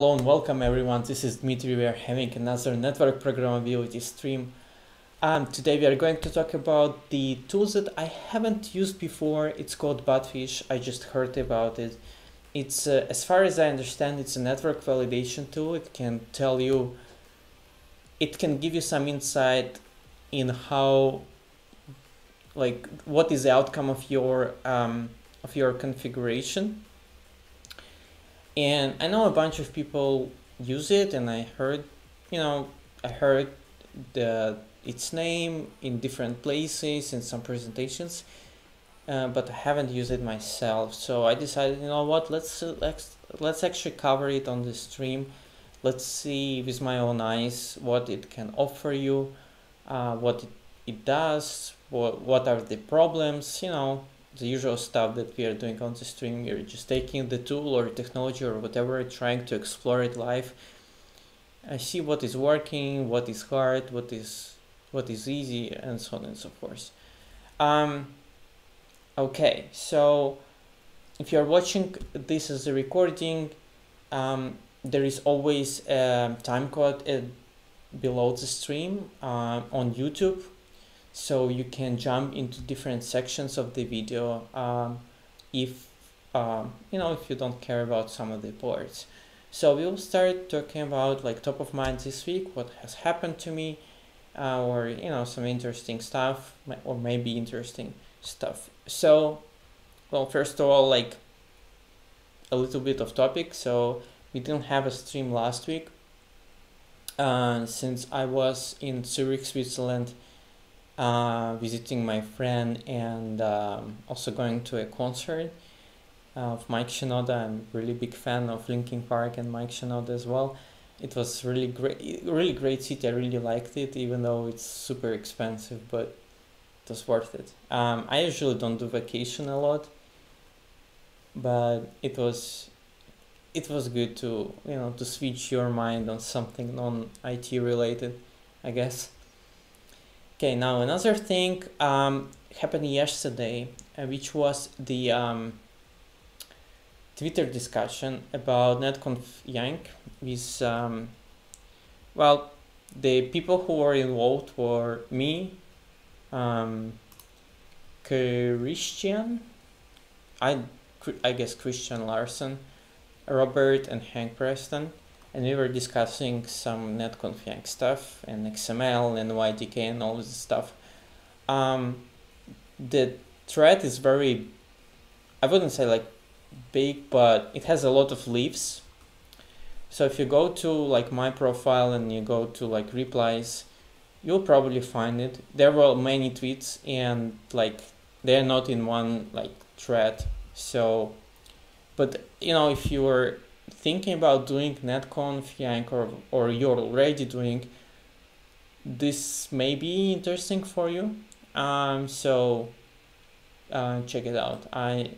Hello and welcome everyone. This is Dmitry. We are having another network programmability stream. Um, today we are going to talk about the tools that I haven't used before. It's called Batfish. I just heard about it. It's, uh, as far as I understand, it's a network validation tool. It can tell you, it can give you some insight in how, like, what is the outcome of your um, of your configuration and I know a bunch of people use it and I heard you know I heard the its name in different places in some presentations uh, but I haven't used it myself. So I decided you know what let's let's let's actually cover it on the stream. Let's see with my own eyes what it can offer you uh, what it, it does what, what are the problems you know the usual stuff that we are doing on the stream. We're just taking the tool or technology or whatever, trying to explore it live. I see what is working, what is hard, what is what is easy, and so on and so forth. Um, okay, so if you are watching this as a recording, um, there is always a time code uh, below the stream uh, on YouTube so you can jump into different sections of the video um, if um, you know if you don't care about some of the parts so we'll start talking about like top of mind this week what has happened to me uh, or you know some interesting stuff or maybe interesting stuff. So well first of all like a little bit of topic. So we didn't have a stream last week uh, since I was in Zurich Switzerland uh, visiting my friend and um, also going to a concert of Mike Shinoda. I'm really big fan of Linkin Park and Mike Shinoda as well. It was really great, really great city. I really liked it, even though it's super expensive, but it was worth it. Um, I usually don't do vacation a lot, but it was it was good to you know to switch your mind on something non IT related, I guess. Okay, now another thing um, happened yesterday, uh, which was the um, Twitter discussion about netconf YANG with, um, well, the people who were involved were me, um, Christian, I, I guess Kristian Larsson, Robert and Hank Preston and we were discussing some netconf stuff and XML and YDK and all this stuff. Um, the thread is very, I wouldn't say like big, but it has a lot of leaves. So if you go to like my profile and you go to like replies, you'll probably find it. There were many tweets and like they're not in one like thread. So, but you know, if you were thinking about doing netconf YANG or, or you're already doing this may be interesting for you. Um, so uh, check it out. I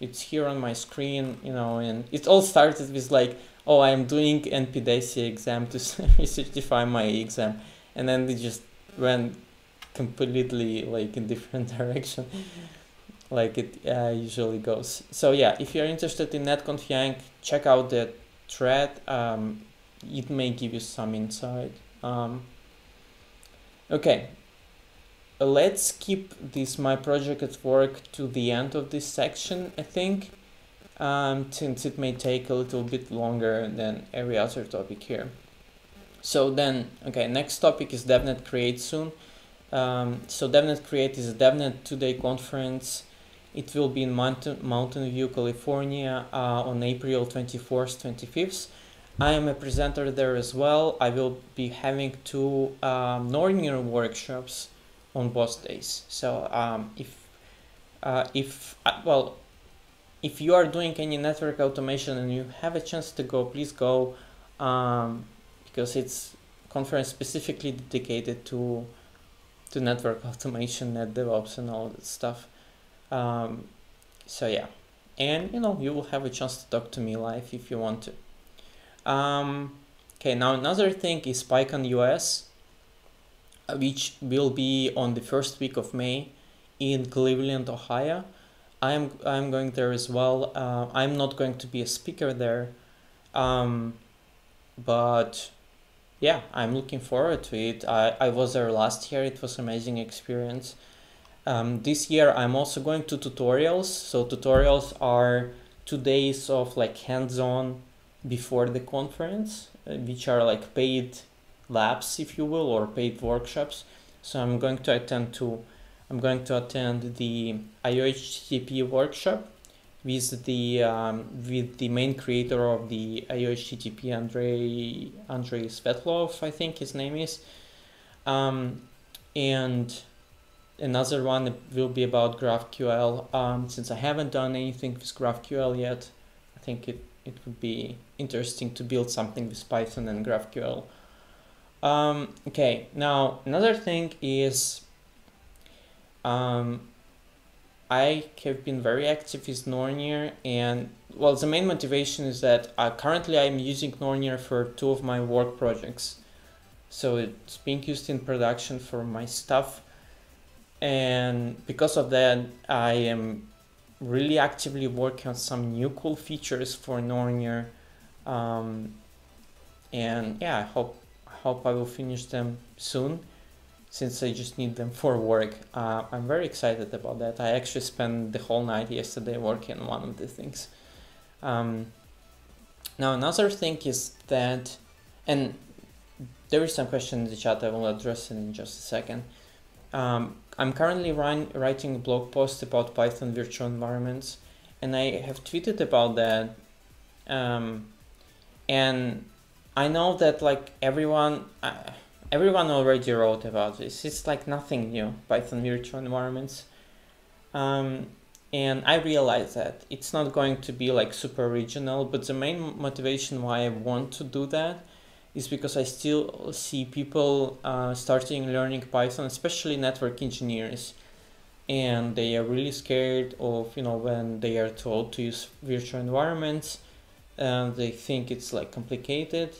it's here on my screen you know and it all started with like oh I'm doing NPDESI exam to certify my exam. And then it just went completely like in different direction like it uh, usually goes. So yeah, if you're interested in netconf YANG, check out the thread. Um, it may give you some insight. Um, okay, let's keep this my project at work to the end of this section, I think, um, since it may take a little bit longer than every other topic here. So then, okay, next topic is DevNet Create soon. Um, so DevNet Create is a DevNet two-day conference it will be in Mountain, Mountain View, California uh, on April 24th, 25th. I am a presenter there as well. I will be having two um, Nordic workshops on both days. So um, if uh, if uh, well, if you are doing any network automation and you have a chance to go, please go um, because it's conference specifically dedicated to to network automation, net DevOps, and all that stuff. Um, so yeah, and you know you will have a chance to talk to me live if you want to. Um, okay, now another thing is PyCon US, which will be on the first week of May in Cleveland, Ohio. I'm I'm going there as well. Uh, I'm not going to be a speaker there. Um, but yeah, I'm looking forward to it. I, I was there last year. It was amazing experience. Um, this year I'm also going to tutorials. So tutorials are two days of like hands-on before the conference, uh, which are like paid labs, if you will, or paid workshops. So I'm going to attend to, I'm going to attend the aiohttp workshop with the um, with the main creator of the aiohttp, Andrei Andrei Svetlov, I think his name is, um, and another one will be about GraphQL. Um, since I haven't done anything with GraphQL yet, I think it it would be interesting to build something with Python and GraphQL. Um, okay, now another thing is um, I have been very active with Nornir and well the main motivation is that uh, currently I'm using Nornir for two of my work projects. So it's being used in production for my stuff and because of that I am really actively working on some new cool features for Nornir um, and yeah I hope I hope I will finish them soon since I just need them for work. Uh, I'm very excited about that. I actually spent the whole night yesterday working on one of the things. Um, now another thing is that, and there is some question in the chat, I will address it in just a second. Um, I'm currently run, writing a blog post about Python virtual environments and I have tweeted about that. Um, and I know that like everyone, uh, everyone already wrote about this. It's like nothing new, Python virtual environments. Um, and I realize that it's not going to be like super original, but the main motivation why I want to do that is because I still see people uh, starting learning Python, especially network engineers, and they are really scared of you know when they are told to use virtual environments, and they think it's like complicated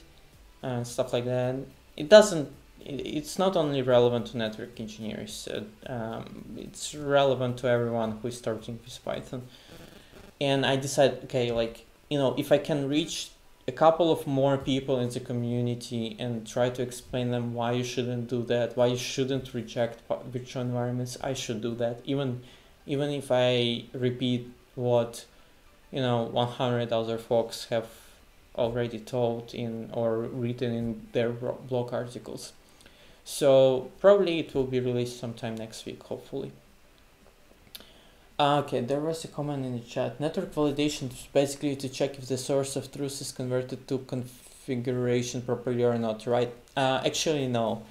and stuff like that. It doesn't it's not only relevant to network engineers uh, um, it's relevant to everyone who is starting with python. And i decided okay like you know if i can reach a couple of more people in the community and try to explain them why you shouldn't do that why you shouldn't reject virtual environments i should do that even even if i repeat what you know 100 other folks have already told in or written in their blog articles. So probably it will be released sometime next week, hopefully. Ah, okay, there was a comment in the chat. Network validation is basically to check if the source of truth is converted to configuration properly or not, right? Uh, actually, no.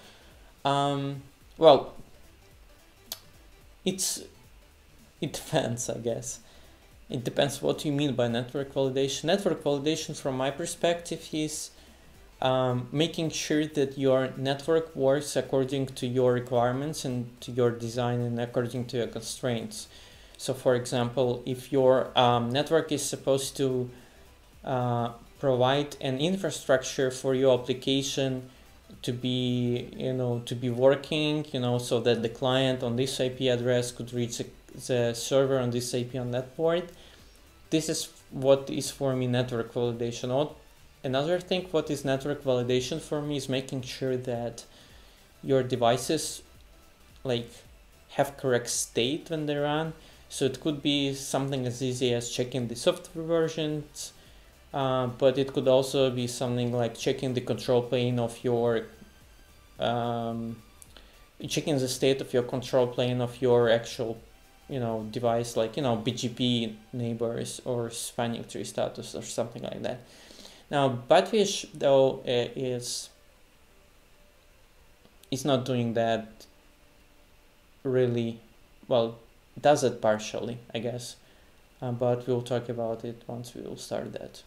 Um, well, it's it depends, I guess. It depends what you mean by network validation. Network validation, from my perspective, is um, making sure that your network works according to your requirements and to your design and according to your constraints. So, for example, if your um, network is supposed to uh, provide an infrastructure for your application to be, you know, to be working, you know, so that the client on this IP address could reach the server on this IP on that port. This is what is for me network validation. Another thing what is network validation for me is making sure that your devices like have correct state when they run. So it could be something as easy as checking the software versions, uh, but it could also be something like checking the control plane of your um, checking the state of your control plane of your actual you know device like you know BGP neighbors or spanning tree status or something like that. Now Batfish though is is not doing that really well does it partially I guess uh, but we'll talk about it once we will start that.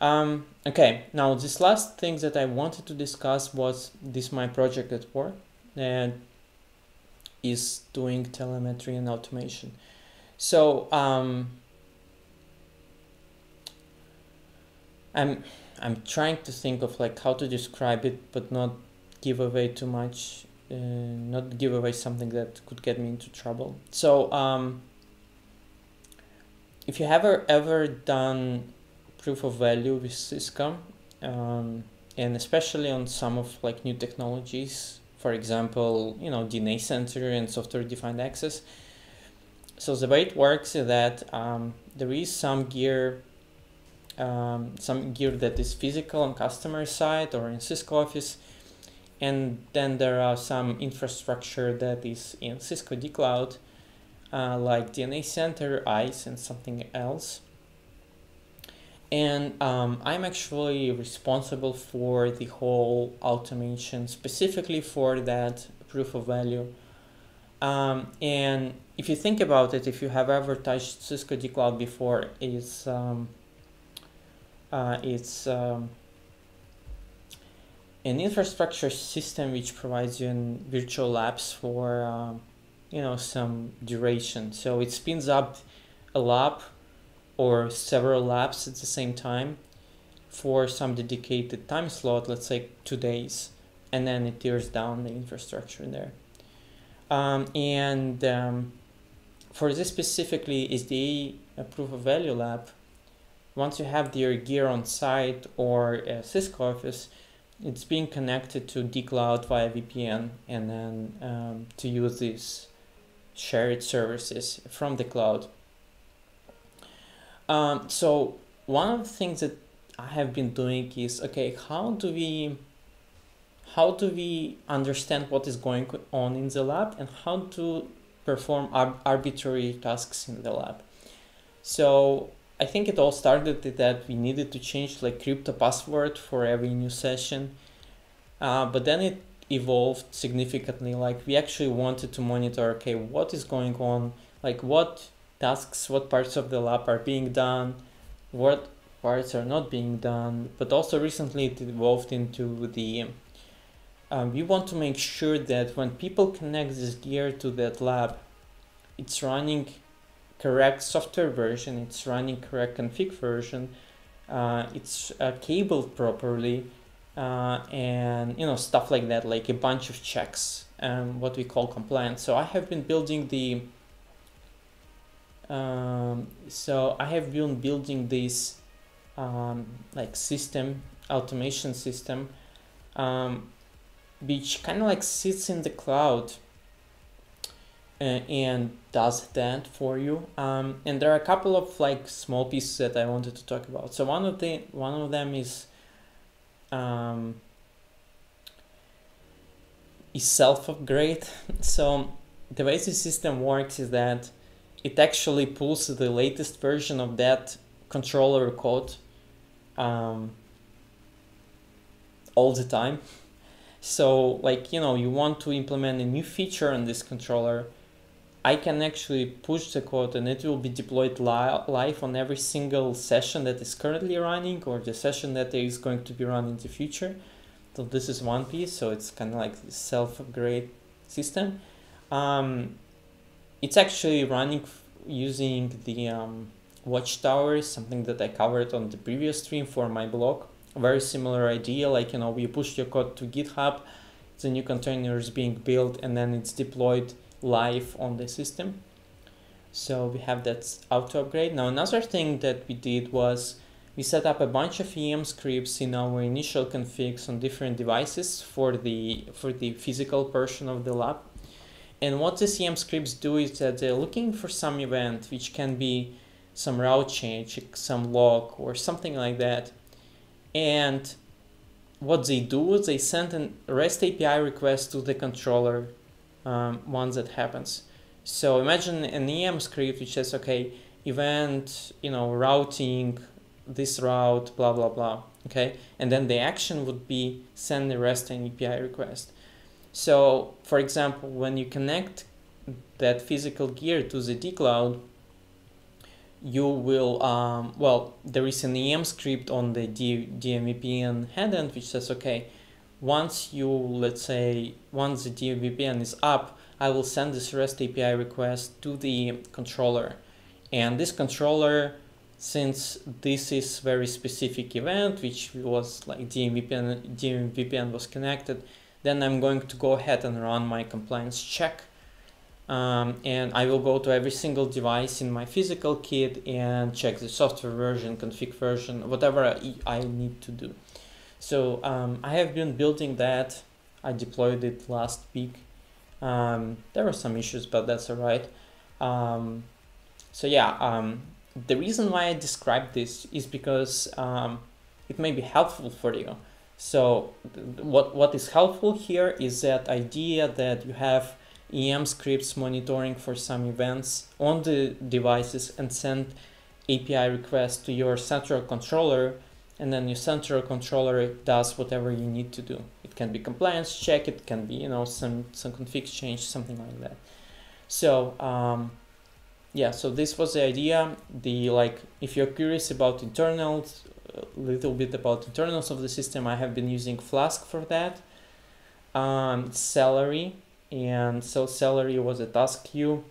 Um, okay, now this last thing that I wanted to discuss was this my project at work and is doing telemetry and automation. So um, I'm I'm trying to think of like how to describe it, but not give away too much, uh, not give away something that could get me into trouble. So um, if you have ever done proof of value with Cisco, um, and especially on some of like new technologies. For example, you know DNA center and software-defined access. So the way it works is that um, there is some gear, um, some gear that is physical on customer side or in Cisco office, and then there are some infrastructure that is in Cisco dCloud, uh, like DNA Center, ISE, and something else. And um, I'm actually responsible for the whole automation, specifically for that proof of value. Um, and if you think about it, if you have ever touched Cisco dCloud before, it's um, uh, it's um, an infrastructure system which provides you in virtual labs for um, you know some duration. So it spins up a lab or several labs at the same time for some dedicated time slot let's say two days and then it tears down the infrastructure there. Um, and um, for this specifically is the proof of value lab once you have your gear on site or a Cisco office it's being connected to dCloud via VPN and then um, to use these shared services from the cloud. Um, so one of the things that I have been doing is okay, how do we how do we understand what is going on in the lab and how to perform arbitrary tasks in the lab. So I think it all started that we needed to change like crypto password for every new session. Uh, but then it evolved significantly. Like we actually wanted to monitor, okay, what is going on? Like what tasks, what parts of the lab are being done, what parts are not being done. But also recently it evolved into the, um, we want to make sure that when people connect this gear to that lab, it's running correct software version, it's running correct config version, uh, it's uh, cabled properly, uh, and you know stuff like that, like a bunch of checks, and what we call compliance. So I have been building the. Um, so I have been building this um, like system automation system, um, which kind of like sits in the cloud and does that for you. Um, and there are a couple of like small pieces that I wanted to talk about. So one of the one of them is um, is self upgrade. So the way the system works is that it actually pulls the latest version of that controller code um, all the time. So like, you know, you want to implement a new feature on this controller, I can actually push the code and it will be deployed li live on every single session that is currently running or the session that is going to be run in the future. So this is one piece, so it's kind of like self-upgrade system. Um, it's actually running using the um, Watchtower, something that I covered on the previous stream for my blog. Very similar idea, like, you know, you push your code to GitHub, the new container is being built and then it's deployed live on the system. So we have that auto upgrade. Now another thing that we did was we set up a bunch of EM scripts in our initial configs on different devices for the for the physical portion of the lab. And what the EM scripts do is that they're looking for some event, which can be some route change, some log, or something like that. And what they do is they send a REST API request to the controller um, once that happens. So imagine an EM script which says, okay, event, you know, routing this route, blah, blah, blah, okay? And then the action would be send the REST and API request. So, for example, when you connect that physical gear to the dCloud, you will, um, well, there is an EM script on the D DMVPN headend which says, okay, once you, let's say, once the DVPN is up, I will send this REST API request to the controller. And this controller, since this is very specific event, which was like DMVPN, DMVPN was connected, then I'm going to go ahead and run my compliance check um, and I will go to every single device in my physical kit and check the software version, config version, whatever I need to do. So um, I have been building that. I deployed it last week. Um, there were some issues, but that's all right. Um, so yeah, um, the reason why I describe this is because um, it may be helpful for you. So what what is helpful here is that idea that you have EM scripts monitoring for some events on the devices and send API requests to your central controller and then your central controller does whatever you need to do. It can be compliance check, it can be, you know, some, some config change, something like that. So, um, yeah, so this was the idea. The, like, if you're curious about internals, a little bit about internals of the system, I have been using Flask for that. Um, Celery, and so Celery was a task queue.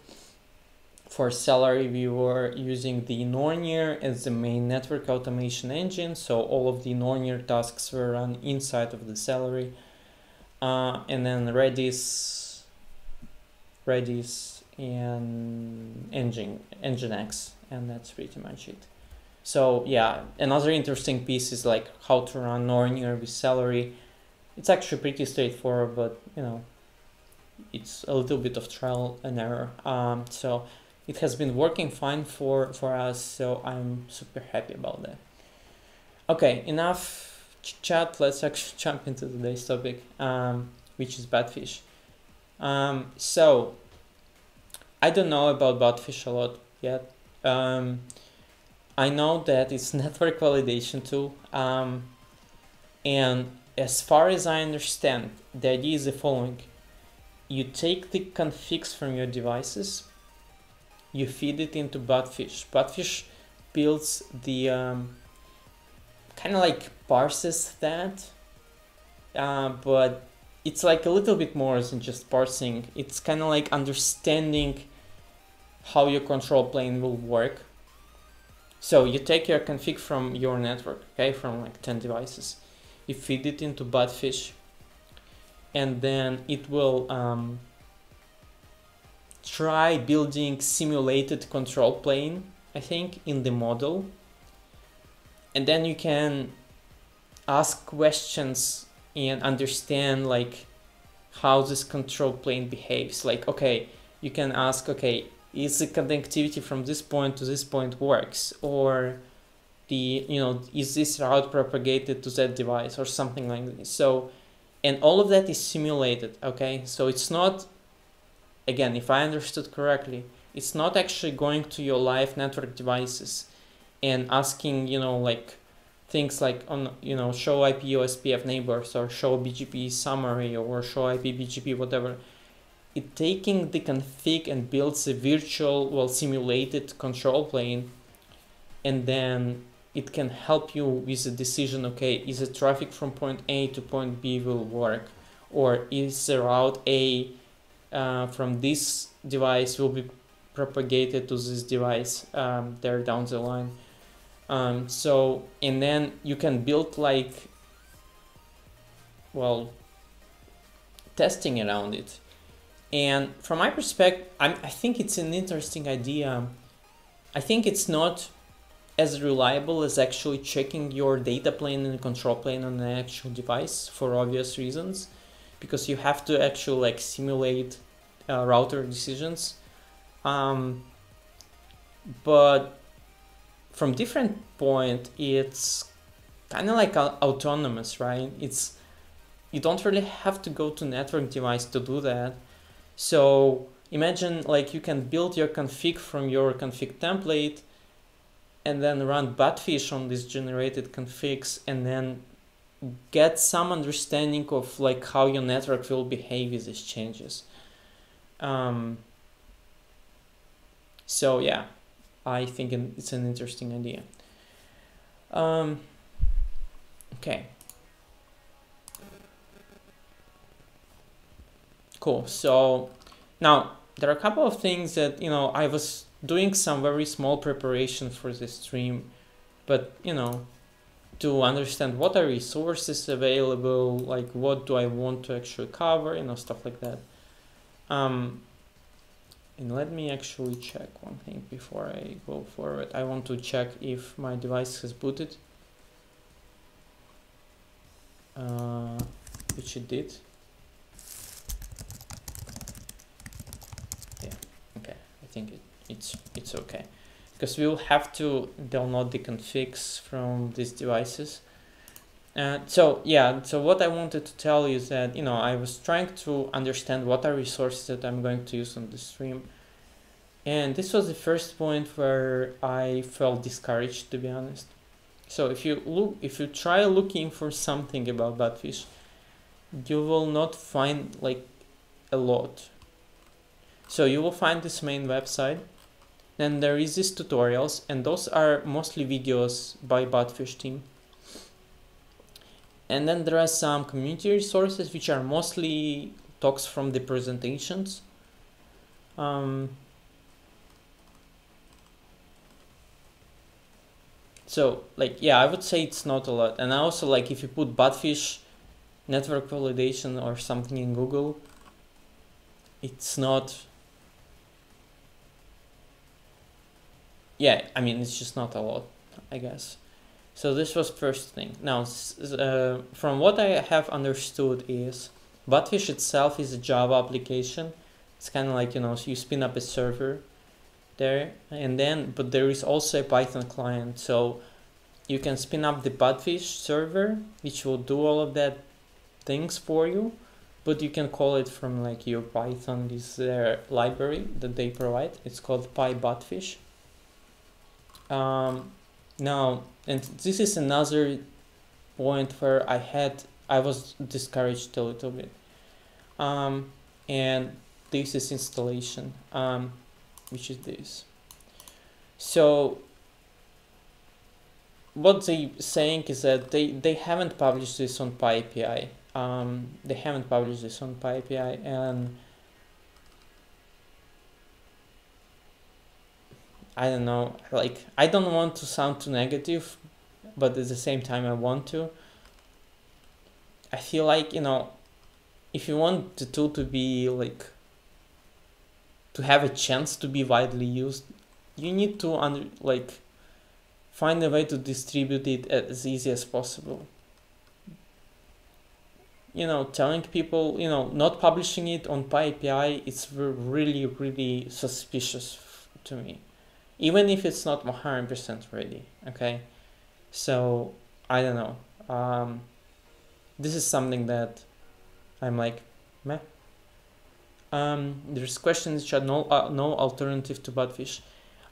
For Celery, we were using the Nornir as the main network automation engine, so all of the Nornir tasks were run inside of the Celery. Uh, and then Redis, Redis, and Engine, Nginx, and that's pretty much it. So yeah, another interesting piece is like how to run Nornir with Celery. It's actually pretty straightforward, but you know, it's a little bit of trial and error. Um, so it has been working fine for, for us, so I'm super happy about that. Okay, enough chat. Let's actually jump into today's topic, um, which is Batfish. Um, so I don't know about Batfish a lot yet. Um, I know that it's network validation tool. Um, and as far as I understand, the idea is the following. You take the configs from your devices, you feed it into Batfish. Batfish builds the, um, kind of like parses that, uh, but it's like a little bit more than just parsing. It's kind of like understanding how your control plane will work so you take your config from your network, okay, from like 10 devices. You feed it into Batfish and then it will um, try building simulated control plane, I think, in the model. And then you can ask questions and understand like how this control plane behaves. Like, okay, you can ask, okay, is the connectivity from this point to this point works or the you know is this route propagated to that device or something like this so and all of that is simulated okay so it's not again if i understood correctly it's not actually going to your live network devices and asking you know like things like on you know show ip ospf neighbors or show bgp summary or show ip bgp whatever. It taking the config and builds a virtual, well, simulated control plane, and then it can help you with the decision, okay, is the traffic from point A to point B will work, or is the route A uh, from this device will be propagated to this device um, there down the line. Um, so, and then you can build like, well, testing around it and from my perspective, I'm, I think it's an interesting idea. I think it's not as reliable as actually checking your data plane and control plane on an actual device for obvious reasons, because you have to actually like simulate uh, router decisions. Um, but from different point, it's kind of like autonomous, right? It's you don't really have to go to network device to do that so imagine like you can build your config from your config template and then run batfish on these generated configs and then get some understanding of like how your network will behave with these changes. Um, so yeah, I think it's an interesting idea. Um, okay. Cool. So now there are a couple of things that, you know, I was doing some very small preparation for this stream, but, you know, to understand what are resources available, like what do I want to actually cover, you know, stuff like that. Um, and let me actually check one thing before I go forward. I want to check if my device has booted. Uh, which it did. Yeah, okay, I think it, it's, it's okay. Because we will have to download the configs from these devices. Uh, so yeah, so what I wanted to tell you is that, you know, I was trying to understand what are resources that I'm going to use on the stream. And this was the first point where I felt discouraged, to be honest. So if you look, if you try looking for something about Batfish, you will not find like a lot. So you will find this main website, then there is these tutorials, and those are mostly videos by Batfish team and then there are some community resources which are mostly talks from the presentations. Um, so like yeah i would say it's not a lot. And I also like if you put batfish network validation or something in google it's not yeah i mean it's just not a lot i guess so this was first thing. Now, uh, from what I have understood is Batfish itself is a Java application. It's kind of like, you know, so you spin up a server there and then, but there is also a Python client. So you can spin up the Batfish server, which will do all of that things for you, but you can call it from like your Python, this their library that they provide. It's called PyBatfish. Um, now, and this is another point where I had I was discouraged a little bit. Um, and this is installation, um, which is this. So what they saying is that they, they haven't published this on PyPI. Um, they haven't published this on PyPI and I don't know, like I don't want to sound too negative, but at the same time I want to. I feel like, you know, if you want the tool to be like to have a chance to be widely used, you need to under, like find a way to distribute it as easy as possible. You know, telling people, you know, not publishing it on PyPI, it's really, really suspicious to me even if it's not 100% ready okay? So i don't know. Um, this is something that i'm like meh. Um, there's questions which no, uh, no alternative to batfish.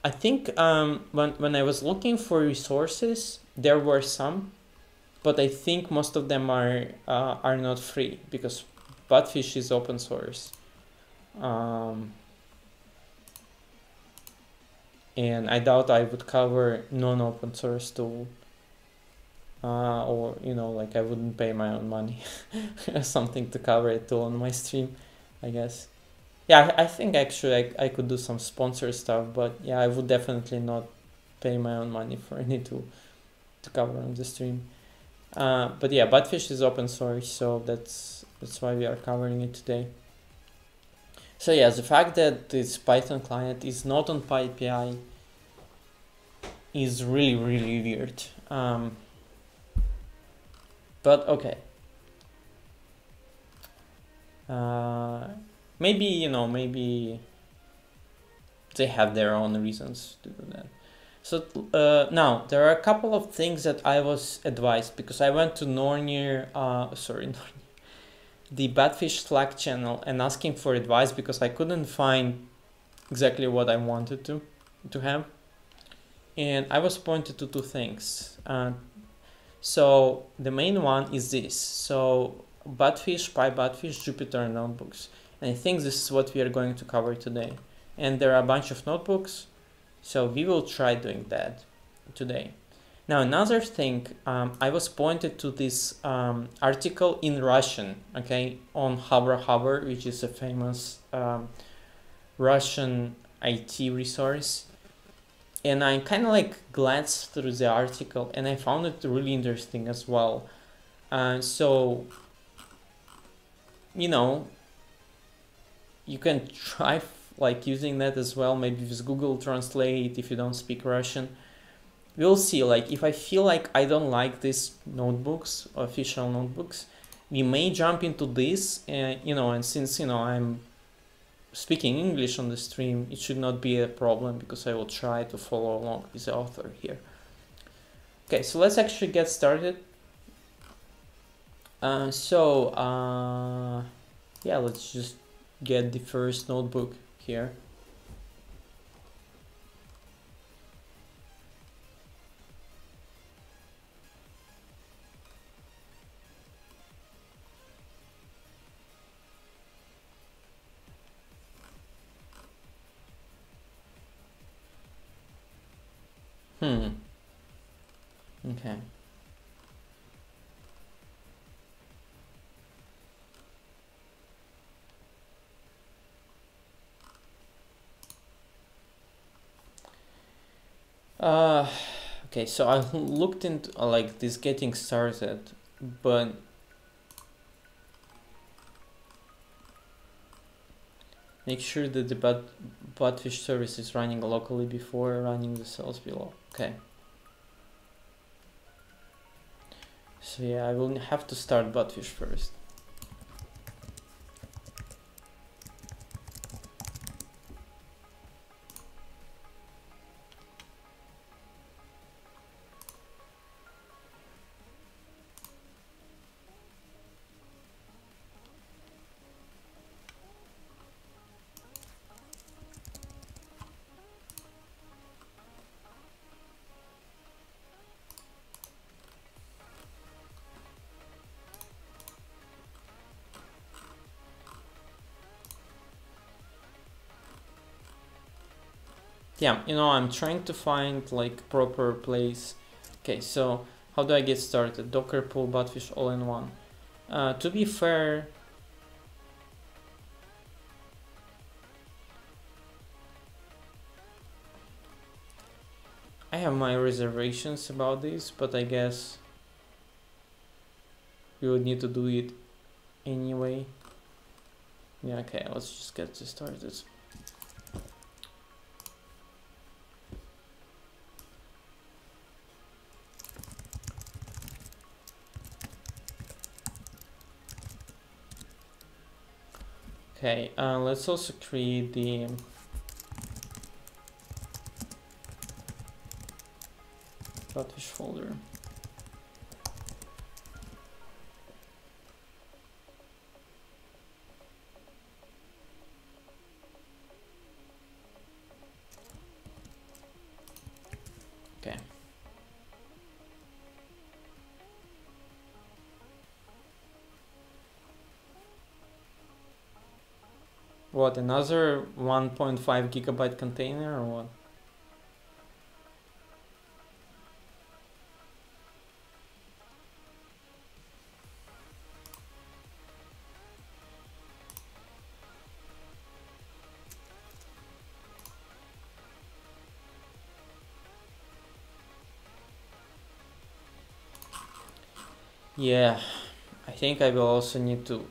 I think um, when, when i was looking for resources there were some but i think most of them are uh, are not free because batfish is open source. Um, and I doubt I would cover non-open source tool uh, or you know like I wouldn't pay my own money something to cover a tool on my stream I guess. Yeah I, I think actually I, I could do some sponsor stuff but yeah I would definitely not pay my own money for any tool to cover on the stream. Uh, but yeah Batfish is open source so that's that's why we are covering it today so yeah, the fact that this Python client is not on PyPI is really, really weird. Um, but okay. Uh, maybe, you know, maybe they have their own reasons to do that. So uh, now there are a couple of things that I was advised because I went to Nornir, uh, sorry, Nornir, the Batfish Slack channel and asking for advice because I couldn't find exactly what I wanted to to have. And I was pointed to two things. Uh, so the main one is this. So Batfish, PyBatfish, Jupyter notebooks. And I think this is what we are going to cover today. And there are a bunch of notebooks. So we will try doing that today. Now another thing, um, I was pointed to this um, article in Russian, okay, on Habra Habr, which is a famous um, Russian IT resource. And I kind of like glanced through the article and I found it really interesting as well. Uh, so, you know, you can try like using that as well, maybe with Google Translate if you don't speak Russian. We'll see, like if I feel like I don't like these notebooks, official notebooks, we may jump into this, and you know, and since, you know, I'm speaking English on the stream, it should not be a problem because I will try to follow along with the author here. Okay, so let's actually get started. Uh, so, uh, yeah, let's just get the first notebook here. Hmm. Okay. Uh, okay, so I looked into uh, like this getting started, but make sure that the bot Batfish service is running locally before running the cells below. Okay. So yeah, I will have to start Batfish first. Yeah you know i'm trying to find like proper place okay so how do i get started docker pull batfish all in one uh, to be fair I have my reservations about this, but I guess we would need to do it anyway. Yeah, okay, let's just get this started. Okay, uh, let's also create the Batfish folder. What, another 1.5 gigabyte container or what? Yeah, I think I will also need to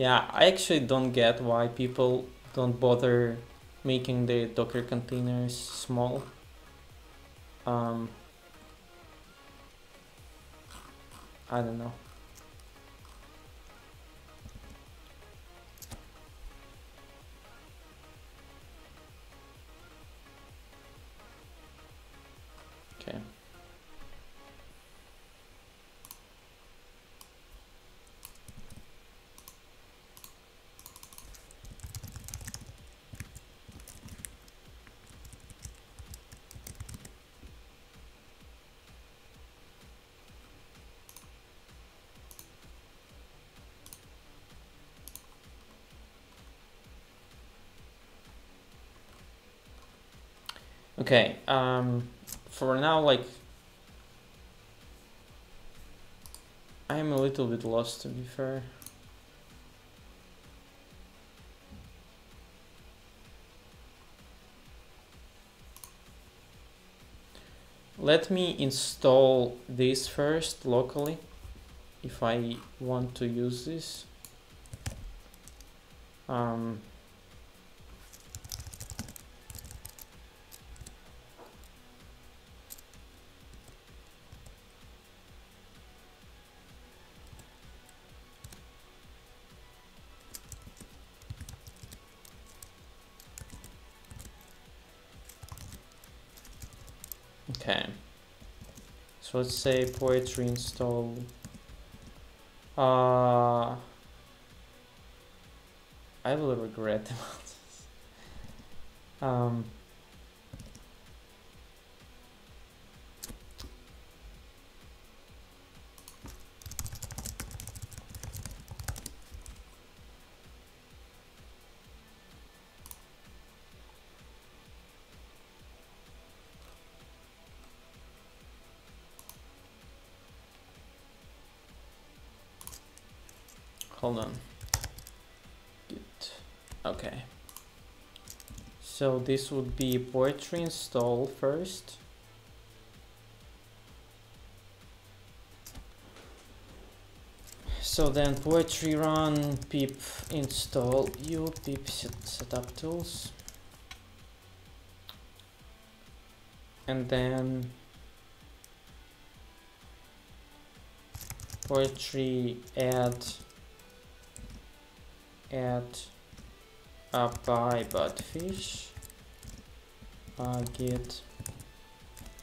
Yeah, I actually don't get why people don't bother making the Docker containers small. Um, I don't know. Okay, um, for now, like, I'm a little bit lost to be fair. Let me install this first locally if I want to use this. Um, So let's say poetry install. Uh, I will regret about this. Um, So this would be poetry install first. So then poetry run pip install u pip set, setup tools. And then poetry add add up PyBatfish. Uh, get.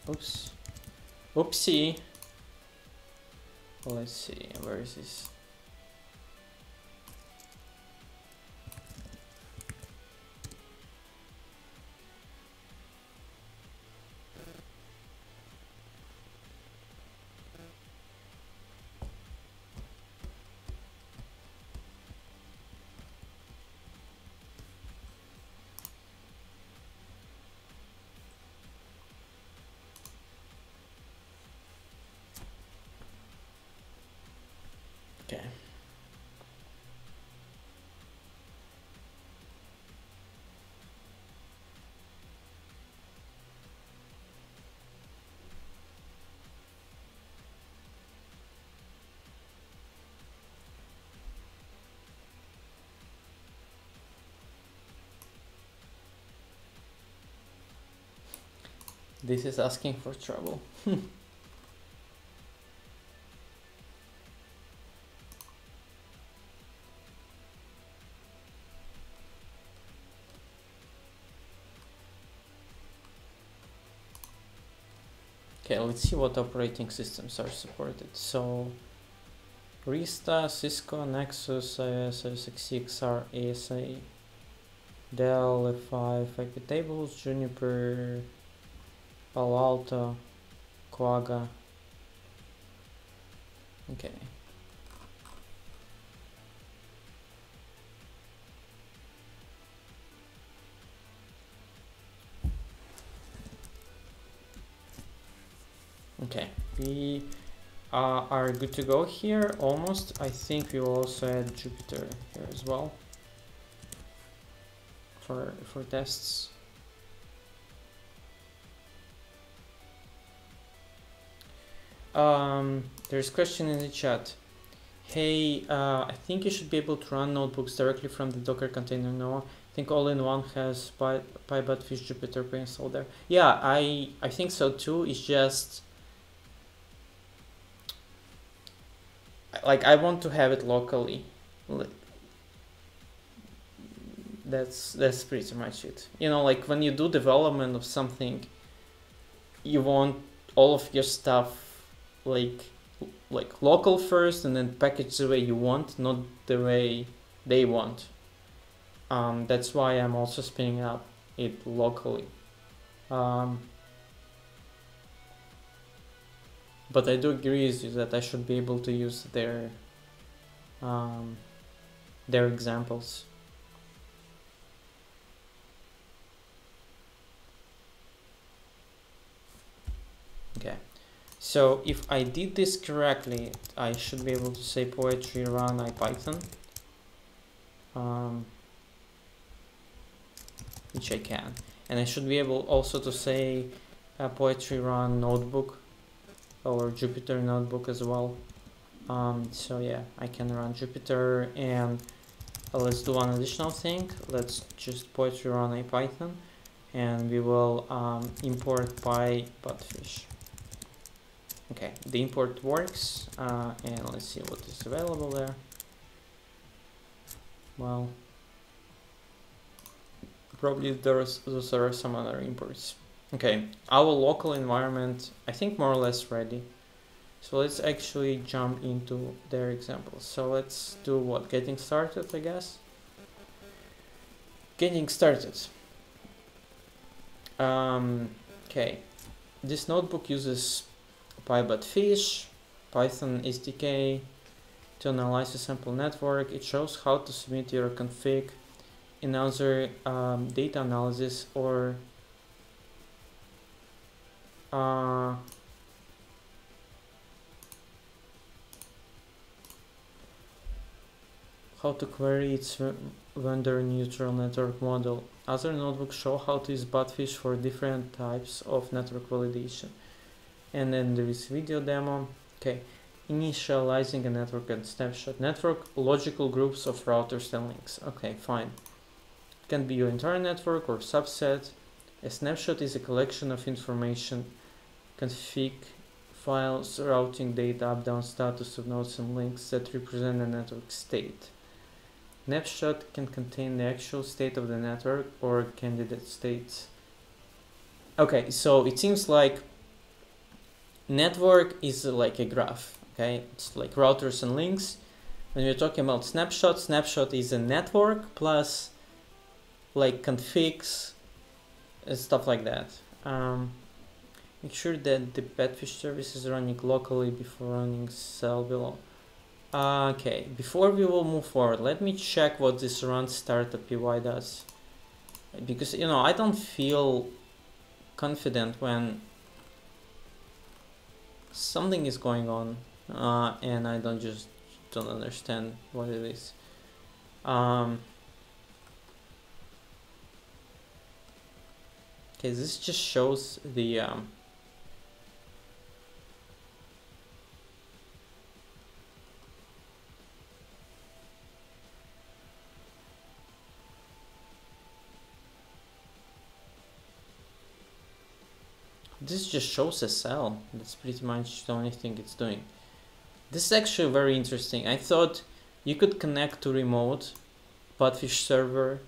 oops. Oopsie. Let's see where is this this is asking for trouble Okay, let's see what operating systems are supported. So, Arista, Cisco, Nexus, iOS, x6, ASA, Dell, F5, IP tables, Juniper, Palo Alto, Quagga. Okay. Okay, we uh, are good to go here, almost. I think we will also add Jupyter here as well for, for tests. Um, there's question in the chat. Hey, uh, I think you should be able to run notebooks directly from the Docker container. No, I think all-in-one has Py, PyBatfish Jupyter pre-installed there. Yeah, I I think so too. It's just like I want to have it locally. That's that's pretty much it. You know, like when you do development of something, you want all of your stuff like like local first and then package the way you want, not the way they want. Um, that's why I'm also spinning up it locally. Um, but I do agree with you that I should be able to use their um, their examples. Okay, so if I did this correctly, I should be able to say poetry run IPython, um, which I can, and I should be able also to say uh, poetry run notebook or Jupyter notebook as well. Um, so yeah, I can run Jupyter and uh, let's do one additional thing. Let's just poetry run a Python and we will um, import PyBatfish. Okay, the import works uh, and let's see what is available there. Well, probably there's those are some other imports. Okay, our local environment, I think more or less ready. So let's actually jump into their examples. So let's do what? Getting started, I guess. Getting started. Um, okay, this notebook uses PyBatfish, Python SDK to analyze a sample network. It shows how to submit your config in other um, data analysis or uh, how to query its vendor neutral network model. Other notebooks show how to use Batfish for different types of network validation. And then there is video demo. Okay, initializing a network and snapshot. Network logical groups of routers and links. Okay, fine. It can be your entire network or subset. A snapshot is a collection of information, config, files, routing data, up-down status of nodes and links that represent a network state. Snapshot can contain the actual state of the network or candidate states. Okay, so it seems like network is like a graph, okay? It's like routers and links. When we're talking about snapshot, snapshot is a network plus like configs and stuff like that. Um, make sure that the Batfish service is running locally before running cell below. Okay, before we will move forward, let me check what this run startup py does. Because, you know, I don't feel confident when something is going on uh, and I don't just don't understand what it is. Um, okay, this just shows the um, this just shows a cell. That's pretty much the only thing it's doing. This is actually very interesting. I thought you could connect to remote Batfish server,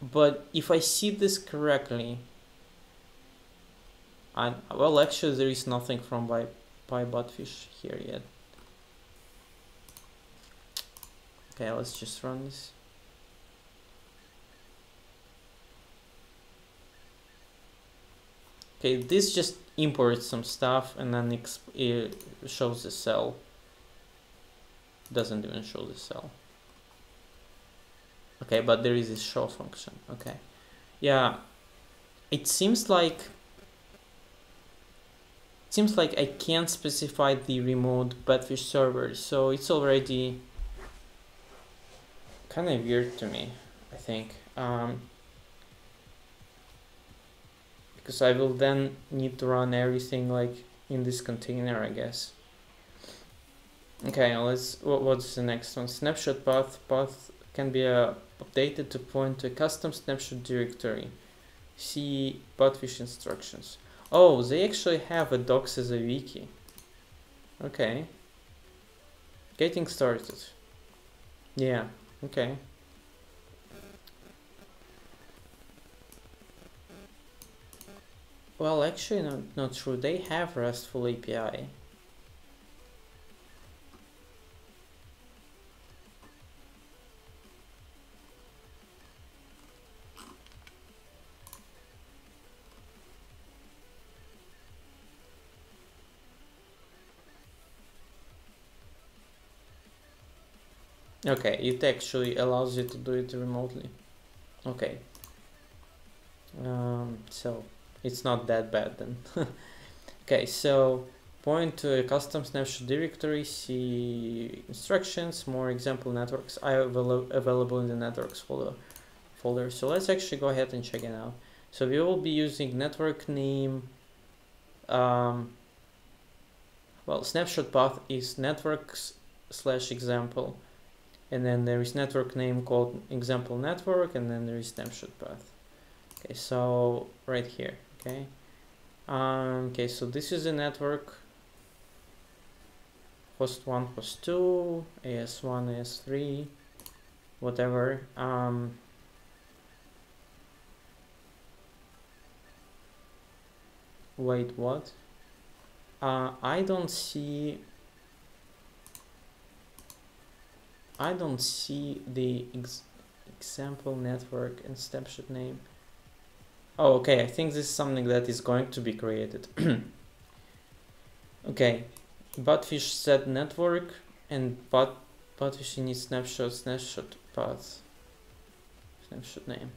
but if I see this correctly, I well actually there is nothing from by by PyBatfish here yet. Okay, let's just run this. Okay, this just imports some stuff and then it shows the cell. Doesn't even show the cell. Okay, but there is a show function. Okay. Yeah, it seems like seems like I can't specify the remote Batfish server, so it's already kind of weird to me, I think. Um, because I will then need to run everything like in this container I guess. Okay let's what, what's the next one? Snapshot path path can be uh, updated to point to a custom snapshot directory. See Batfish instructions. Oh they actually have a docs as a wiki. Okay. Getting started. Yeah okay Well, actually, not, not true. They have RESTful API. Okay, it actually allows you to do it remotely. Okay. Um, so it's not that bad then. okay, so point to a custom snapshot directory, see instructions, more example networks are available in the networks folder. folder. So let's actually go ahead and check it out. So we will be using network name, um, well, snapshot path is networks slash example. and then there is network name called example network and then there is snapshot path okay so right here okay. Um, okay so this is the network. Host 1 host 2 as1 as3 whatever. Um, wait what? Uh, I don't see I don't see the ex example network and snapshot name. Oh, okay, I think this is something that is going to be created. okay, Batfish set network and but Batfish needs snapshot, snapshot path, snapshot name.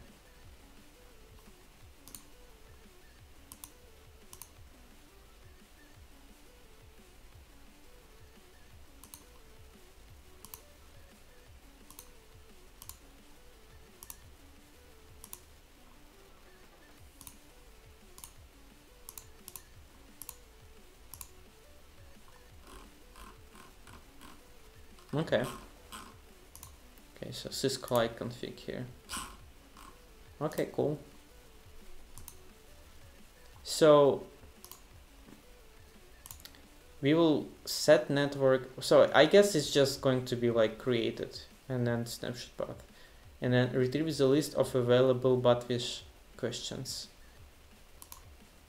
Okay. Okay, so syscalike config here. Okay, cool. So we will set network. So I guess it's just going to be like created and then snapshot path and then retrieves a list of available Batfish questions.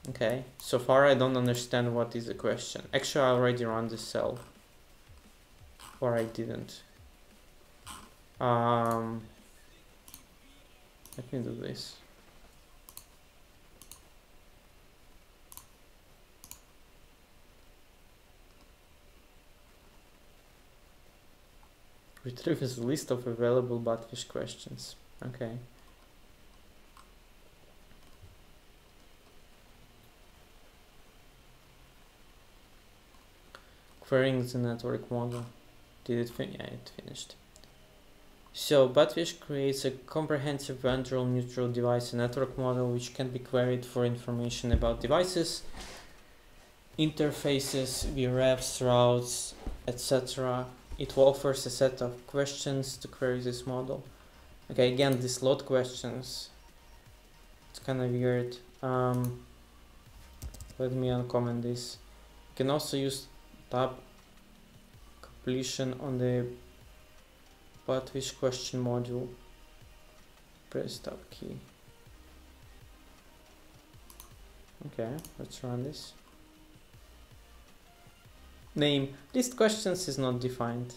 Okay, so far I don't understand what is the question. Actually, I already run this cell or I didn't. Um, let me do this. Retrieve a list of available Batfish questions. Okay. Querying the network model. Did it finish? Yeah, it finished. So Batfish creates a comprehensive vendor neutral device network model which can be queried for information about devices, interfaces, VRFs, routes, etc. It offers a set of questions to query this model. Okay, again, these load questions. It's kind of weird. Um, let me uncomment this. You can also use tab completion on the Batfish question module. Press tab key. Okay, let's run this. Name. List questions is not defined.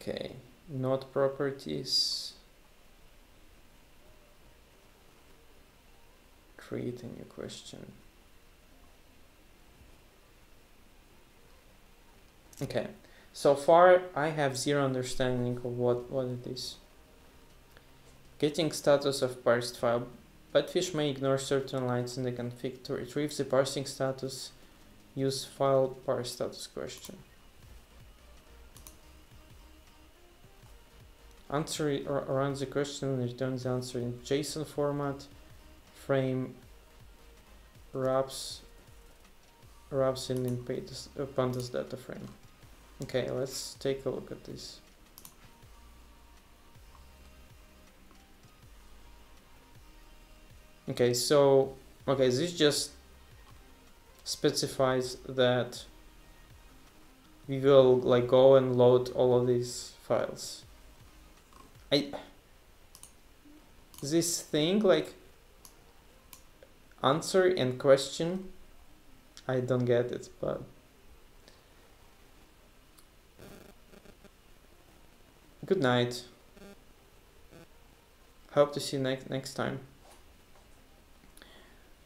Okay, not properties. Creating a new question. Okay, so far I have zero understanding of what, what it is. Getting status of parsed file. Batfish may ignore certain lines in the config to retrieve the parsing status. Use file parse status question. Answer or runs the question and returns the answer in JSON format frame wraps wraps in in pandas, uh, pandas data frame. Okay, let's take a look at this. Okay, so okay, this just specifies that we will like go and load all of these files. I this thing like answer and question. I don't get it but good night. Hope to see you next next time.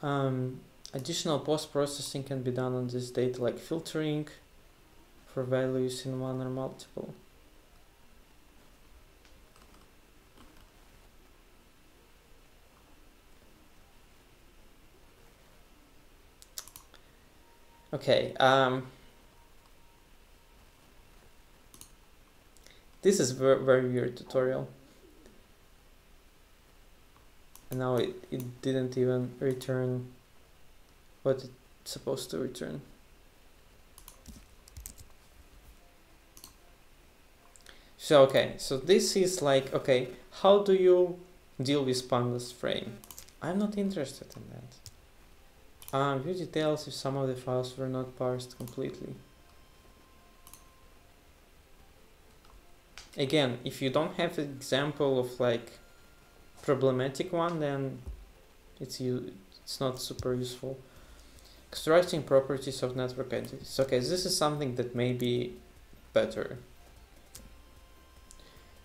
Um, additional post-processing can be done on this data like filtering for values in one or multiple Okay. Um, this is very, very weird tutorial. and now it, it didn't even return what it's supposed to return. So okay, so this is like, okay, how do you deal with pandas frame? I'm not interested in that. Um, view details if some of the files were not parsed completely. Again, if you don't have an example of like problematic one, then it's you it's not super useful. Extracting properties of network entities. Okay, this is something that may be better.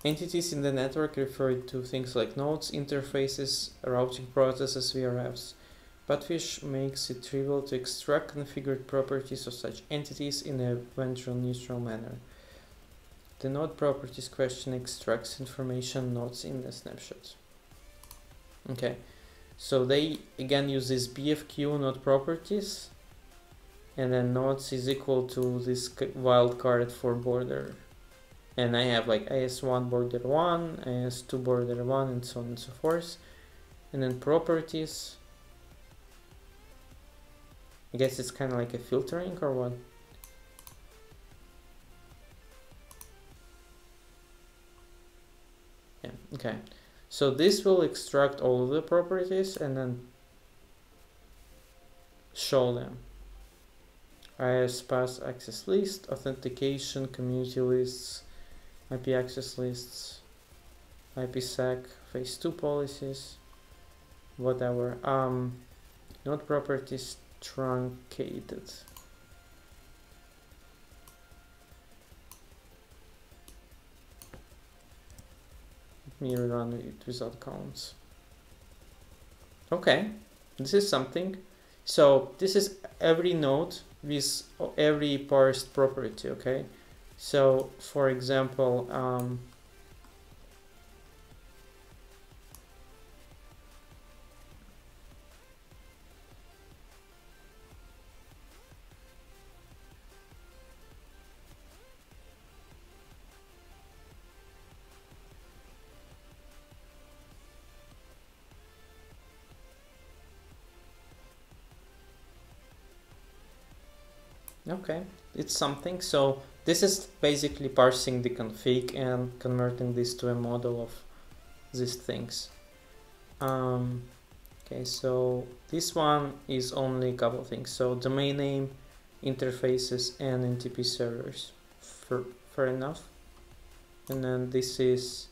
Entities in the network refer to things like nodes, interfaces, routing processes, VRFs. Batfish makes it trivial to extract configured properties of such entities in a ventral neutral manner. The node properties question extracts information nodes in the snapshot. Okay, so they again use this BFQ node properties and then nodes is equal to this wildcard for border and I have like AS1 border 1, AS2 border 1 and so on and so forth and then properties I guess it's kind of like a filtering or what? Yeah okay. So this will extract all of the properties and then show them. AS path access list, authentication, community lists, IP access lists, IPsec, phase 2 policies, whatever. Um, node properties truncated. Let me run it without counts. Okay, this is something. So this is every node with every parsed property, okay? So, for example, um, Okay, it's something. So this is basically parsing the config and converting this to a model of these things. Um, okay, so this one is only a couple things. So domain name, interfaces, and NTP servers. For, fair enough. And then this is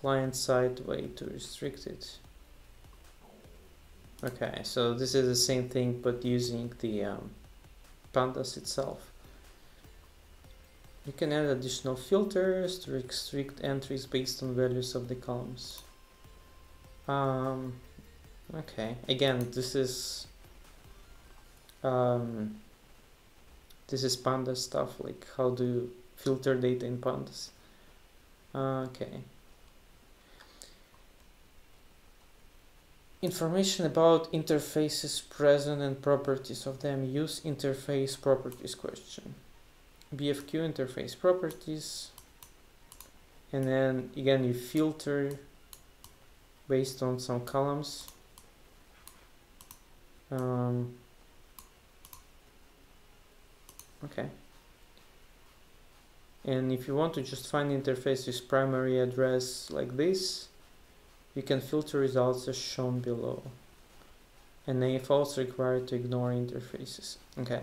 client-side way to restrict it. Okay, so this is the same thing but using the um, pandas itself. You can add additional filters to restrict entries based on values of the columns. Um, okay, again, this is um, this is pandas stuff, like how do you filter data in pandas. Uh, okay. Information about interfaces present and properties of them. Use interface properties question. BFQ interface properties and then again you filter based on some columns um, okay and if you want to just find interface's primary address like this you can filter results as shown below and they also required to ignore interfaces. Okay.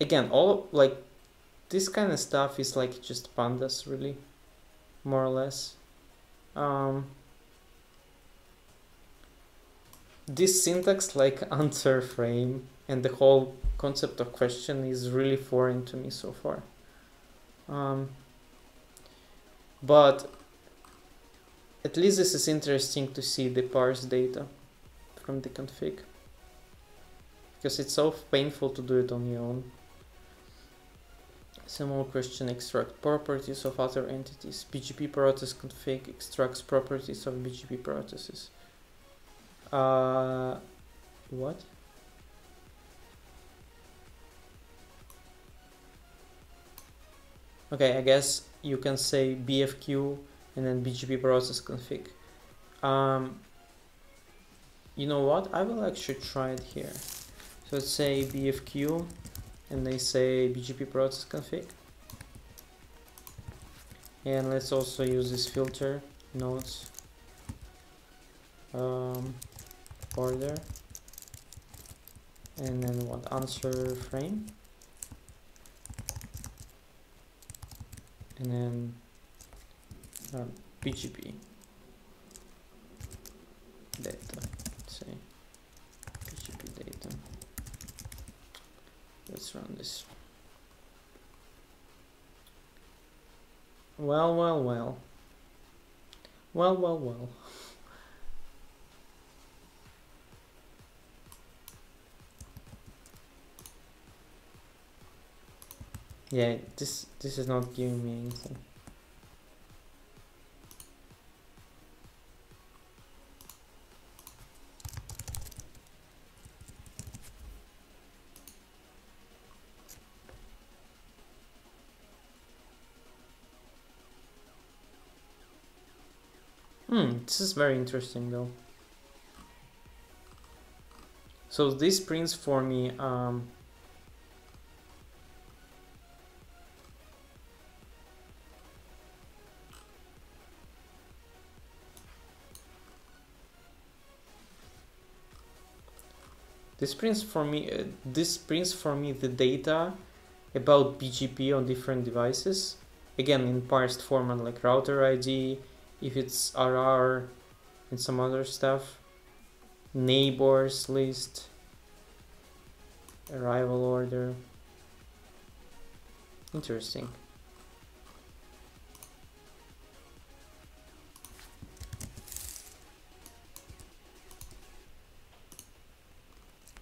Again all like this kind of stuff is like just pandas really more or less. Um, this syntax like answer frame and the whole concept of question is really foreign to me so far um, but at least this is interesting to see the parse data from the config because it's so painful to do it on your own Similar question extract properties of other entities. BGP process config extracts properties of BGP processes. Uh, what? Okay, I guess you can say bfq and then bgp process config. Um, you know what? I will actually try it here. So let's say bfq and they say bgp process config. And let's also use this filter nodes um, order and then what answer frame and then uh, BGP data let's say data. Let's run this. Well well well. Well well well Yeah, this this is not giving me anything. Hmm, this is very interesting though. So this prints for me um, This prints for me. Uh, this prints for me the data about BGP on different devices. Again, in parsed format like router ID, if it's RR, and some other stuff. Neighbors list, arrival order. Interesting.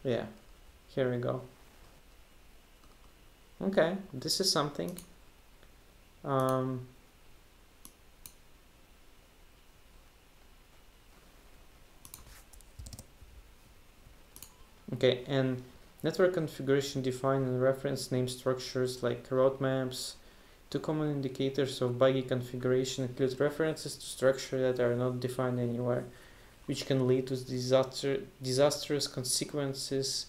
Yeah here we go. Okay this is something. Um, okay and network configuration define and reference name structures like route maps. Two common indicators of buggy configuration include references to structure that are not defined anywhere which can lead to disaster, disastrous consequences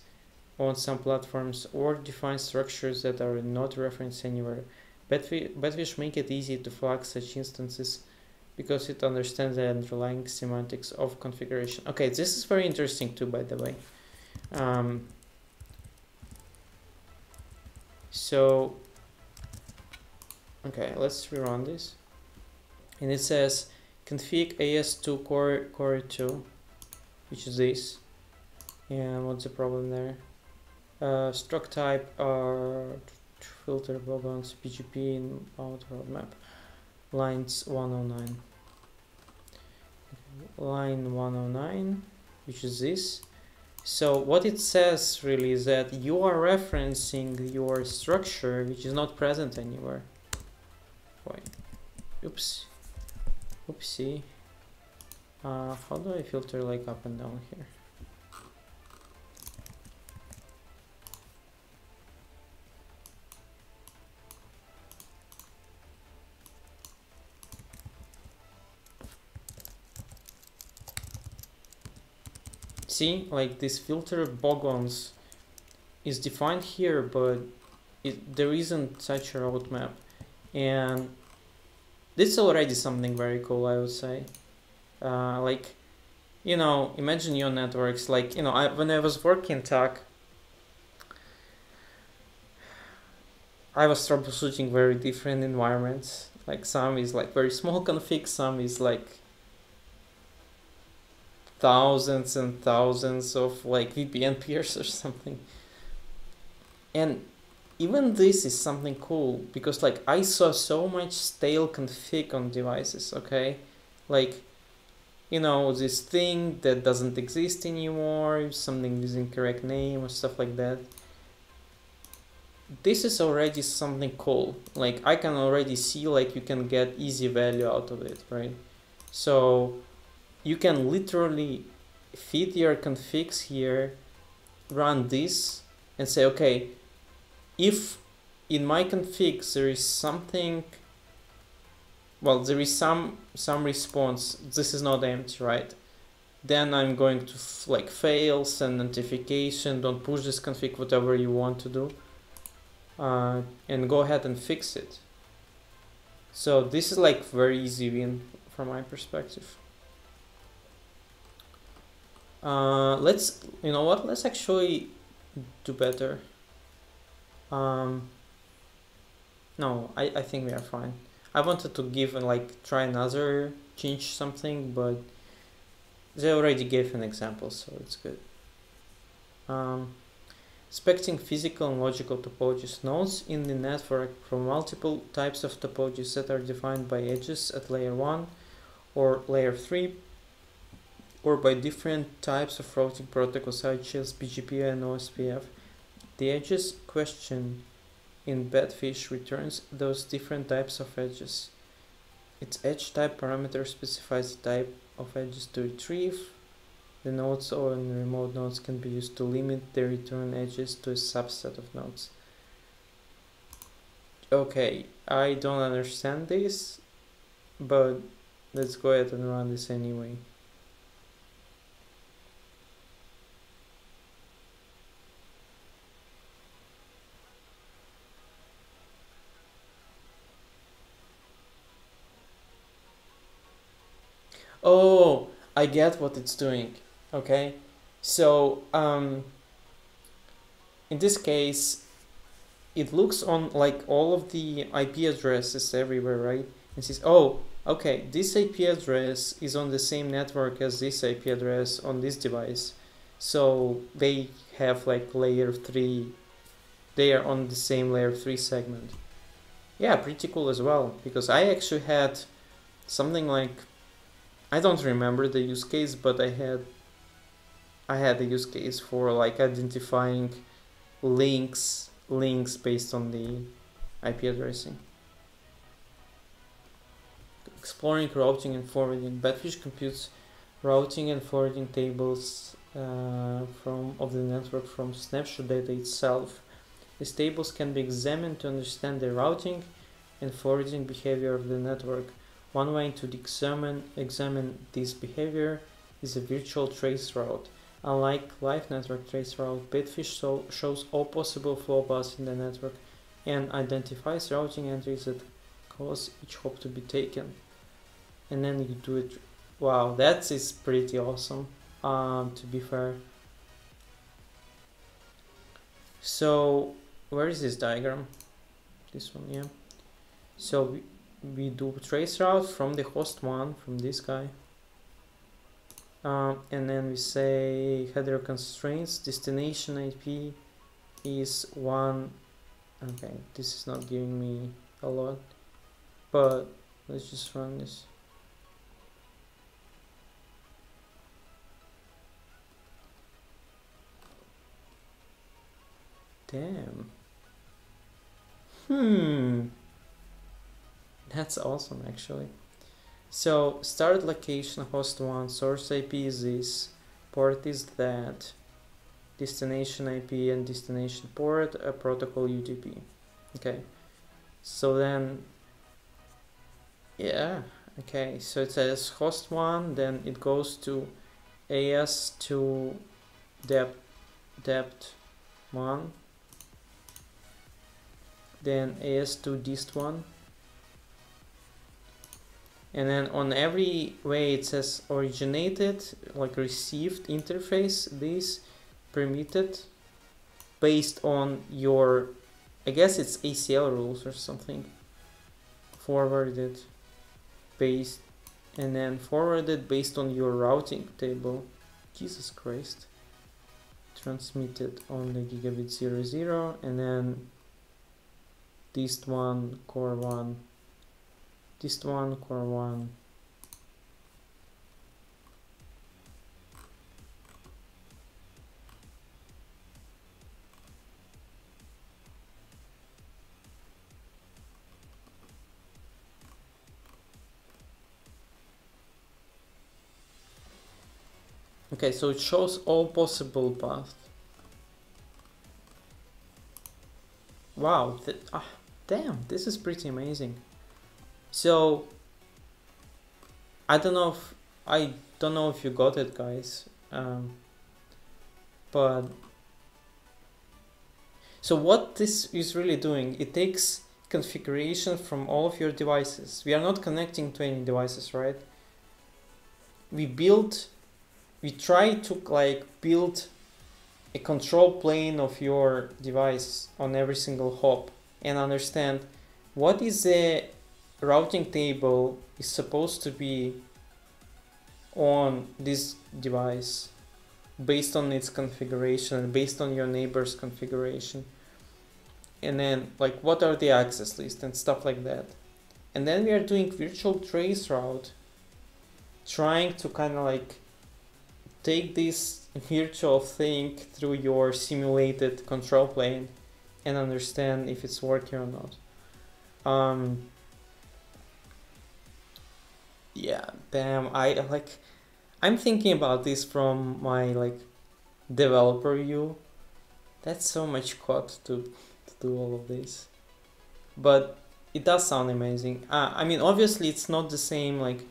on some platforms or define structures that are not referenced anywhere. Batfish make it easy to flag such instances because it understands the underlying semantics of configuration. Okay, this is very interesting too, by the way. Um, so, okay, let's rerun this. And it says, config AS2 core core 2 which is this. And what's the problem there? Uh, struct type are filter bogons BGP in out route map. Lines 109 line 109 which is this. So what it says really is that you are referencing your structure which is not present anywhere. Wait. oops Oopsie. Uh, how do I filter like up and down here? See, like this filter bogons is defined here, but it, there isn't such a route map. And this is already something very cool i would say. Uh, like you know imagine your networks like you know I, when i was working tech i was troubleshooting very different environments. Like some is like very small config some is like thousands and thousands of like vpn peers or something. And even this is something cool because like I saw so much stale config on devices, okay? Like, you know, this thing that doesn't exist anymore, something with incorrect name or stuff like that. This is already something cool. Like I can already see like you can get easy value out of it, right? So you can literally feed your configs here, run this and say, okay, if in my config there is something well there is some some response this is not empty right? Then I'm going to like fail send notification don't push this config whatever you want to do uh, and go ahead and fix it. So this is like very easy win from my perspective. Uh, let's you know what? Let's actually do better um, no I, I think we are fine. I wanted to give and like try another change something but they already gave an example so it's good. Um, expecting physical and logical topologies. Nodes in the network from multiple types of topologies that are defined by edges at layer 1 or layer 3 or by different types of routing protocols such as BGP and OSPF. The edges question in Batfish returns those different types of edges. Its edge type parameter specifies the type of edges to retrieve. The nodes on remote nodes can be used to limit the return edges to a subset of nodes. Okay, I don't understand this, but let's go ahead and run this anyway. Oh, I get what it's doing. Okay, so um, in this case, it looks on like all of the IP addresses everywhere, right? And says, oh, okay, this IP address is on the same network as this IP address on this device. So they have like layer 3, they are on the same layer 3 segment. Yeah, pretty cool as well, because I actually had something like I don't remember the use case, but I had I had a use case for like identifying links links based on the IP addressing. Exploring routing and forwarding. Batfish computes routing and forwarding tables uh, from of the network from snapshot data itself. These tables can be examined to understand the routing and forwarding behavior of the network. One way to examine, examine this behavior is a virtual trace route. Unlike live network trace route, Batfish so shows all possible flow paths in the network and identifies routing entries that cause each hop to be taken. And then you do it. Wow, that is pretty awesome, um, to be fair. So, where is this diagram? This one, yeah. So, we, do trace route from the host one from this guy. Um, and then we say header constraints destination IP is one. Okay this is not giving me a lot but let's just run this. Damn. Hmm that's awesome actually. So start location host 1, source IP is this, port is that, destination IP and destination port, a protocol UDP. Okay, so then, yeah, okay, so it says host 1, then it goes to AS to depth, depth 1, then AS to dist 1, and then on every way it says originated like received interface this permitted based on your I guess it's ACL rules or something. Forwarded based and then forwarded based on your routing table. Jesus Christ. Transmitted on the gigabit 00 and then this one core one this one, core one. Okay, so it shows all possible paths. wow, th- ah, damn, this is pretty amazing. So I don't know if I don't know if you got it, guys. Um, but so what this is really doing, it takes configuration from all of your devices. We are not connecting to any devices, right? We build, we try to like build a control plane of your device on every single hop and understand what is the routing table is supposed to be on this device based on its configuration based on your neighbor's configuration. And then like what are the access lists and stuff like that. And then we are doing virtual trace route trying to kind of like take this virtual thing through your simulated control plane and understand if it's working or not. Um yeah damn i like i'm thinking about this from my like developer view. That's so much code to, to do all of this. But it does sound amazing. Uh, i mean obviously it's not the same like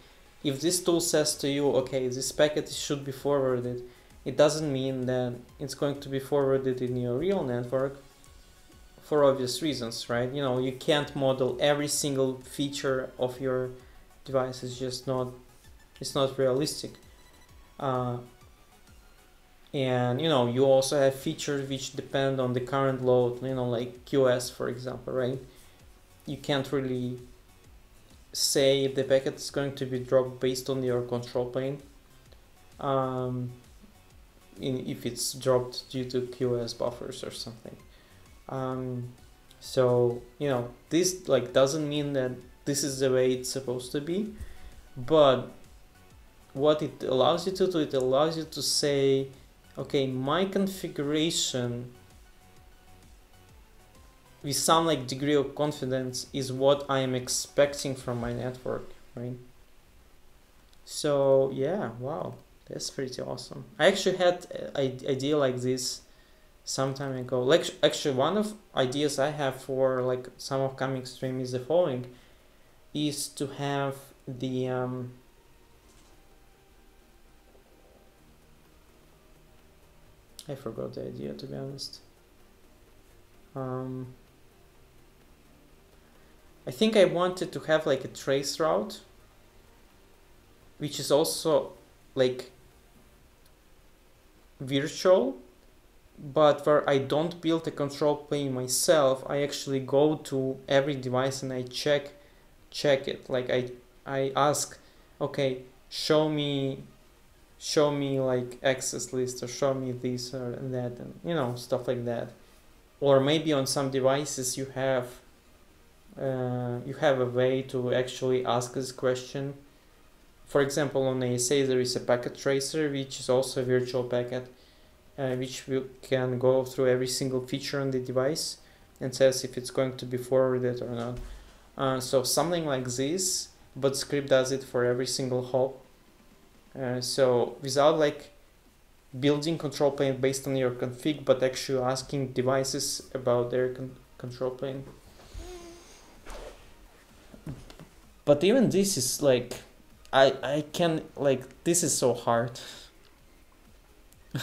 if this tool says to you okay this packet should be forwarded it doesn't mean that it's going to be forwarded in your real network for obvious reasons right? You know you can't model every single feature of your device is just not it's not realistic. Uh, and you know you also have features which depend on the current load you know like QoS for example right? You can't really say if the packet is going to be dropped based on your control plane um, in, if it's dropped due to QoS buffers or something. Um, so you know this like doesn't mean that this is the way it's supposed to be but what it allows you to do it allows you to say okay my configuration with some like degree of confidence is what I am expecting from my network right? So yeah wow that's pretty awesome. I actually had an idea like this some time ago. Like actually one of ideas I have for like some upcoming stream is the following is to have the um, I forgot the idea to be honest. Um, I think I wanted to have like a trace route which is also like virtual but where I don't build a control plane myself I actually go to every device and I check check it. Like i i ask okay show me show me like access list or show me this or that and you know stuff like that. Or maybe on some devices you have uh, you have a way to actually ask this question. For example on ASA there is a packet tracer which is also a virtual packet uh, which we can go through every single feature on the device and says if it's going to be forwarded or not uh, so something like this, but script does it for every single hop. Uh, so without like building control plane based on your config, but actually asking devices about their con control plane. But even this is like, I I can like this is so hard.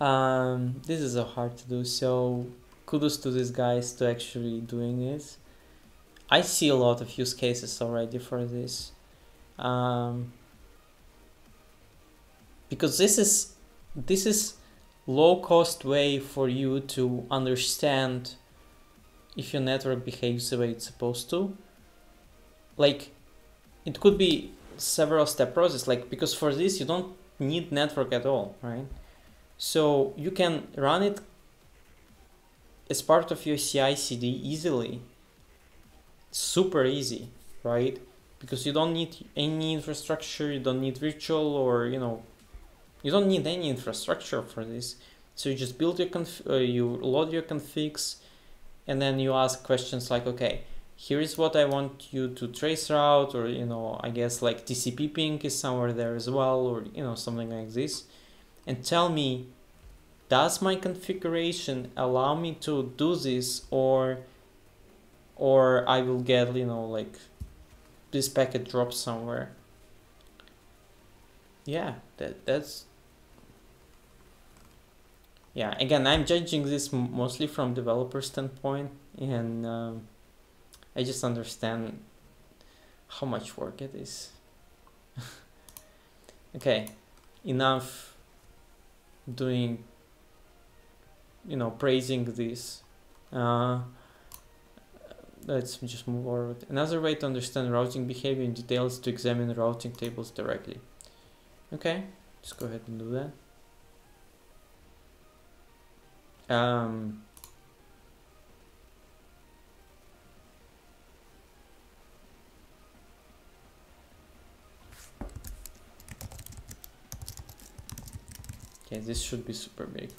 um, this is so hard to do. So kudos to these guys to actually doing this. I see a lot of use cases already for this. Um, because this is this is low cost way for you to understand if your network behaves the way it's supposed to. Like it could be several step process like because for this you don't need network at all, right? So you can run it as part of your CI CD easily super easy, right? Because you don't need any infrastructure, you don't need virtual or, you know, you don't need any infrastructure for this. So you just build your conf uh, you load your configs and then you ask questions like, okay, here is what I want you to trace route or, you know, I guess like TCP ping is somewhere there as well or, you know, something like this. And tell me does my configuration allow me to do this or or I will get you know like this packet drops somewhere. Yeah that that's yeah again i'm judging this mostly from developer standpoint and um, i just understand how much work it is. Okay enough doing you know praising this. Uh, let's just move forward. Another way to understand routing behavior in detail is to examine routing tables directly. Okay just go ahead and do that. Um, okay this should be super big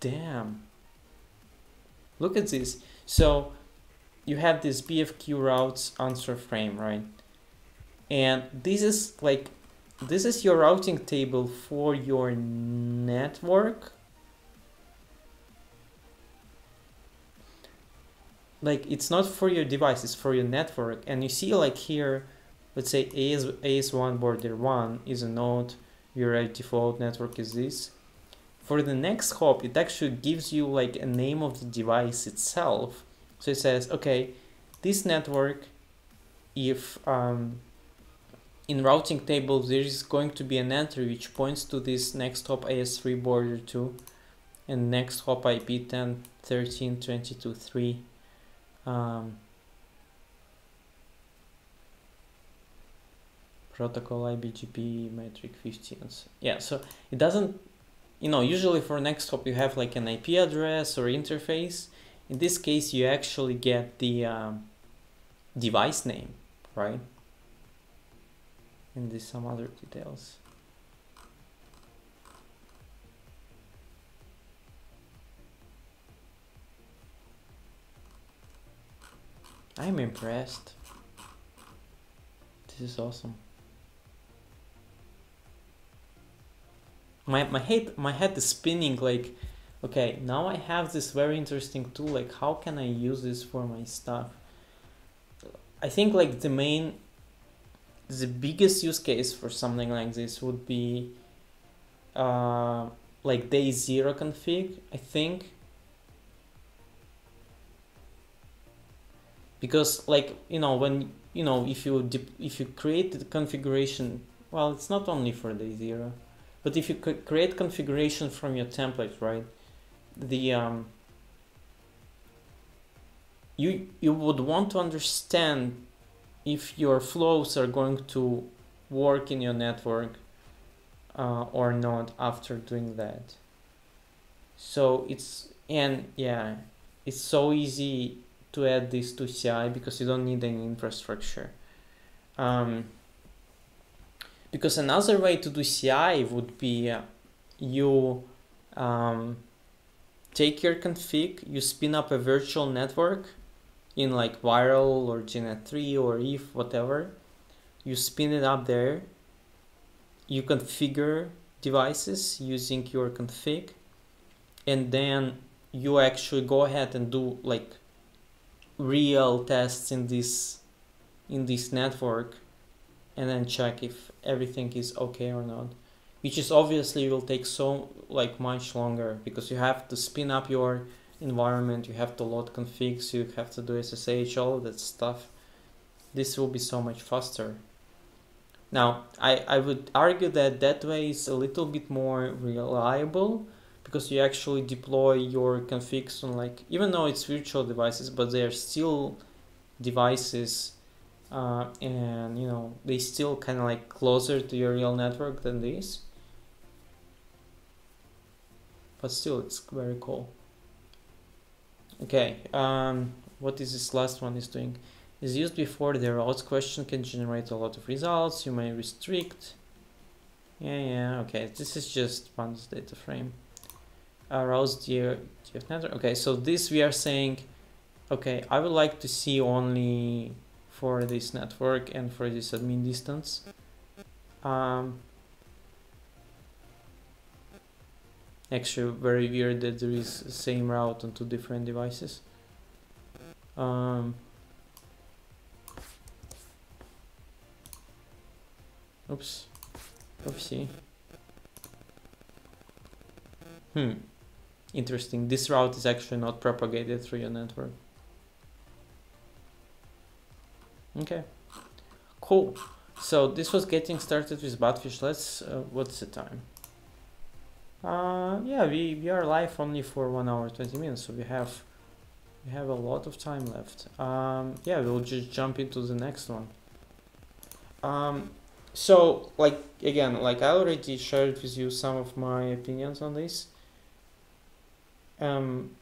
Damn. Look at this. So you have this BFQ routes answer frame, right? And this is like, this is your routing table for your network. Like it's not for your device, it's for your network. And you see like here, let's say AS, AS1 border 1 is a node, your default network is this for the next hop, it actually gives you like a name of the device itself. So it says, okay, this network, if um, in routing table there is going to be an entry which points to this next hop AS3 border 2 and next hop IP 10, 13, 22, 3. Um, protocol IBGP metric 15. Yeah, so it doesn't you know, usually for next hop you have like an IP address or interface. In this case, you actually get the um, device name, right? And there's some other details. I'm impressed. This is awesome. My, my head my head is spinning like okay now I have this very interesting tool like how can I use this for my stuff? I think like the main the biggest use case for something like this would be uh, like day zero config I think. Because like you know when you know if you if you create the configuration well it's not only for day zero but if you create configuration from your template, right, the um, you you would want to understand if your flows are going to work in your network uh, or not after doing that. So it's and yeah, it's so easy to add this to CI because you don't need any infrastructure. Um, because another way to do CI would be you um, take your config, you spin up a virtual network in like VIRL or GNS3 or if, whatever. You spin it up there. You configure devices using your config and then you actually go ahead and do like real tests in this in this network and then check if everything is okay or not. Which is obviously will take so like much longer because you have to spin up your environment you have to load configs you have to do ssh all that stuff. This will be so much faster. Now i i would argue that that way is a little bit more reliable because you actually deploy your configs on like even though it's virtual devices but they are still devices uh, and you know they still kind of like closer to your real network than this but still it's very cool. Okay um, what is this last one is doing? Is used before the routes question can generate a lot of results you may restrict. Yeah yeah okay this is just one data frame. Uh, routes DF network. Okay, so this we are saying, okay, I would like to see only for this network and for this admin distance. Um, actually very weird that there is same route on two different devices. Um, oops, oopsie. Hmm, interesting. This route is actually not propagated through your network. Okay, cool. So this was getting started with Batfish. Let's, uh, what's the time? Uh, yeah, we, we are live only for one hour, 20 minutes. So we have, we have a lot of time left. Um, yeah, we'll just jump into the next one. Um, so like, again, like I already shared with you some of my opinions on this. Um,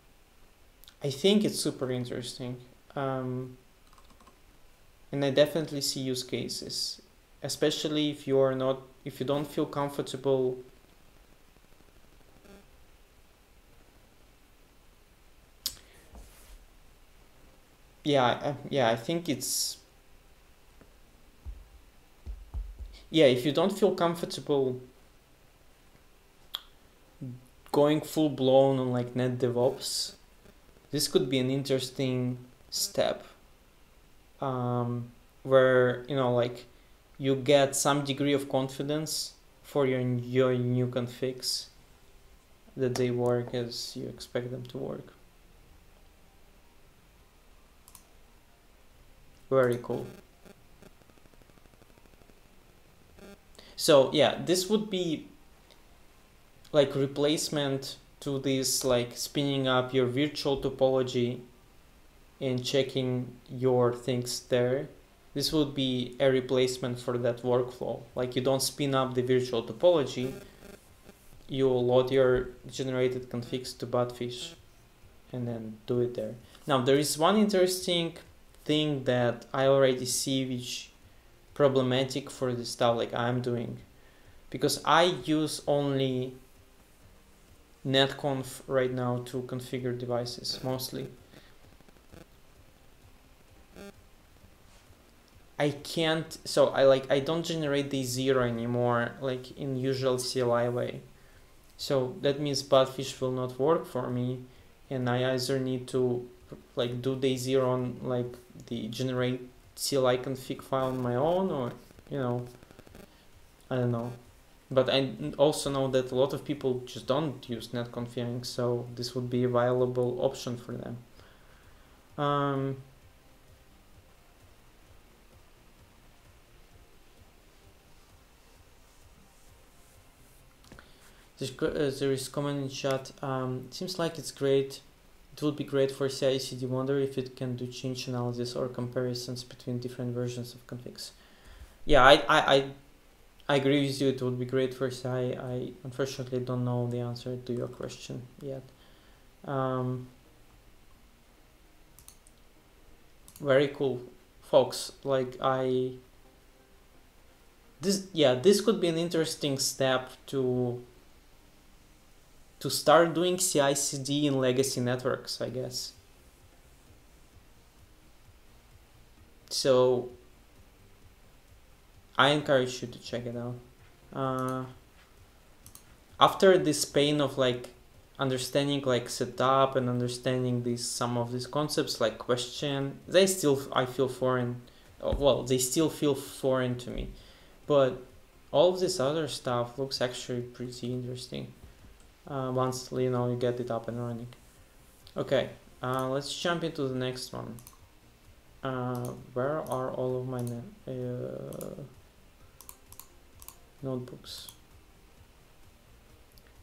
I think it's super interesting. Um, and I definitely see use cases, especially if you are not, if you don't feel comfortable yeah, yeah, I think it's yeah, if you don't feel comfortable going full blown on like net DevOps, this could be an interesting step um, where you know like you get some degree of confidence for your your new configs that they work as you expect them to work. Very cool. So yeah, this would be like replacement to this like spinning up your virtual topology and checking your things there. This would be a replacement for that workflow. Like you don't spin up the virtual topology, you load your generated configs to Batfish and then do it there. Now there is one interesting thing that I already see which problematic for the stuff like I'm doing because I use only netconf right now to configure devices mostly I can't so I like I don't generate the zero anymore like in usual CLI way. So that means Batfish will not work for me and I either need to like do day zero on like the generate CLI config file on my own or you know I don't know. But I also know that a lot of people just don't use netconfig so this would be a viable option for them. Um, there is comment in chat um, seems like it's great it would be great for CI/CD. Wonder if it can do change analysis or comparisons between different versions of configs. Yeah, I, I, I, I agree with you. It would be great for CI. I unfortunately don't know the answer to your question yet. Um, very cool, folks. Like I, this yeah, this could be an interesting step to to start doing CI/CD in legacy networks, I guess. So I encourage you to check it out. Uh, after this pain of like understanding like setup and understanding these some of these concepts like question, they still I feel foreign. Uh, well, they still feel foreign to me, but all of this other stuff looks actually pretty interesting uh, once you know you get it up and running. Okay uh, let's jump into the next one. Uh, where are all of my uh, notebooks?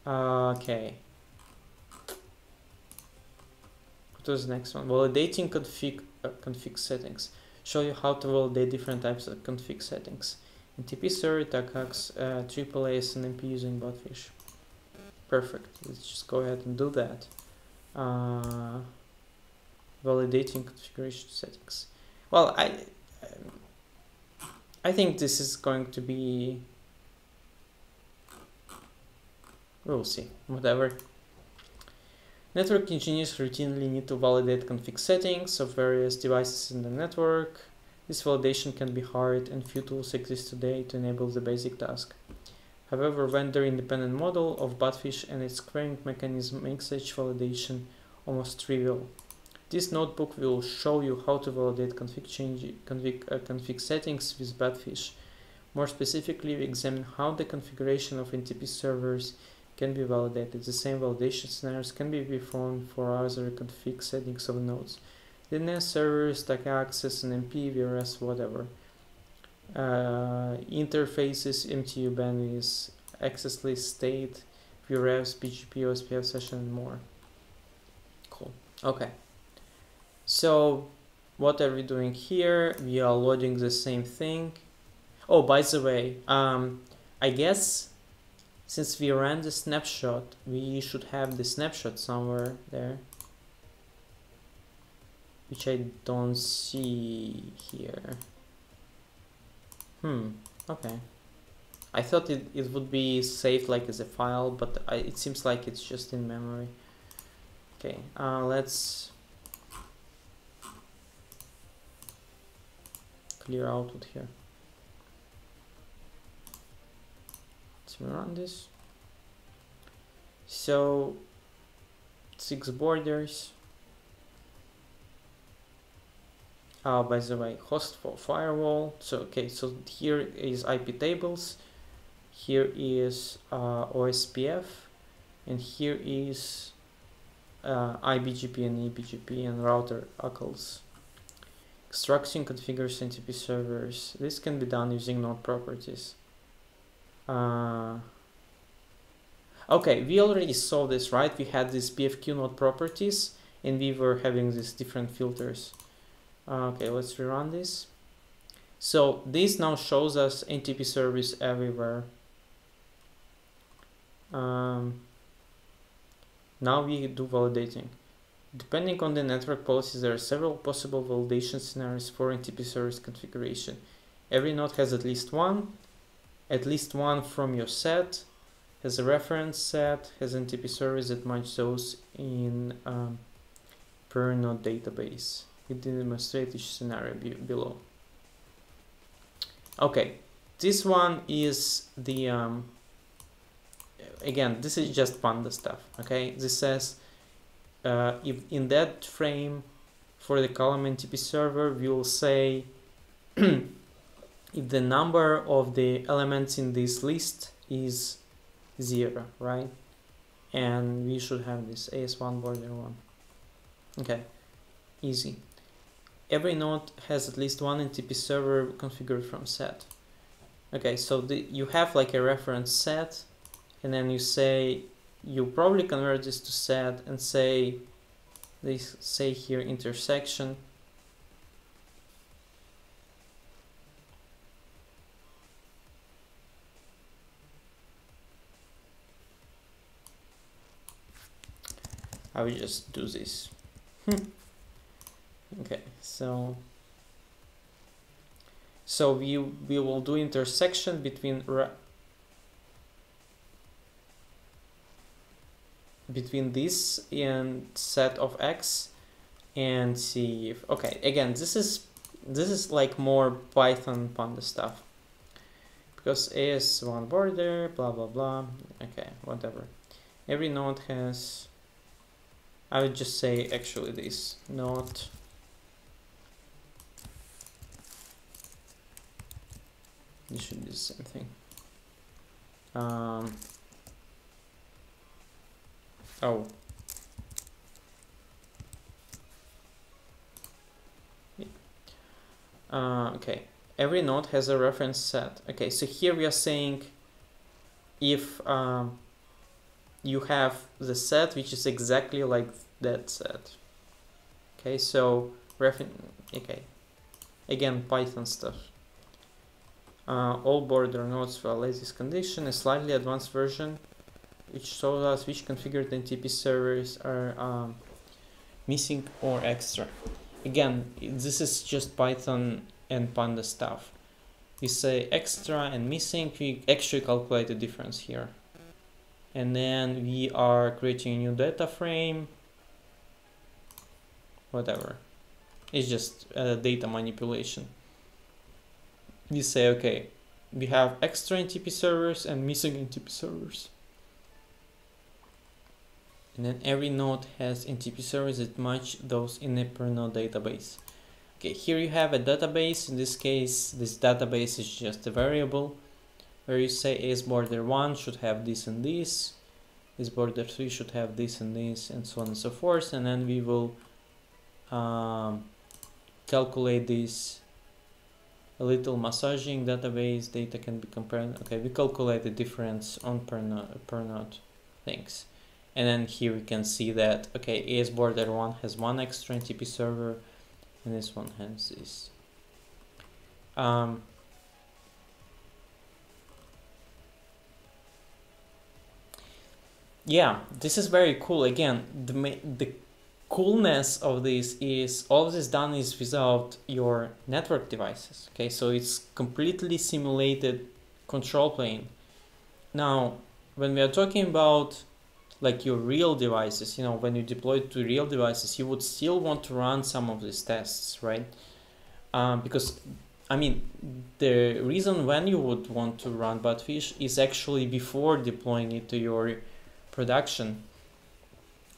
Okay. What was the next one? Validating config uh, config settings. Show you how to validate different types of config settings. NTP server, TACACS, uh, AAA SNMP using Batfish perfect. Let's just go ahead and do that. Uh, validating configuration settings. Well I I think this is going to be we'll see. Whatever. Network engineers routinely need to validate config settings of various devices in the network. This validation can be hard and few tools exist today to enable the basic task. However, vendor-independent model of Batfish and its querying mechanism makes such validation almost trivial. This notebook will show you how to validate config, change, config, uh, config settings with Batfish. More specifically, we examine how the configuration of NTP servers can be validated. The same validation scenarios can be performed for other config settings of nodes. DNS servers, stack access, NMP, VRS, whatever. Uh, interfaces, MTU bandwidth, access list state, VRFs, BGP, OSPF session, and more. Cool. Okay. So what are we doing here? We are loading the same thing. Oh, by the way, um, I guess since we ran the snapshot, we should have the snapshot somewhere there. Which I don't see here. Hmm, okay. I thought it, it would be saved like as a file, but I, it seems like it's just in memory. Okay, uh, let's clear output here. Let's run this. So six borders. Oh, by the way, host for firewall. So okay, so here is IP tables. Here is uh, OSPF, and here is uh, IBGP and eBGP and router UCLs. Extracting configures NTP servers. This can be done using node properties. Uh, okay, we already saw this, right? We had these BFQ node properties and we were having these different filters. Uh, okay, let's rerun this. So this now shows us NTP service everywhere. Um, now we do validating. Depending on the network policies, there are several possible validation scenarios for NTP service configuration. Every node has at least one, at least one from your set, has a reference set, has NTP service that matches those in um, per node database. We demonstrate each scenario be below. Okay, this one is the, um, again, this is just Panda stuff, okay? This says uh, if in that frame for the column NTP server, we will say if the number of the elements in this list is zero, right? And we should have this AS1 border 1. Okay, easy. Every node has at least one NTP server configured from set. Okay, so the, you have like a reference set, and then you say, you probably convert this to set and say, this say here intersection I will just do this. Hmm. Okay, so so we we will do intersection between between this and set of x and see if okay again this is this is like more python panda stuff. Because as1 border blah blah blah. Okay whatever. Every node has I would just say actually this, not this should be the same thing. Um, oh. Uh, okay, every node has a reference set. Okay, so here we are saying if um, you have the set which is exactly like that set. Okay, so ref okay, again Python stuff. Uh, all border nodes violate this condition. A slightly advanced version which shows us which configured NTP servers are um, missing or extra. Again, this is just Python and Panda stuff. We say extra and missing, we actually calculate the difference here and then we are creating a new data frame whatever. It's just uh, data manipulation. We say, okay, we have extra NTP servers and missing NTP servers. And then every node has NTP servers that match those in a per node database. Okay, here you have a database. In this case, this database is just a variable where you say is border 1 should have this and this, is border 3 should have this and this, and so on and so forth. And then we will um, calculate this a little massaging database data can be compared. Okay, we calculate the difference on per node, per node things. And then here we can see that, okay, AS border 1 has one extra NTP server, and this one has this. Um, yeah, this is very cool. Again, the the coolness of this is all this done is without your network devices. Okay, so it's completely simulated control plane. Now, when we are talking about like your real devices, you know, when you deploy to real devices, you would still want to run some of these tests, right? Um, because, I mean, the reason when you would want to run Batfish is actually before deploying it to your production.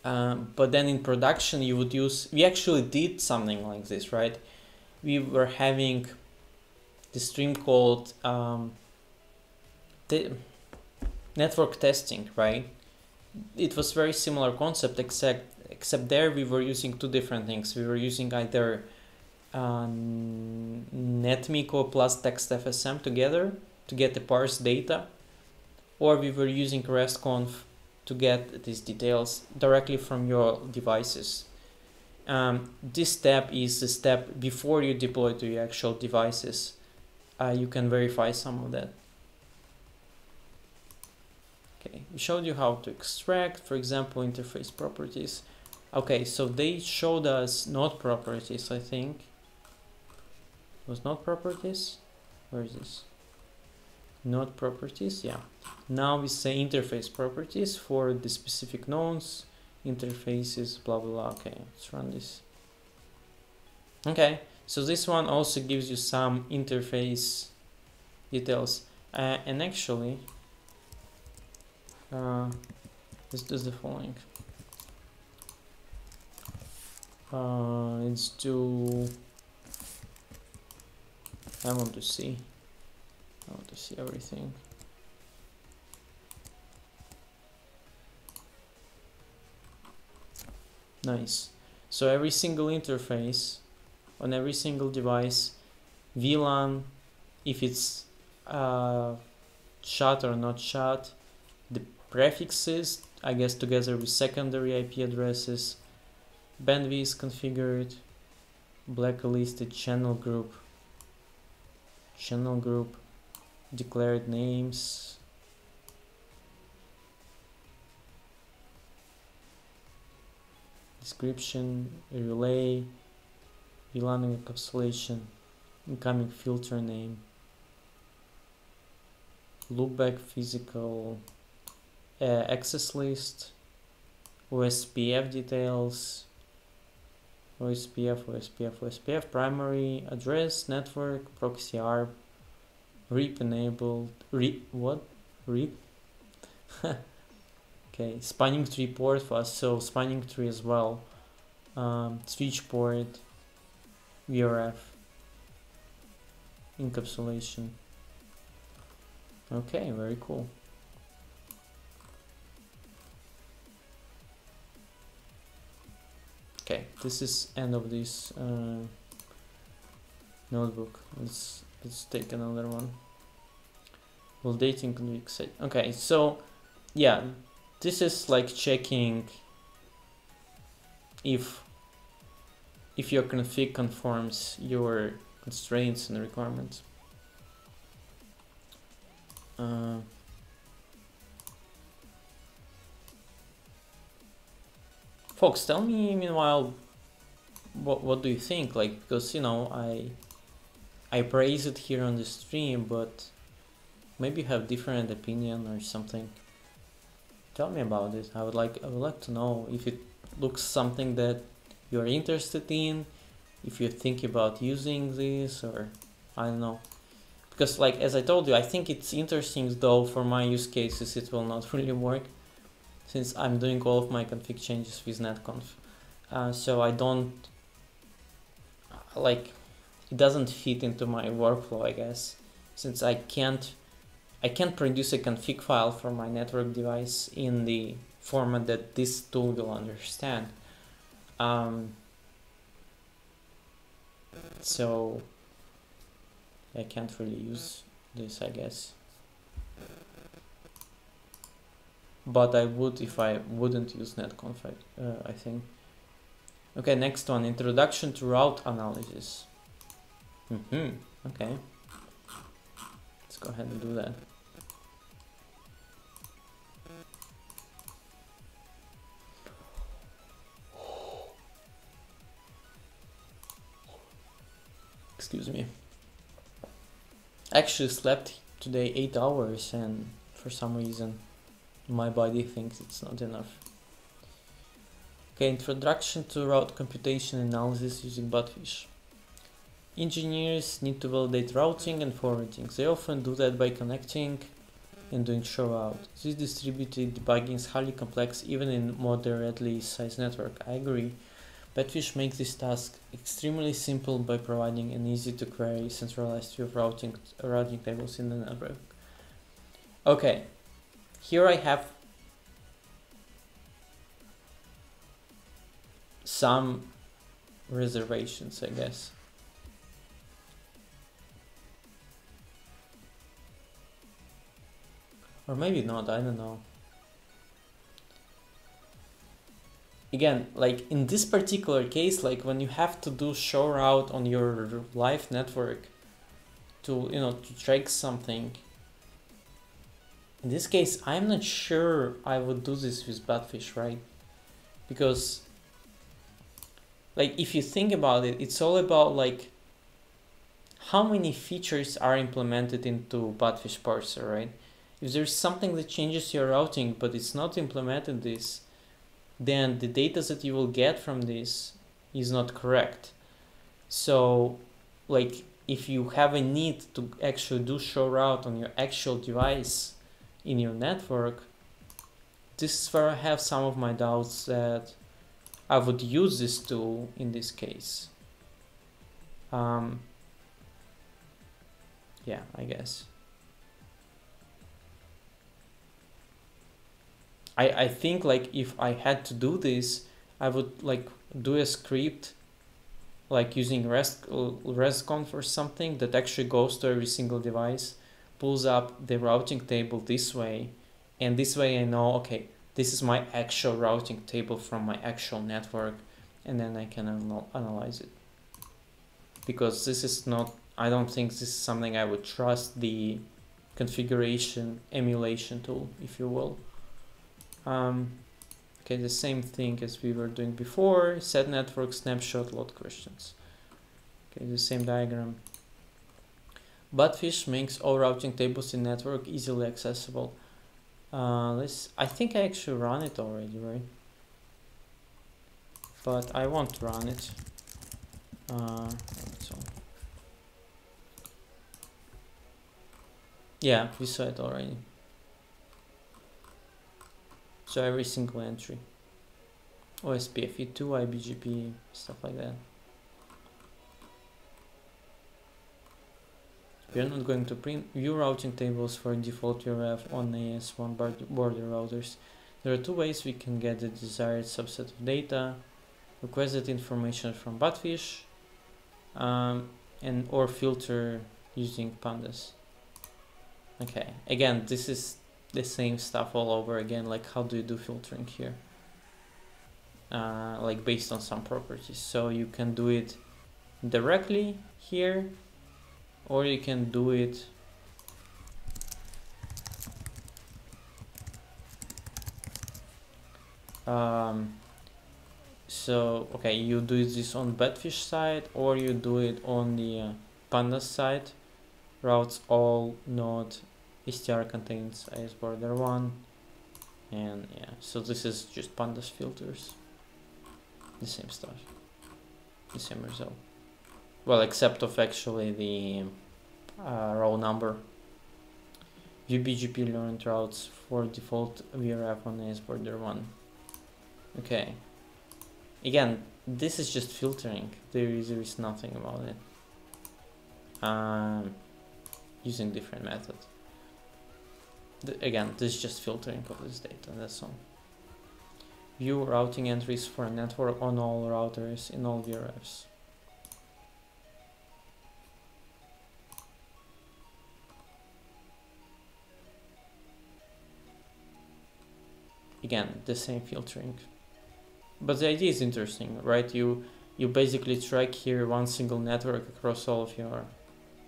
Um, but then in production, you would use, we actually did something like this, right? We were having the stream called um, network testing, right? it was very similar concept except except there we were using two different things we were using either netmiko plus textfsm together to get the parse data or we were using restconf to get these details directly from your devices um, this step is the step before you deploy to your actual devices uh, you can verify some of that Okay, we showed you how to extract, for example, interface properties. Okay, so they showed us node properties, I think. It was node properties? Where is this? Node properties, yeah. Now we say interface properties for the specific nodes, interfaces, blah, blah. Okay, let's run this. Okay, so this one also gives you some interface details. Uh, and actually, uh, let's do the following. Uh, let's do. I want to see. I want to see everything. Nice. So every single interface on every single device, VLAN, if it's uh, shut or not shut, the prefixes, I guess together with secondary IP addresses, bandwidth configured, blacklisted channel group, channel group, declared names, description, relay, VLAN encapsulation, incoming filter name, loopback physical uh, access list, OSPF details, OSPF, OSPF, OSPF, primary address, network, proxy ARP, RIP enabled, RIP, what? RIP? okay, spanning tree port for us so spanning tree as well, um, switch port, VRF, encapsulation. Okay, very cool. okay this is end of this uh, notebook let's let's take another one well dating set okay so yeah this is like checking if if your config conforms your constraints and requirements. Uh, folks tell me meanwhile what what do you think? Like because you know i i praise it here on the stream but maybe you have different opinion or something tell me about it i would like i would like to know if it looks something that you're interested in, if you think about using this or I don't know. Because like as I told you, I think it's interesting though for my use cases it will not really work since I'm doing all of my config changes with netconf. Uh, so I don't like it doesn't fit into my workflow I guess since I can't I can't produce a config file for my network device in the format that this tool will understand. Um, so I can't really use this I guess. But I would if I wouldn't use netconf uh, I think. Okay next one. Introduction to route analysis. Mm -hmm. okay. Let's go ahead and do that excuse me actually slept today 8 hours and for some reason my body thinks it's not enough. Okay, introduction to route computation analysis using Batfish. Engineers need to validate routing and forwarding. They often do that by connecting and doing show out. This distributed debugging is highly complex even in moderately sized network. I agree. Batfish makes this task extremely simple by providing an easy to query centralized view of routing, routing tables in the network. Okay, here I have some reservations, I guess. Or maybe not, I don't know. Again, like in this particular case, like when you have to do show route on your live network to, you know, to track something, in this case, I'm not sure I would do this with Batfish, right? Because, like, if you think about it, it's all about, like, how many features are implemented into Batfish parser, right? If there's something that changes your routing, but it's not implemented this, then the data that you will get from this is not correct. So, like, if you have a need to actually do show route on your actual device, in your network, this is where I have some of my doubts that I would use this tool in this case. Um, yeah, I guess. I, I think like if I had to do this, I would like do a script like using REST, RESTconf or something that actually goes to every single device pulls up the routing table this way and this way I know okay this is my actual routing table from my actual network and then I can anal analyze it. Because this is not I don't think this is something I would trust the configuration emulation tool if you will um, okay the same thing as we were doing before set network snapshot load questions okay the same diagram Batfish makes all routing tables in network easily accessible. Uh, let's. I think I actually run it already, right? But I won't run it. Uh, so. Yeah, we saw it already. So every single entry. OSPF2, IBGP, stuff like that. We are not going to print view routing tables for default VRF on AS1 border routers. There are two ways we can get the desired subset of data. Request that information from Batfish, um, and or filter using pandas. Okay, again, this is the same stuff all over again, like how do you do filtering here? Uh, like based on some properties. So you can do it directly here or you can do it um, so okay you do this on Batfish side or you do it on the uh, side routes all node str contains AS border one and yeah so this is just pandas filters the same stuff the same result. Well, except of actually the uh, row number. View BGP learned routes for default VRF on AS border 1. Okay. Again, this is just filtering. There is, there is nothing about it. Um, using different methods. Again, this is just filtering of this data, that's all. View routing entries for a network on all routers in all VRFs. Again, the same filtering. But the idea is interesting, right? You you basically track here one single network across all of your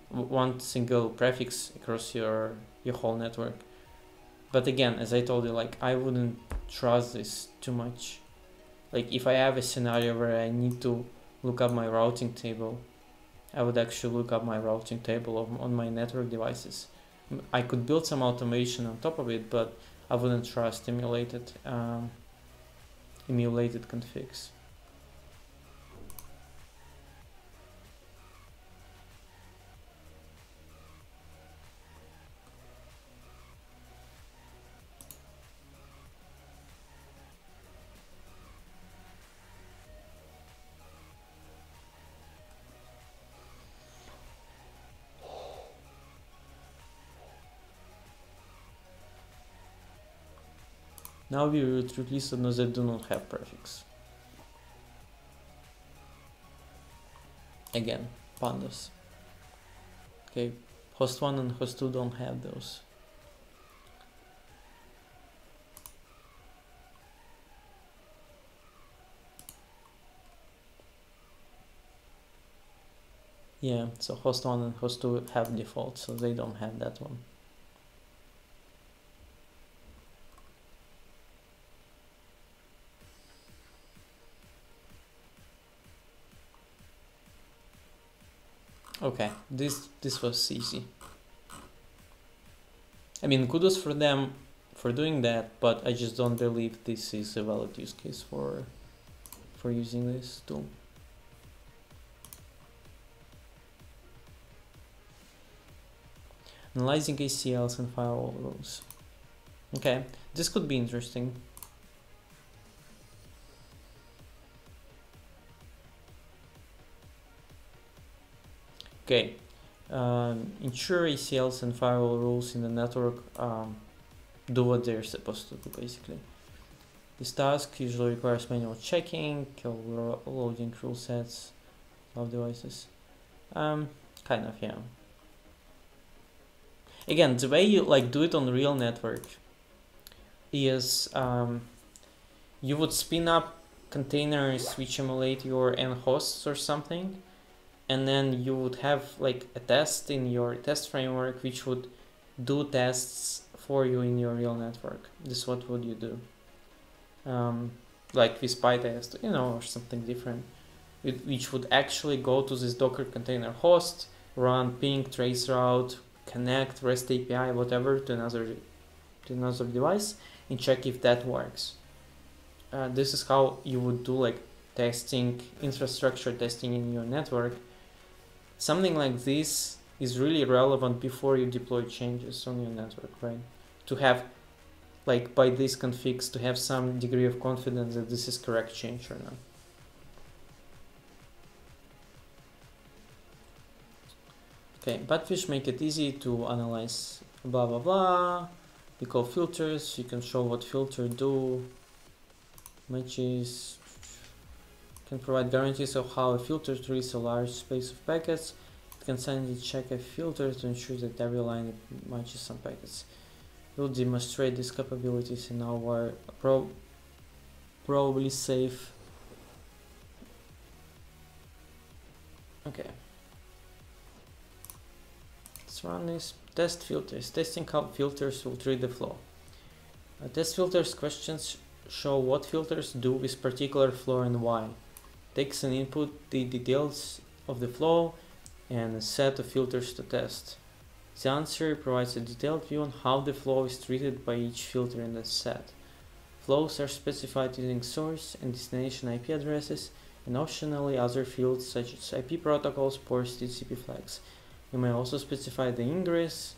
one single prefix across your your whole network but again as i told you like i wouldn't trust this too much. Like if i have a scenario where i need to look up my routing table i would actually look up my routing table of, on my network devices. I could build some automation on top of it but i wouldn't trust emulated um, emulated configs Now we will release those that do not have prefix. Again, pandas. Okay, host 1 and host 2 don't have those. Yeah, so host 1 and host 2 have default, so they don't have that one. This this was easy. I mean, kudos for them for doing that, but I just don't believe this is a valid use case for for using this tool. Analyzing ACLs and firewall rules. Okay, this could be interesting. Okay, um, ensure ACLs and firewall rules in the network um, do what they're supposed to do basically. This task usually requires manual checking, loading rule sets of devices. Um, kind of, yeah. Again, the way you like do it on real network is um, you would spin up containers which emulate your n hosts or something and then you would have like a test in your test framework which would do tests for you in your real network. This what would you do? Um, like with PyTest, you know, or something different, which would actually go to this Docker container host, run ping, traceroute, connect, REST API, whatever, to another to another device, and check if that works. Uh, this is how you would do like testing, infrastructure testing in your network something like this is really relevant before you deploy changes on your network, right? To have, like by this configs, to have some degree of confidence that this is correct change or not. Okay, Batfish make it easy to analyze blah blah blah. We call filters, you can show what filter do, matches, can provide guarantees of how a filter treats a large space of packets. It can send check a filter to ensure that every line matches some packets. We'll demonstrate these capabilities in our pro probably safe. Okay. Let's run this. Test filters. Testing how filters will treat the flow. Uh, test filters questions show what filters do with particular flow and why takes an input the details of the flow and a set of filters to test. The answer provides a detailed view on how the flow is treated by each filter in the set. Flows are specified using source and destination IP addresses and optionally other fields such as IP protocols, ports, TCP flags. You may also specify the ingress,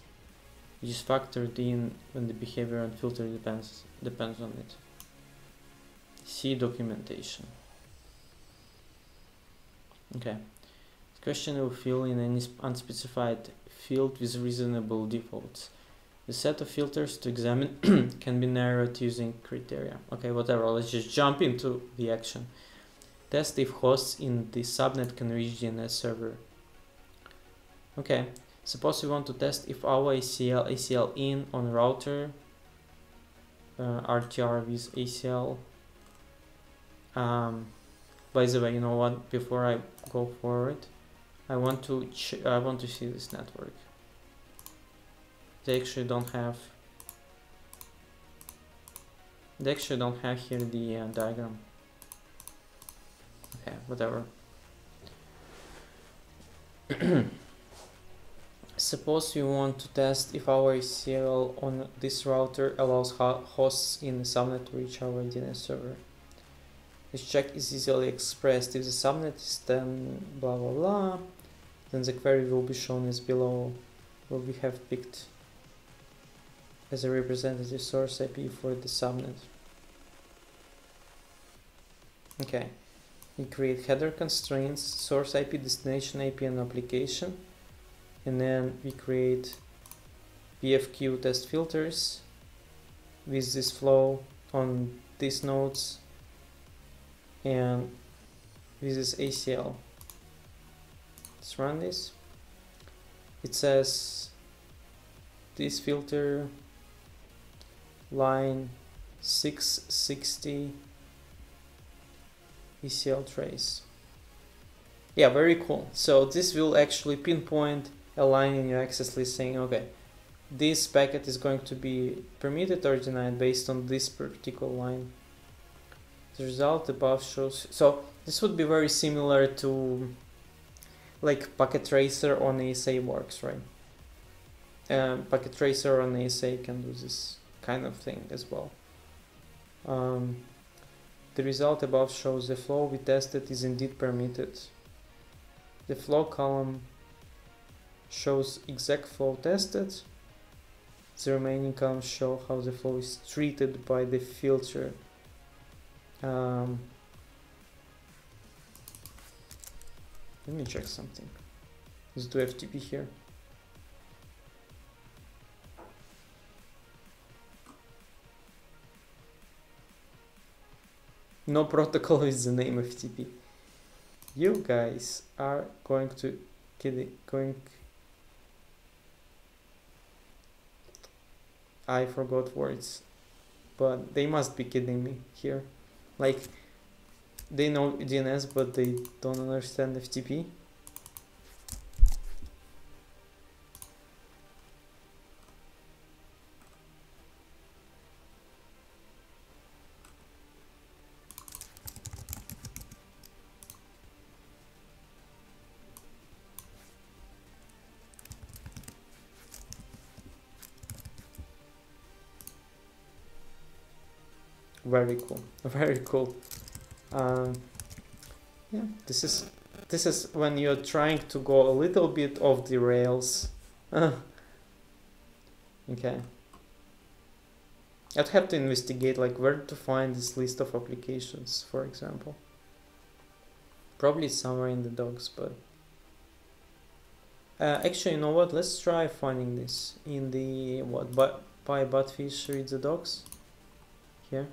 which is factored in when the behavior and filter depends depends on it. See documentation. Okay. The question will fill in any unspecified field with reasonable defaults. The set of filters to examine can be narrowed using criteria. Okay, whatever, let's just jump into the action. Test if hosts in the subnet can reach DNS server. Okay, suppose we want to test if our ACL, ACL in on router, uh, RTR with ACL. Um, by the way, you know what, before I go forward, I want to I want to see this network. They actually don't have they actually don't have here the uh, diagram. Okay whatever. Suppose you want to test if our ACL on this router allows hosts in the subnet to reach our DNS server this check is easily expressed if the subnet is then blah blah blah then the query will be shown as below where we have picked as a representative source IP for the subnet. Okay, we create header constraints, source IP, destination IP and application. And then we create BFQ test filters with this flow on these nodes and this is ACL. Let's run this. It says this filter line 660 ACL trace. Yeah, very cool. So this will actually pinpoint a line in your access list saying, okay, this packet is going to be permitted or denied based on this particular line. The result above shows, so this would be very similar to like packet tracer on ASA works, right? Um, packet tracer on ASA can do this kind of thing as well. Um, the result above shows the flow we tested is indeed permitted. The flow column shows exact flow tested. The remaining columns show how the flow is treated by the filter. Um, let me check something. Let's do FTP here. no protocol is the name of FTP. You guys are going to kidding going I forgot words but they must be kidding me here like they know DNS but they don't understand FTP very cool. Very cool. Um, yeah this is this is when you're trying to go a little bit off the rails. Okay. I'd have to investigate like where to find this list of applications for example. Probably somewhere in the docs but uh, actually you know what? Let's try finding this in the what but by Batfish read the docs? Here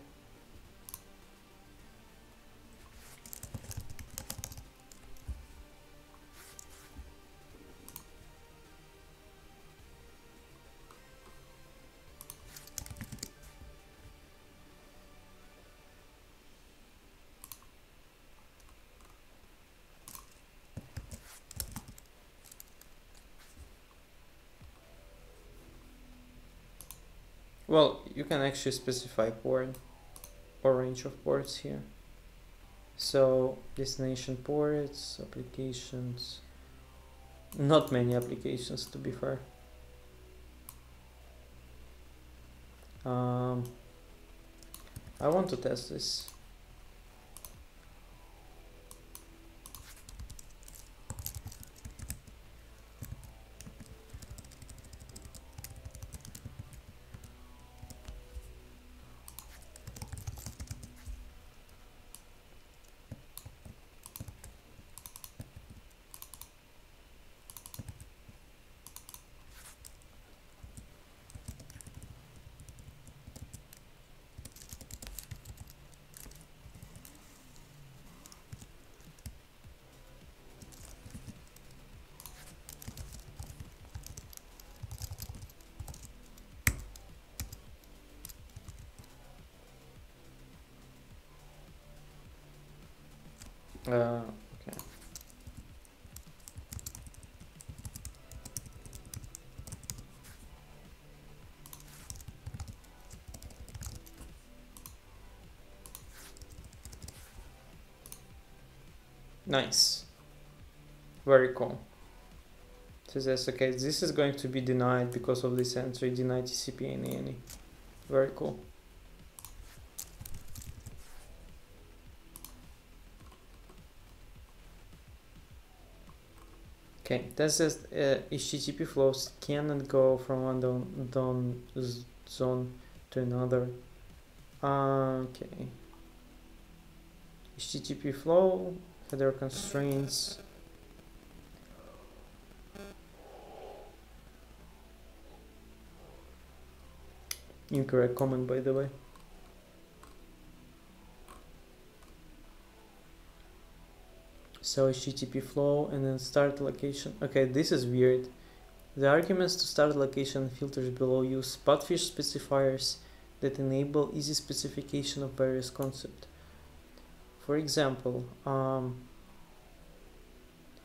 Well, you can actually specify port or range of ports here. So destination ports, applications, not many applications to be fair. Um, I want to test this. Uh, okay. Nice. Very cool. So that's okay. This is going to be denied because of this entry, deny TCP any any. Very cool. Okay, that's just uh, HTTP flows cannot go from one don, zone to another. Uh, okay. HTTP flow, header constraints. Incorrect comment, by the way. so http flow and then start location okay this is weird the arguments to start location filters below use Batfish specifiers that enable easy specification of various concepts for example um,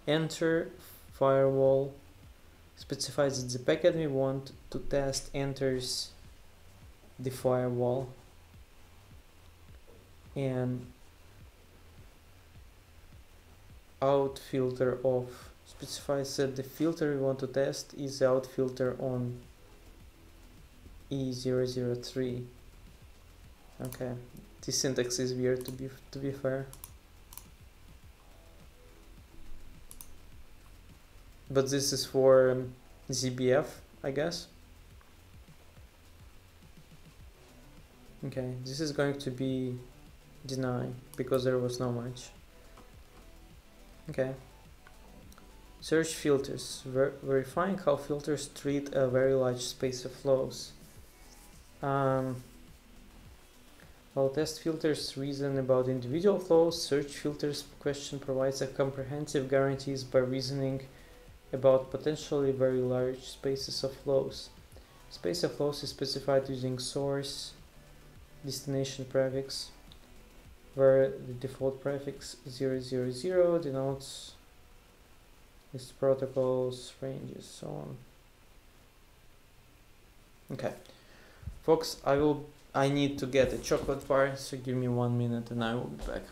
enter firewall specifies that the packet we want to test enters the firewall. And out filter off specifies that the filter we want to test is out filter on E003 okay this syntax is weird to be to be fair but this is for um, ZBF I guess okay this is going to be denied because there was no match Okay. Search filters. Ver verifying how filters treat a very large space of flows. Um, while test filters reason about individual flows, search filters question provides a comprehensive guarantees by reasoning about potentially very large spaces of flows. Space of flows is specified using source destination prefix where the default prefix 000 denotes its protocols, ranges, so on. Okay, folks, I will. I need to get a chocolate bar, so give me one minute and I will be back.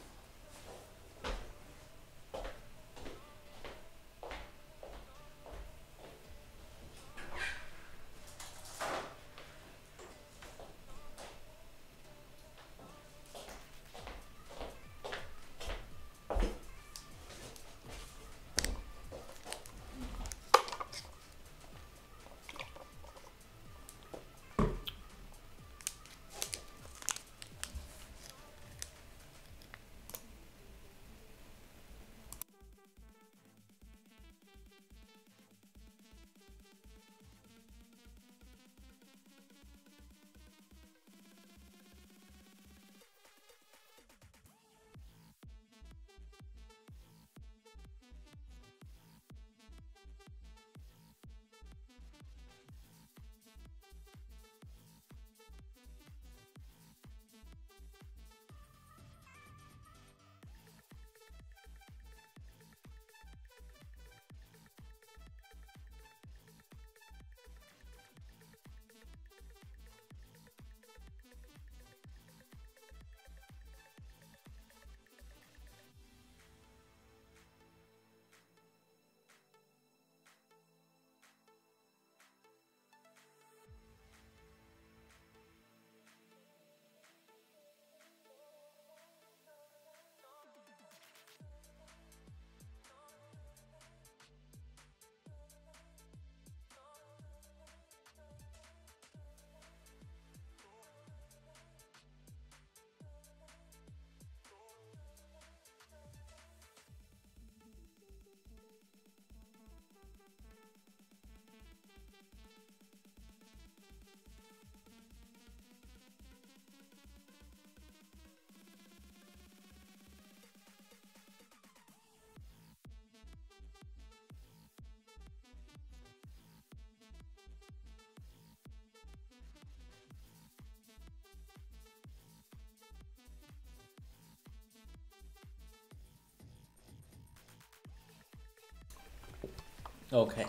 Okay.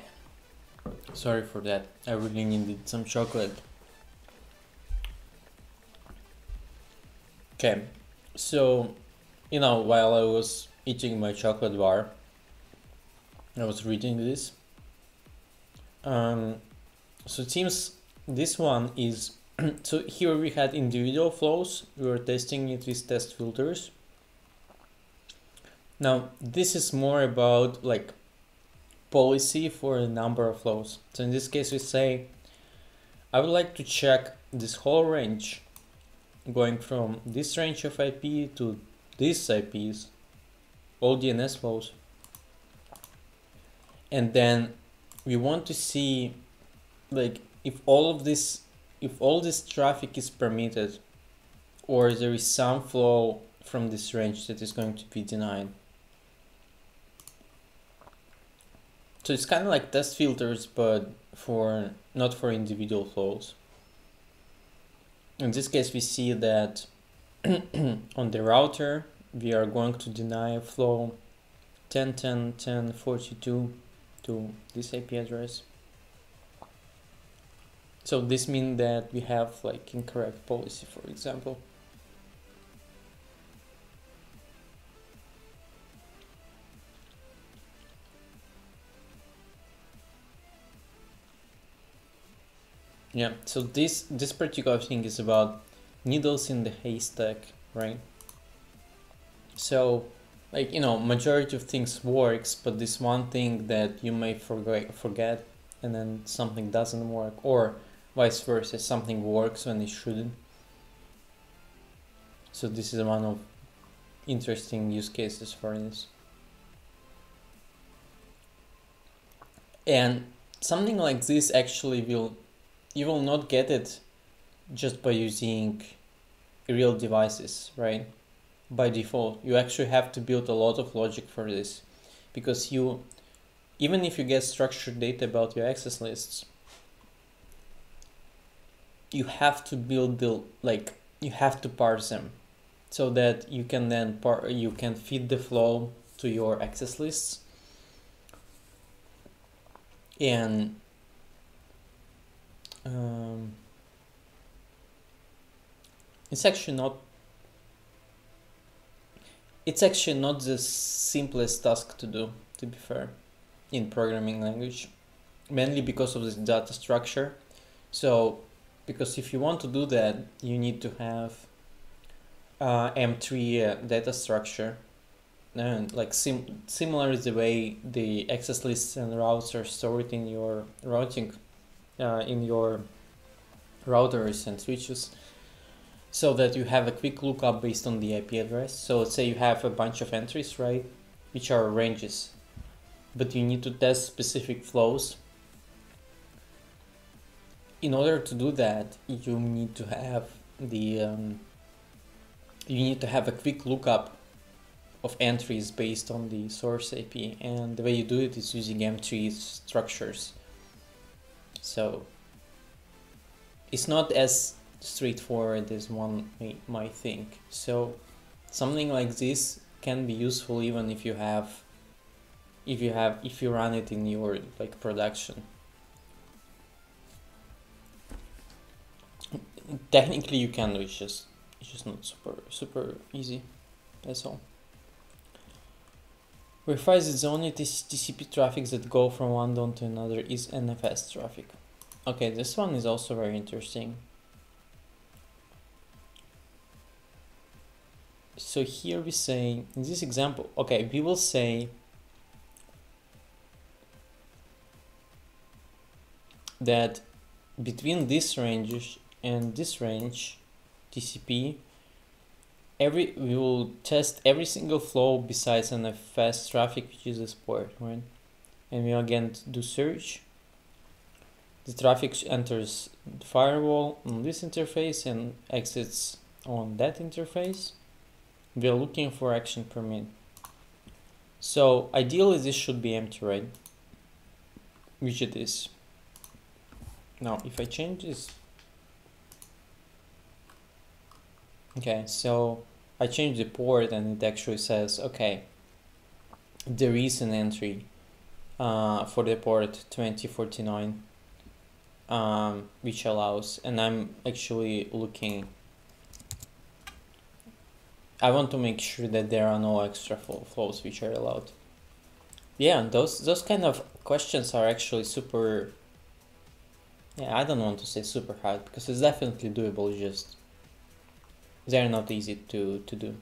Sorry for that. I really needed some chocolate. Okay. So, you know, while I was eating my chocolate bar, I was reading this. Um, so it seems this one is so here we had individual flows. We were testing it with test filters. Now this is more about like policy for a number of flows. So in this case, we say, I would like to check this whole range going from this range of IP to these IPs, all DNS flows. And then we want to see like if all of this, if all this traffic is permitted or there is some flow from this range that is going to be denied. So it's kind of like test filters, but for not for individual flows. In this case, we see that on the router, we are going to deny a flow 10.10.10.42 to this IP address. So this means that we have like incorrect policy, for example. Yeah, so this this particular thing is about needles in the haystack, right? So, like you know, majority of things works, but this one thing that you may forget forget, and then something doesn't work, or vice versa, something works when it shouldn't. So this is one of interesting use cases for this. And something like this actually will you will not get it just by using real devices, right? By default, you actually have to build a lot of logic for this because you, even if you get structured data about your access lists, you have to build the, like, you have to parse them so that you can then par you can feed the flow to your access lists and um, it's actually not it's actually not the simplest task to do to be fair in programming language mainly because of this data structure. So because if you want to do that you need to have uh, M3 uh, data structure. And like sim similar is the way the access lists and routes are stored in your routing uh, in your routers and switches so that you have a quick lookup based on the IP address. So let's say you have a bunch of entries, right, which are ranges, but you need to test specific flows. In order to do that, you need to have the um, you need to have a quick lookup of entries based on the source IP, and the way you do it is using M3 structures. So it's not as straightforward as one may, might think. So something like this can be useful even if you have if you have if you run it in your like production. Technically you can it's just it's just not super super easy. That's all. Verifies it's only TCP traffic that go from one DOM to another is NFS traffic. Okay, this one is also very interesting. So here we say, in this example, okay, we will say that between this range and this range, TCP, every we will test every single flow besides NFS traffic which is a port right? And we again do search. The traffic enters the firewall on this interface and exits on that interface. We are looking for action permit. So ideally this should be empty right? Which it is. Now if I change this. Okay so I change the port and it actually says, okay, there is an entry uh, for the port 2049 um, which allows and I'm actually looking I want to make sure that there are no extra flows which are allowed. Yeah those those kind of questions are actually super yeah I don't want to say super hard because it's definitely doable just they're not easy to to do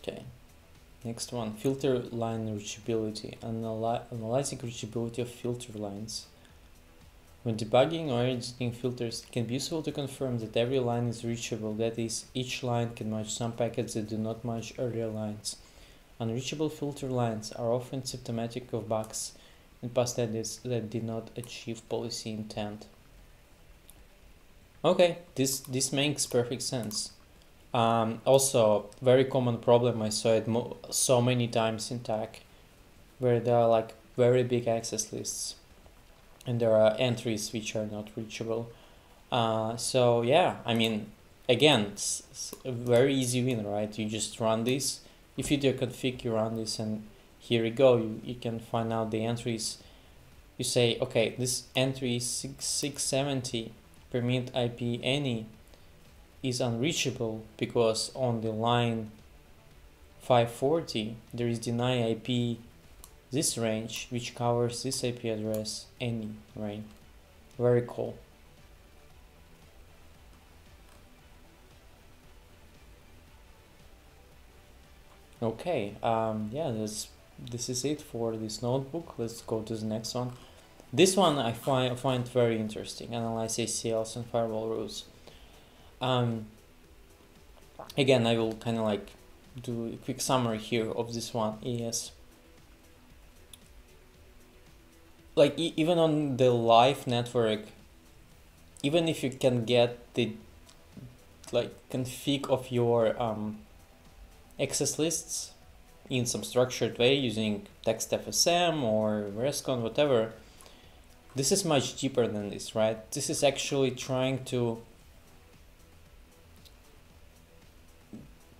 okay Next one, filter line reachability. Analy analyzing reachability of filter lines. When debugging or editing filters, it can be useful to confirm that every line is reachable, that is, each line can match some packets that do not match earlier lines. Unreachable filter lines are often symptomatic of bugs in past edits that did not achieve policy intent. Okay, this, this makes perfect sense. Um, also, very common problem I saw it so many times in tech, where there are like very big access lists, and there are entries which are not reachable. Uh, so yeah, I mean, again, it's, it's a very easy win, right? You just run this. If you do a config, you run this, and here you go. You, you can find out the entries. You say, okay, this entry is 670 permit IP any is unreachable because on the line 540 there is deny IP this range which covers this IP address any range. Very cool. Okay, um, yeah, this this is it for this notebook. Let's go to the next one. This one I find find very interesting. Analyze ACLs and firewall rules. Um, again, I will kind of like do a quick summary here of this one. Yes. Like even on the live network, even if you can get the like config of your um, access lists in some structured way using TextFSM or RESTCONF, whatever, this is much deeper than this, right? This is actually trying to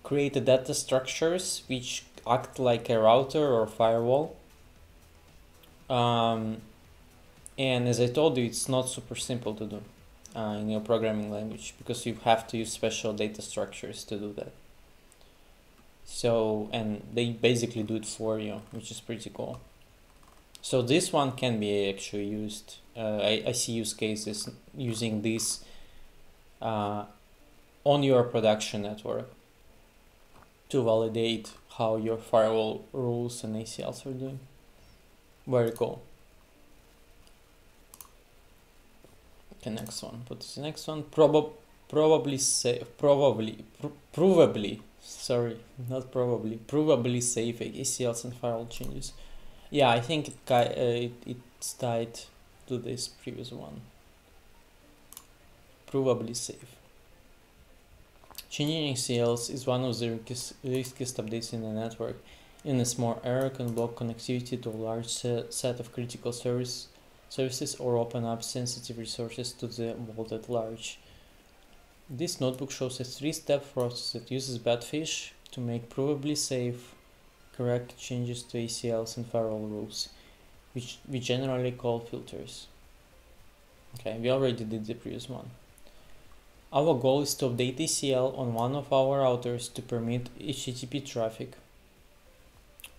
create data structures which act like a router or firewall. Um, and as I told you, it's not super simple to do uh, in your programming language because you have to use special data structures to do that. So, and they basically do it for you, which is pretty cool. So this one can be actually used. Uh, I, I see use cases using this uh, on your production network to validate how your firewall rules and ACLs are doing. Very cool. Okay, next one. What is the next one? Prob probably safe. Probably. Pr provably. Sorry, not probably. Provably safe ACLs and firewall changes. Yeah, I think it, uh, it it's tied to this previous one. Probably safe. Changing ACLs is one of the riskiest updates in the network, In a small error can block connectivity to a large set of critical service, services or open up sensitive resources to the world at large. This notebook shows a three-step process that uses Batfish to make provably safe, correct changes to ACLs and firewall rules, which we generally call filters. Okay, we already did the previous one. Our goal is to update ACL on one of our routers to permit HTTP traffic.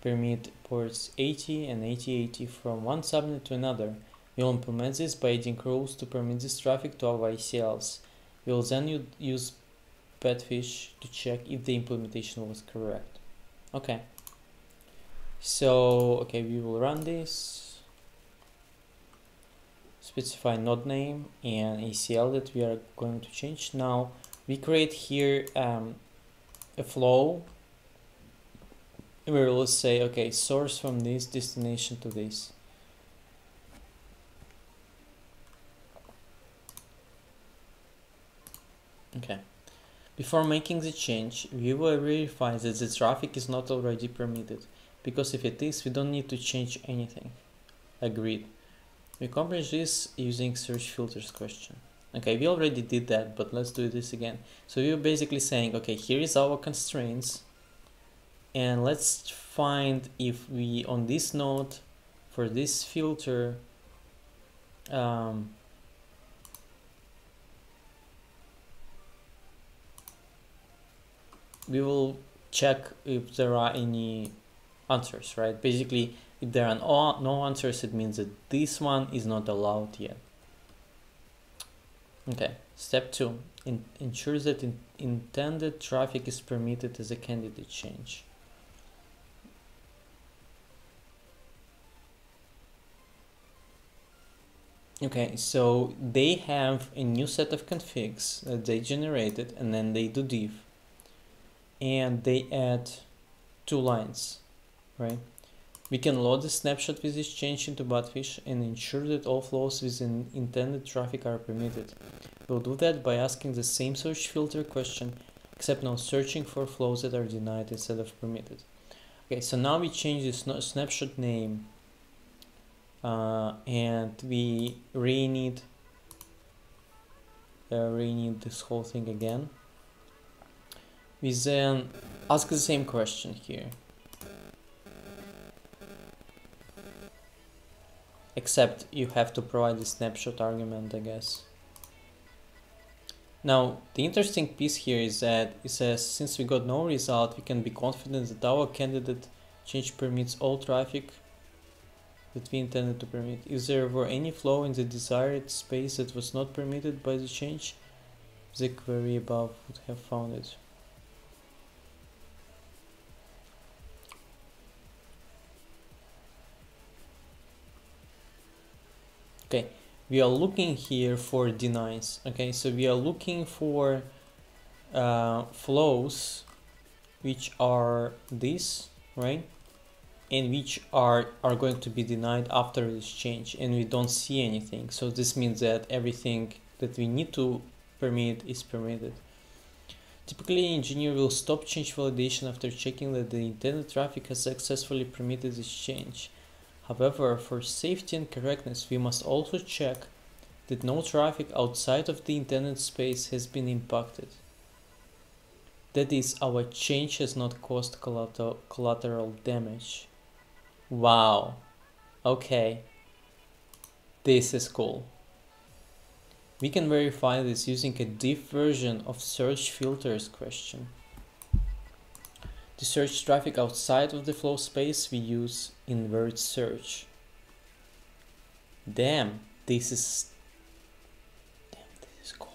Permit ports 80 and 8080 from one subnet to another. We'll implement this by adding rules to permit this traffic to our ACLs. We'll then use Batfish to check if the implementation was correct. Okay. So, okay, we will run this specify node name and ACL that we are going to change. Now we create here um, a flow where we'll say, okay, source from this, destination to this. Okay. Before making the change, we will verify that the traffic is not already permitted, because if it is, we don't need to change anything. Agreed. We accomplish this using search filters question. Okay, we already did that, but let's do this again. So we're basically saying, okay, here is our constraints, and let's find if we on this node for this filter um, we will check if there are any answers right? Basically if there are no, no answers it means that this one is not allowed yet. Okay step two. In, ensures that in, intended traffic is permitted as a candidate change. Okay, so they have a new set of configs that they generated and then they do diff and they add two lines, right? We can load the snapshot with this change into Batfish and ensure that all flows within intended traffic are permitted. We'll do that by asking the same search filter question, except now searching for flows that are denied instead of permitted. Okay, so now we change the snapshot name uh, and we re need uh, re need this whole thing again we then ask the same question here except you have to provide the snapshot argument I guess now the interesting piece here is that it says since we got no result we can be confident that our candidate change permits all traffic that we intended to permit. If there were any flow in the desired space that was not permitted by the change, the query above would have found it. Okay, we are looking here for denies. Okay, so we are looking for uh, flows which are this, right? and which are are going to be denied after this change and we don't see anything so this means that everything that we need to permit is permitted typically engineer will stop change validation after checking that the intended traffic has successfully permitted this change however for safety and correctness we must also check that no traffic outside of the intended space has been impacted that is, our change has not caused collateral damage. Wow. Okay. This is cool. We can verify this using a diff version of search filters question. To search traffic outside of the flow space, we use invert search. Damn, this is... Damn, this is cool.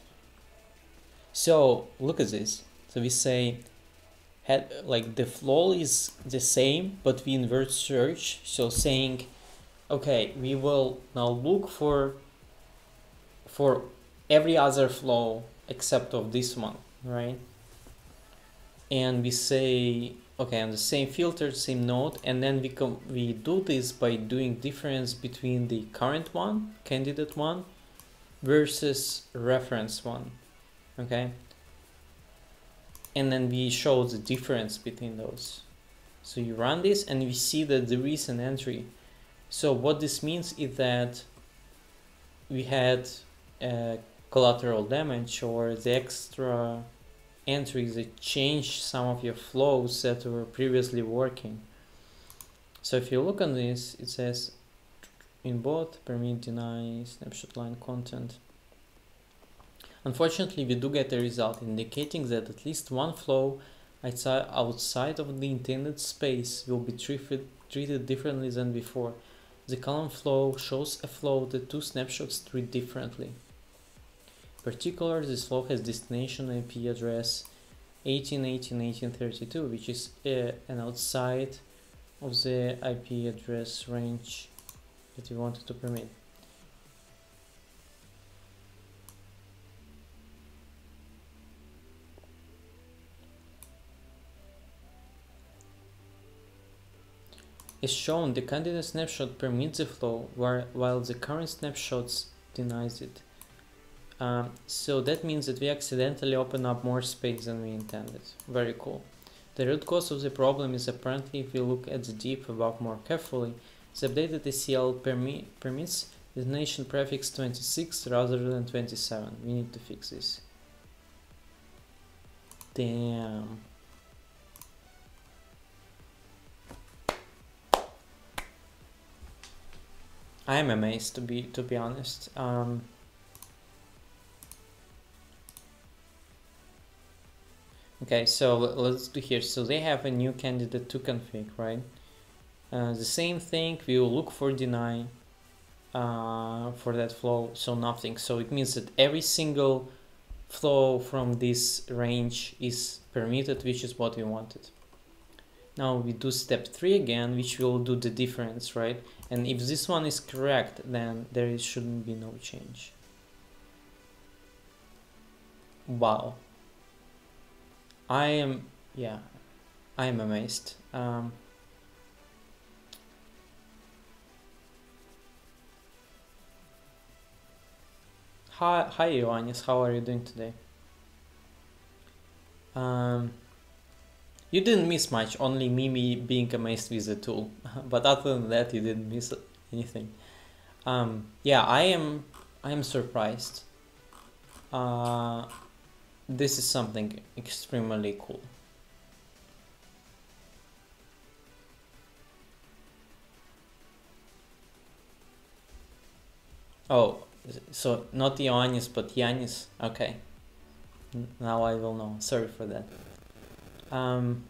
So, look at this. So we say had like the flow is the same but we invert search so saying okay we will now look for for every other flow except of this one right and we say okay on the same filter same node and then we we do this by doing difference between the current one candidate one versus reference one okay and then we show the difference between those. So you run this and we see that there is an entry. So what this means is that we had uh, collateral damage or the extra entries that change some of your flows that were previously working. So if you look on this, it says in both permit deny snapshot line content Unfortunately, we do get a result indicating that at least one flow outside of the intended space will be treated, treated differently than before. The column flow shows a flow that two snapshots treat differently. Particular, this flow has destination IP address 1818.18.32, which is uh, an outside of the IP address range that we wanted to permit. As shown, the candidate snapshot permits the flow while the current snapshots denies it. Um, so that means that we accidentally open up more space than we intended. Very cool. The root cause of the problem is apparently if we look at the deep above more carefully, the updated ACL permi permits destination prefix 26 rather than 27. We need to fix this. Damn. I'm amazed to be to be honest. Um, okay, so let's do here. So they have a new candidate to config, right? Uh, the same thing. We will look for deny uh, for that flow, so nothing. So it means that every single flow from this range is permitted, which is what we wanted. Now we do step three again, which will do the difference, right? And if this one is correct, then there shouldn't be no change. Wow. I am, yeah, I am amazed. Um, hi, hi Ioannis, how are you doing today? Um, you didn't miss much, only Mimi being amazed with the tool. but other than that, you didn't miss anything. Um, yeah, I am. I am surprised. Uh, this is something extremely cool. Oh, so not Ioannis, but Yanis. Okay. Now I will know. Sorry for that. Um,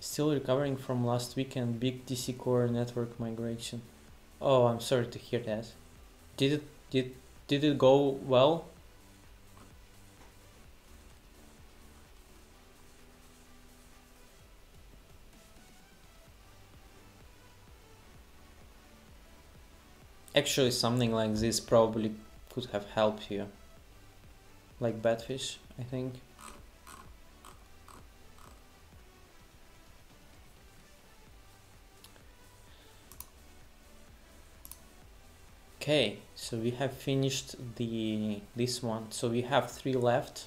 still recovering from last weekend big DC core network migration. Oh, I'm sorry to hear that. Did it did did it go well? Actually, something like this probably could have helped you. Like Batfish, I think. Okay, so we have finished the this one. So we have three left.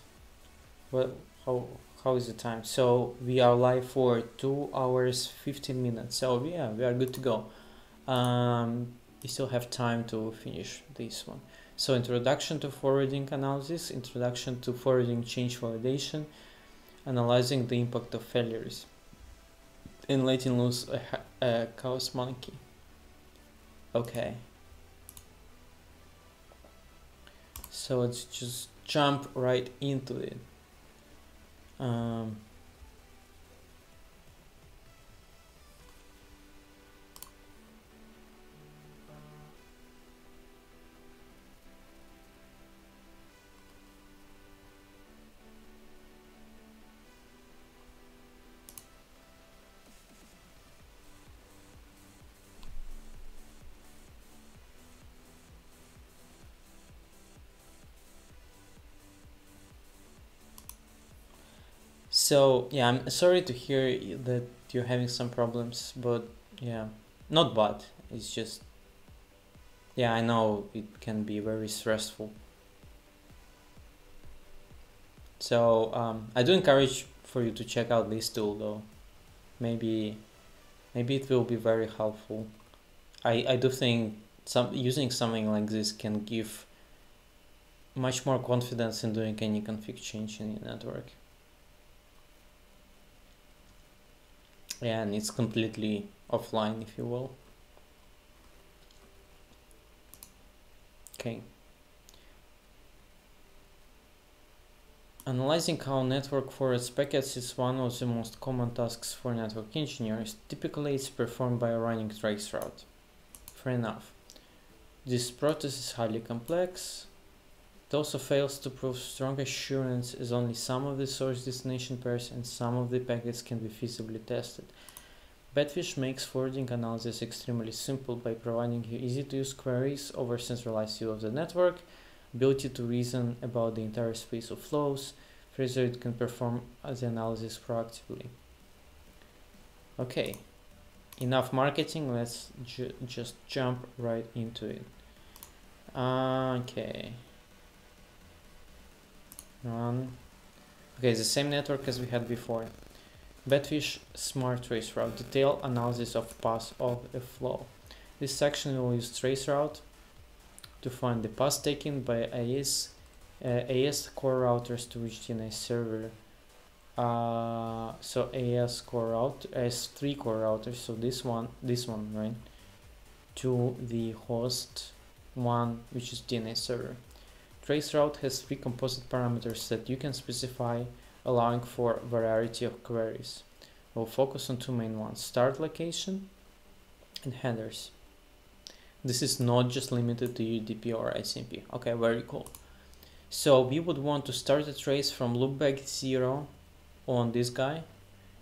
Well, how how is the time? So we are live for two hours fifteen minutes. So yeah, we are good to go. Um, you still have time to finish this one. So introduction to forwarding analysis, introduction to forwarding change validation, analyzing the impact of failures, and letting loose a, a chaos monkey. Okay. So let's just jump right into it. Um, So yeah, I'm sorry to hear that you're having some problems, but yeah, not bad. It's just yeah, I know it can be very stressful. So um, I do encourage for you to check out this tool though. Maybe maybe it will be very helpful. I, I do think some using something like this can give much more confidence in doing any config change in your network. And it's completely offline if you will okay Analyzing how network forwards packets is one of the most common tasks for network engineers. Typically, it's performed by running traceroute. Fair enough. This process is highly complex, it also fails to prove strong assurance as only some of the source destination pairs and some of the packets can be feasibly tested. Batfish makes forwarding analysis extremely simple by providing you easy to use queries over centralized view of the network, ability to reason about the entire space of flows, further it can perform the analysis proactively. Okay, enough marketing, let's ju just jump right into it. Okay okay the same network as we had before. Batfish Smart Traceroute detailed analysis of path of a flow. This section will use traceroute to find the path taken by AS uh, AS core routers to reach DNS server. Uh, so AS core route AS3 core router so this one this one right to the host one which is DNS server traceroute has three composite parameters that you can specify allowing for variety of queries. We'll focus on two main ones start location and headers. This is not just limited to UDP or ICMP okay very cool. So we would want to start a trace from loopback 0 on this guy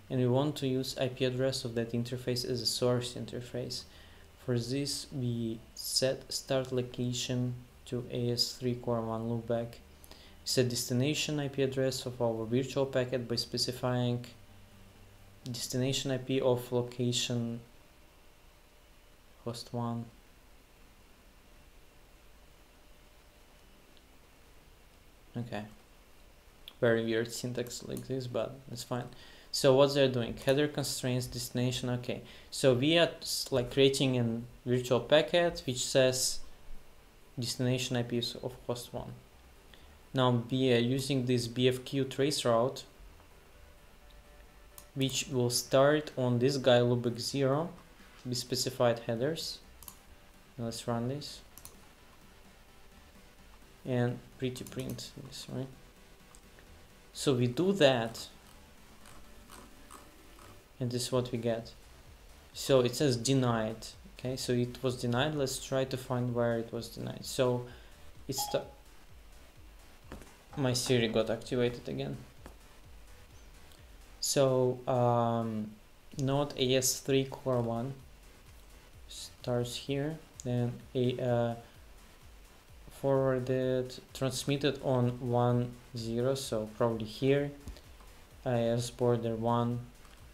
and we want to use IP address of that interface as a source interface. For this we set start location to AS3 core 1 loopback. Set destination IP address of our virtual packet by specifying destination IP of location host 1 okay. Very weird syntax like this but it's fine. So what they're doing header constraints destination okay. So we are like creating a virtual packet which says destination IPs of host one. Now we are uh, using this BFQ trace route which will start on this guy loopback 0 with specified headers. Let's run this. And pretty print this right? So we do that and this is what we get. So it says denied okay so it was denied. Let's try to find where it was denied. So it's my Siri got activated again. So um, node AS3 core 1 starts here then a uh, forwarded transmitted on 1 0 so probably here. As border 1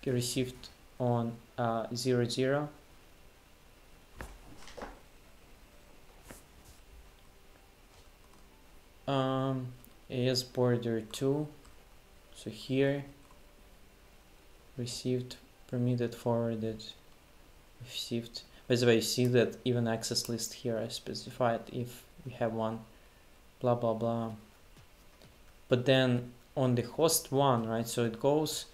received on uh, 0 0 um, AS border 2 so here received permitted forwarded received. By the way you see that even access list here I specified if we have one blah blah blah. But then on the host one right so it goes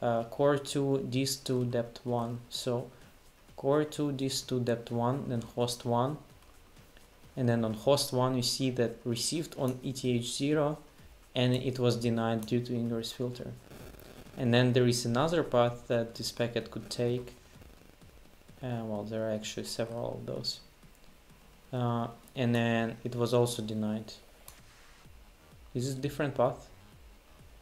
uh, core 2 dis 2 depth 1 so core 2 dis 2 depth 1 then host 1 and then on host 1 you see that received on ETH0 and it was denied due to ingress filter. And then there is another path that this packet could take. Uh, well there are actually several of those. Uh, and then it was also denied. Is this different path?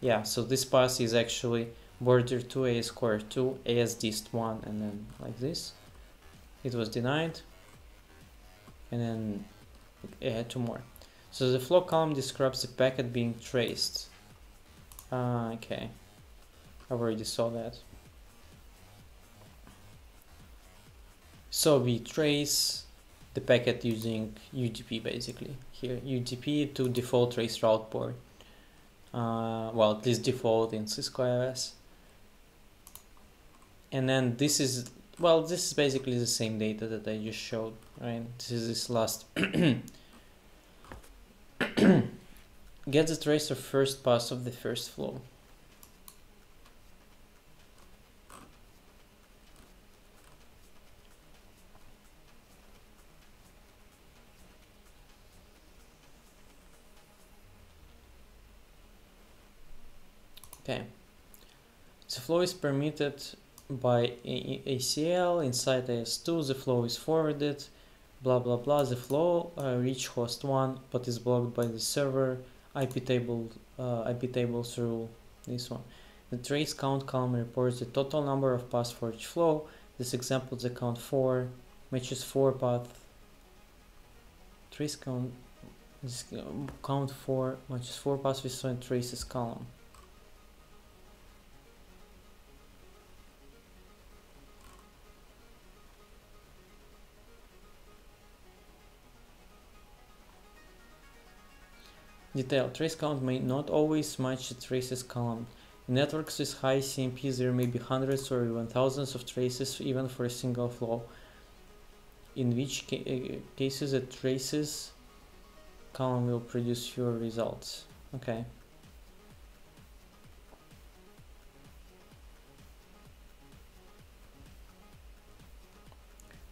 Yeah so this path is actually border 2a square 2 as dist 1 and then like this. It was denied. And then had two more. So the flow column describes the packet being traced. Uh, okay. I already saw that. So we trace the packet using UDP basically. Here UDP to default trace route port. Uh, well at least default in Cisco IOS and then this is well this is basically the same data that I just showed right? This is this last get the trace of first pass of the first flow Okay. The flow is permitted by ACL inside AS2. The flow is forwarded, blah blah blah. The flow uh, reach host one, but is blocked by the server IP table uh, IP tables rule. This one. The trace count column reports the total number of paths for each flow. This example the count four matches four path. Trace count count four matches four paths with traces column. Detail. Trace count may not always match the traces column. In networks with high CMP, there may be hundreds or even thousands of traces even for a single flow, in which ca eh, cases the traces column will produce fewer results. Okay.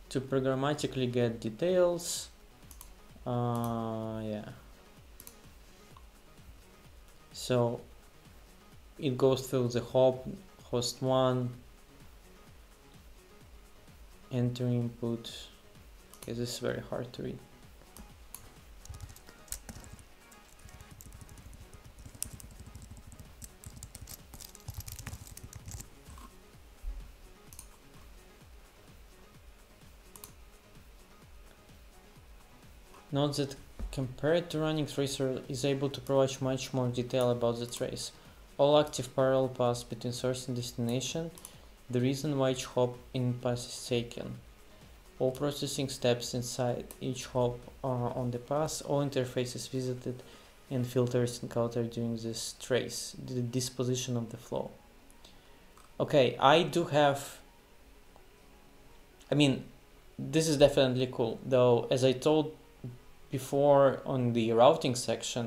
To programmatically get details, uh, yeah. So it goes through the hop, host one, enter input. Okay, this is very hard to read. Note that compared to running tracer is able to provide much more detail about the trace. All active parallel paths between source and destination, the reason why each hop in path is taken. All processing steps inside each hop are on the path, all interfaces visited and filters encountered during this trace, the disposition of the flow. Okay, I do have, I mean, this is definitely cool, though as I told before on the routing section.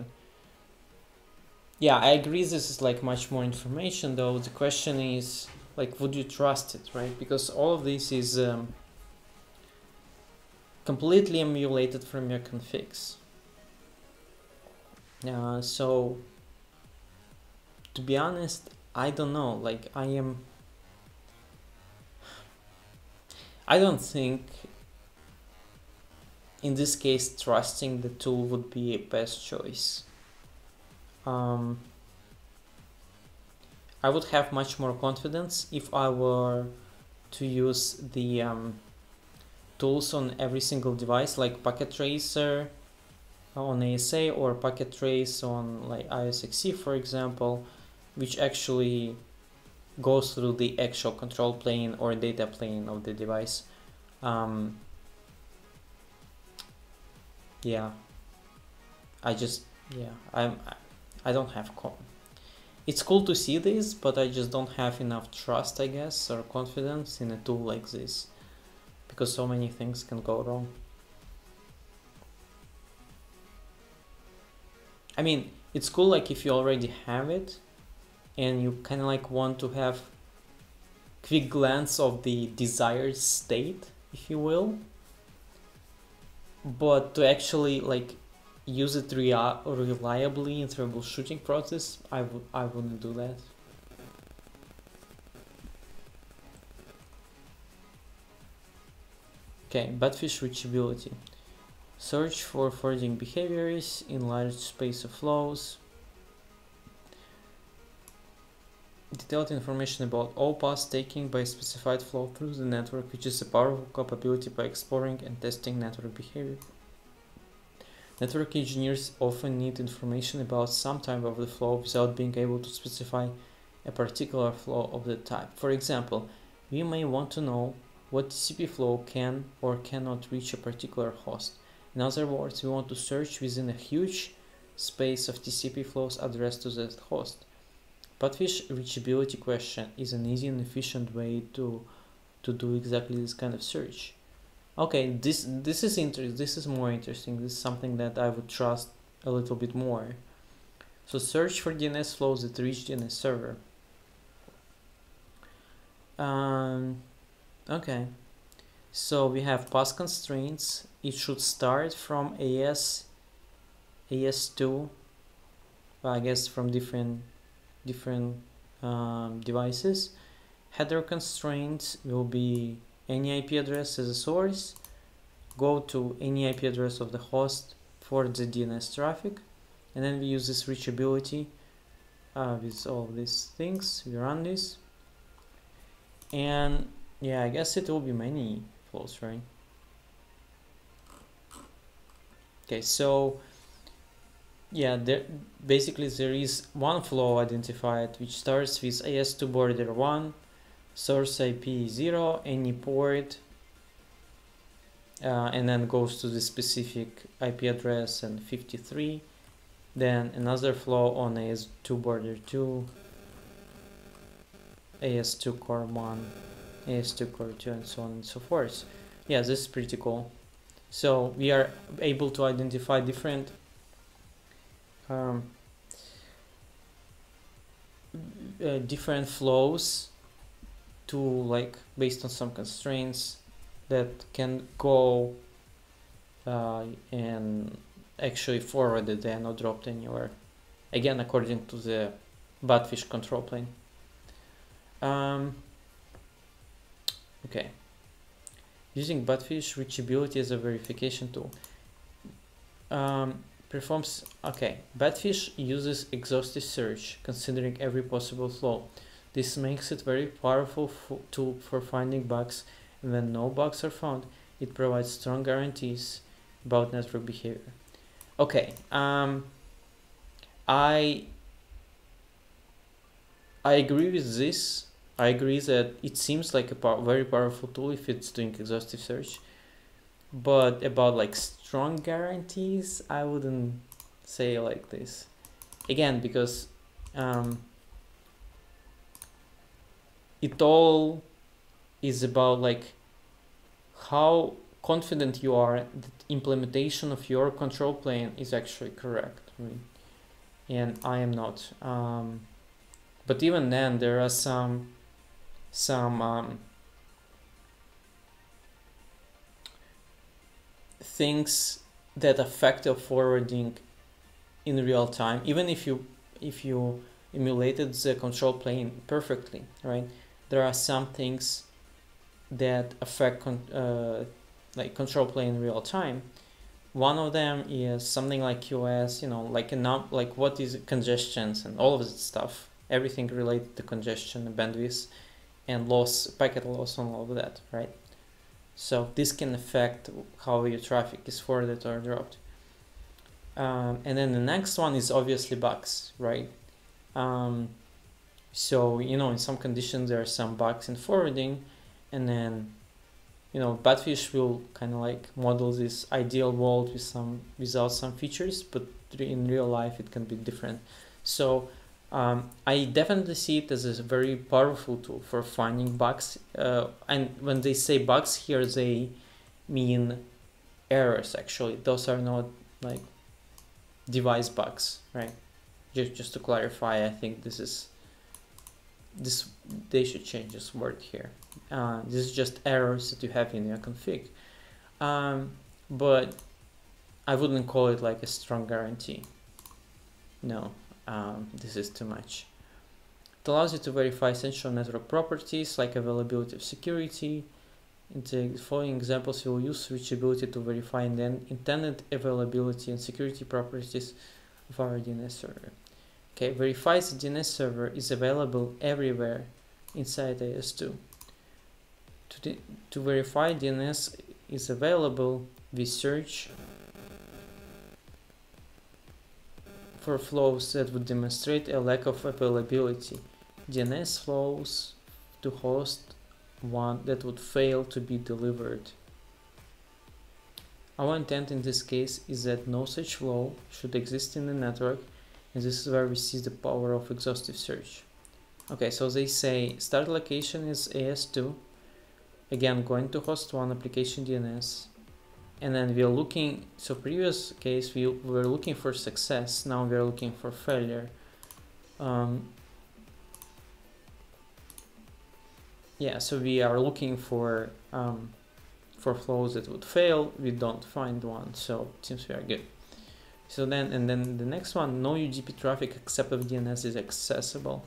Yeah, I agree this is like much more information though. The question is like, would you trust it, right? Because all of this is um, completely emulated from your configs. Uh, so, to be honest, I don't know. Like, I am. I don't think in this case trusting the tool would be a best choice. Um, I would have much more confidence if I were to use the um, tools on every single device like Packet Tracer on ASA or Packet Trace on like IOSXe for example, which actually goes through the actual control plane or data plane of the device. Um, yeah. I just yeah i'm i don't have com it's cool to see this but i just don't have enough trust i guess or confidence in a tool like this because so many things can go wrong. I mean it's cool like if you already have it and you kind of like want to have quick glance of the desired state if you will but to actually like use it rea- reliably in troubleshooting process, I would I wouldn't do that. Okay, batfish reachability. Search for forwarding behaviors in large space of flows. Detailed information about all paths taken by a specified flow through the network, which is a powerful capability by exploring and testing network behavior. Network engineers often need information about some type of the flow without being able to specify a particular flow of the type. For example, we may want to know what TCP flow can or cannot reach a particular host. In other words, we want to search within a huge space of TCP flows addressed to that host. Batfish reachability question is an easy and efficient way to to do exactly this kind of search. Okay, this this is inter this is more interesting. This is something that I would trust a little bit more. So search for DNS flows that reach DNS server. Um, okay, so we have path constraints. It should start from AS AS2. Well, I guess from different different um, devices. Header constraints will be any IP address as a source, go to any IP address of the host for the DNS traffic, and then we use this reachability uh, with all these things. We run this, and yeah, I guess it will be many flows, right? Okay, so yeah, there basically there is one flow identified which starts with AS2 border 1, source IP 0, any port, uh, and then goes to the specific IP address and 53. Then another flow on AS2 border 2, AS2 core 1, AS2 core 2, and so on and so forth. Yeah, this is pretty cool. So we are able to identify different um, uh, different flows to like based on some constraints that can go uh, and actually forwarded and not dropped anywhere. Again, according to the Batfish control plane. Um, okay. Using Batfish reachability as a verification tool. Um, performs, okay, Batfish uses exhaustive search, considering every possible flow. This makes it very powerful tool for finding bugs, and when no bugs are found, it provides strong guarantees about network behavior. Okay, um, I I agree with this. I agree that it seems like a very powerful tool if it's doing exhaustive search. But about like strong guarantees, I wouldn't say like this. Again, because um, it all is about like how confident you are that implementation of your control plane is actually correct. And I am not. Um, but even then, there are some some um, things that affect your forwarding in real time. Even if you if you emulated the control plane perfectly, right? There are some things that affect con uh, like control plane in real time. One of them is something like QoS, you know, like num like what is congestions and all of this stuff, everything related to congestion and bandwidth and loss, packet loss and all of that, right? So this can affect how your traffic is forwarded or dropped. Um, and then the next one is obviously bugs, right? Um, so, you know, in some conditions there are some bugs in forwarding and then you know Batfish will kind of like model this ideal world with some without some features but in real life it can be different so um, I definitely see it as a very powerful tool for finding bugs uh, and when they say bugs here they mean errors actually those are not like device bugs right just, just to clarify I think this is this they should change this word here uh, this is just errors that you have in your config. Um, but I wouldn't call it like a strong guarantee. No, um, this is too much. It allows you to verify essential network properties like availability of security. In the following examples, you will use reachability to verify the intended availability and security properties of our DNS server. Okay, verifies the DNS server is available everywhere inside AS2 to, to verify DNS is available, we search for flows that would demonstrate a lack of availability. DNS flows to host one that would fail to be delivered. Our intent in this case is that no such flow should exist in the network and this is where we see the power of exhaustive search. Okay, so they say start location is AS2 again going to host one application DNS and then we're looking so previous case we were looking for success now we're looking for failure. Um, yeah so we are looking for um, for flows that would fail we don't find one so it seems we are good. So then and then the next one no UDP traffic except if DNS is accessible.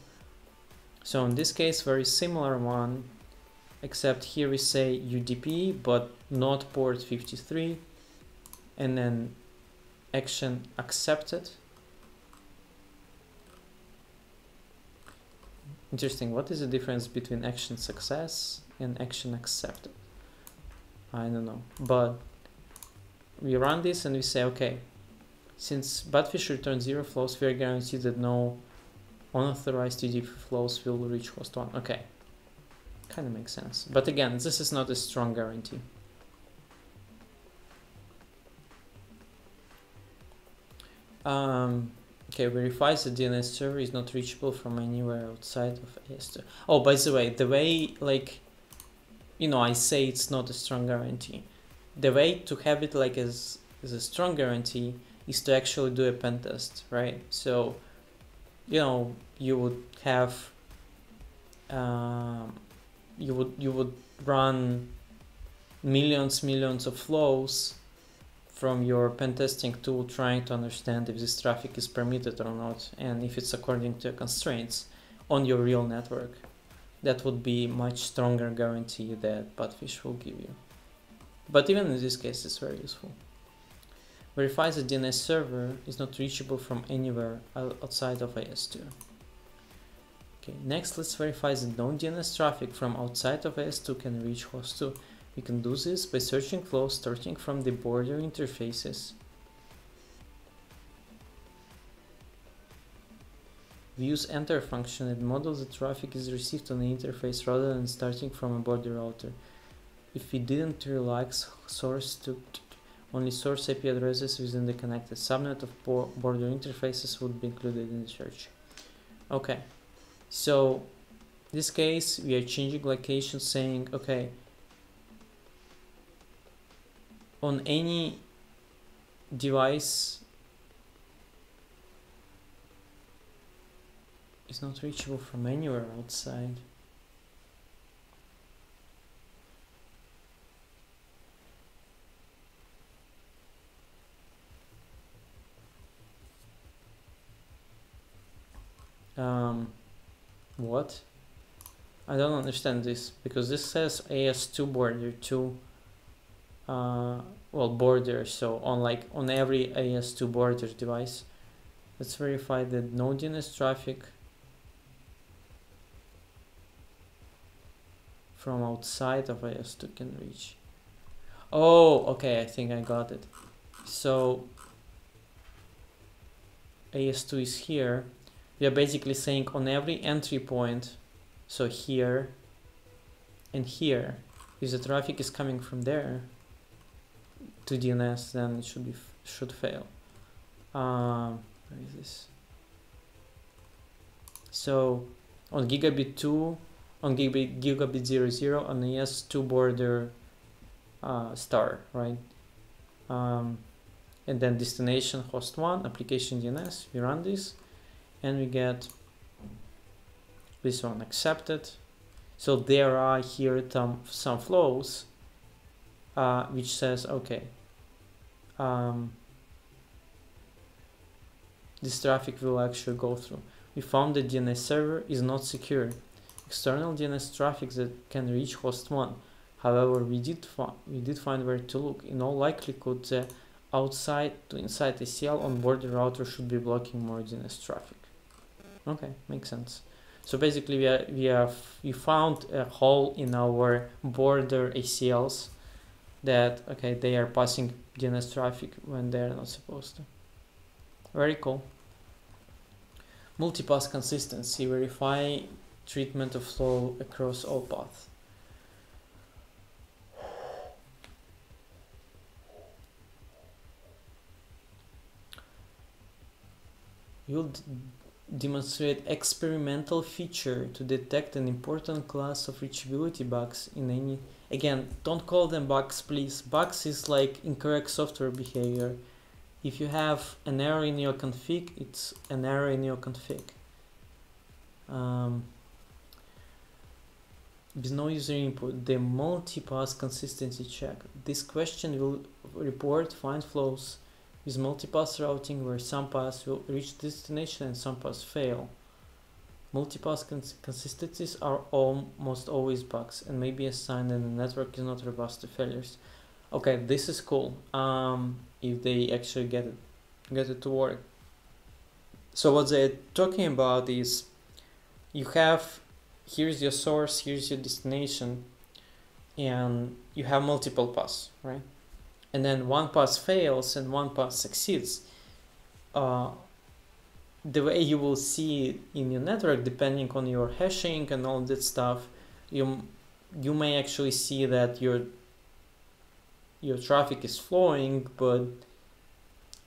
So in this case very similar one except here we say UDP but not port 53 and then action accepted. Interesting what is the difference between action success and action accepted? I don't know but we run this and we say okay since Batfish returns zero flows we are guaranteed that no unauthorized UDP flows will reach host 1 okay kind of makes sense. But again, this is not a strong guarantee. Um, okay, verifies the DNS server is not reachable from anywhere outside of AS2. Oh, by the way, the way, like, you know, I say it's not a strong guarantee. The way to have it like as, as a strong guarantee is to actually do a pen test, right? So, you know, you would have um, you would you would run millions, millions of flows from your pen testing tool trying to understand if this traffic is permitted or not and if it's according to constraints on your real network. That would be much stronger guarantee that Batfish will give you. But even in this case, it's very useful. Verifies the DNS server is not reachable from anywhere outside of AS2. Okay, next let's verify that no DNS traffic from outside of AS2 can reach host 2. We can do this by searching flows starting from the border interfaces. We use enter function and model the traffic is received on the interface rather than starting from a border router. If we didn't relax source to only source IP addresses within the connected subnet of border interfaces would be included in the search. Okay, so this case we are changing location saying okay on any device is not reachable from anywhere outside. Um, what? I don't understand this because this says AS2 border 2 uh, well border so on like on every AS2 border device. Let's verify that no DNS traffic from outside of AS2 can reach. Oh okay I think I got it. So AS2 is here we are basically saying on every entry point so here and here if the traffic is coming from there to DNS, then it should be should fail. Um, where is this? So on gigabit 2, on gigabit, gigabit 00, on AS2 border uh, star, right? Um, and then destination host 1, application DNS, we run this, and we get this one accepted. So there are here some, some flows uh, which says, okay, um, this traffic will actually go through. We found that DNS server is not secure. External DNS traffic that can reach host 1. However, we did, we did find where to look. In all likelihood, the outside to inside ACL on board the router should be blocking more DNS traffic. Okay, makes sense. So basically, we, are, we have we found a hole in our border ACLs that okay they are passing DNS traffic when they're not supposed to. Very cool. Multipath consistency, verify treatment of flow across all paths. You'll demonstrate experimental feature to detect an important class of reachability bugs in any again don't call them bugs please. Bugs is like incorrect software behavior. If you have an error in your config it's an error in your config. Um, with no user input the multipath consistency check. This question will report find flows with multipath routing where some paths will reach destination and some paths fail Multipath cons consistencies are almost always bugs and may be a sign that the network is not robust to failures. Okay, this is cool. Um, if they actually get it, get it to work. So what they're talking about is you have here's your source, here's your destination, and you have multiple paths, right? And then one pass fails and one pass succeeds. Uh, the way you will see in your network depending on your hashing and all that stuff you you may actually see that your your traffic is flowing but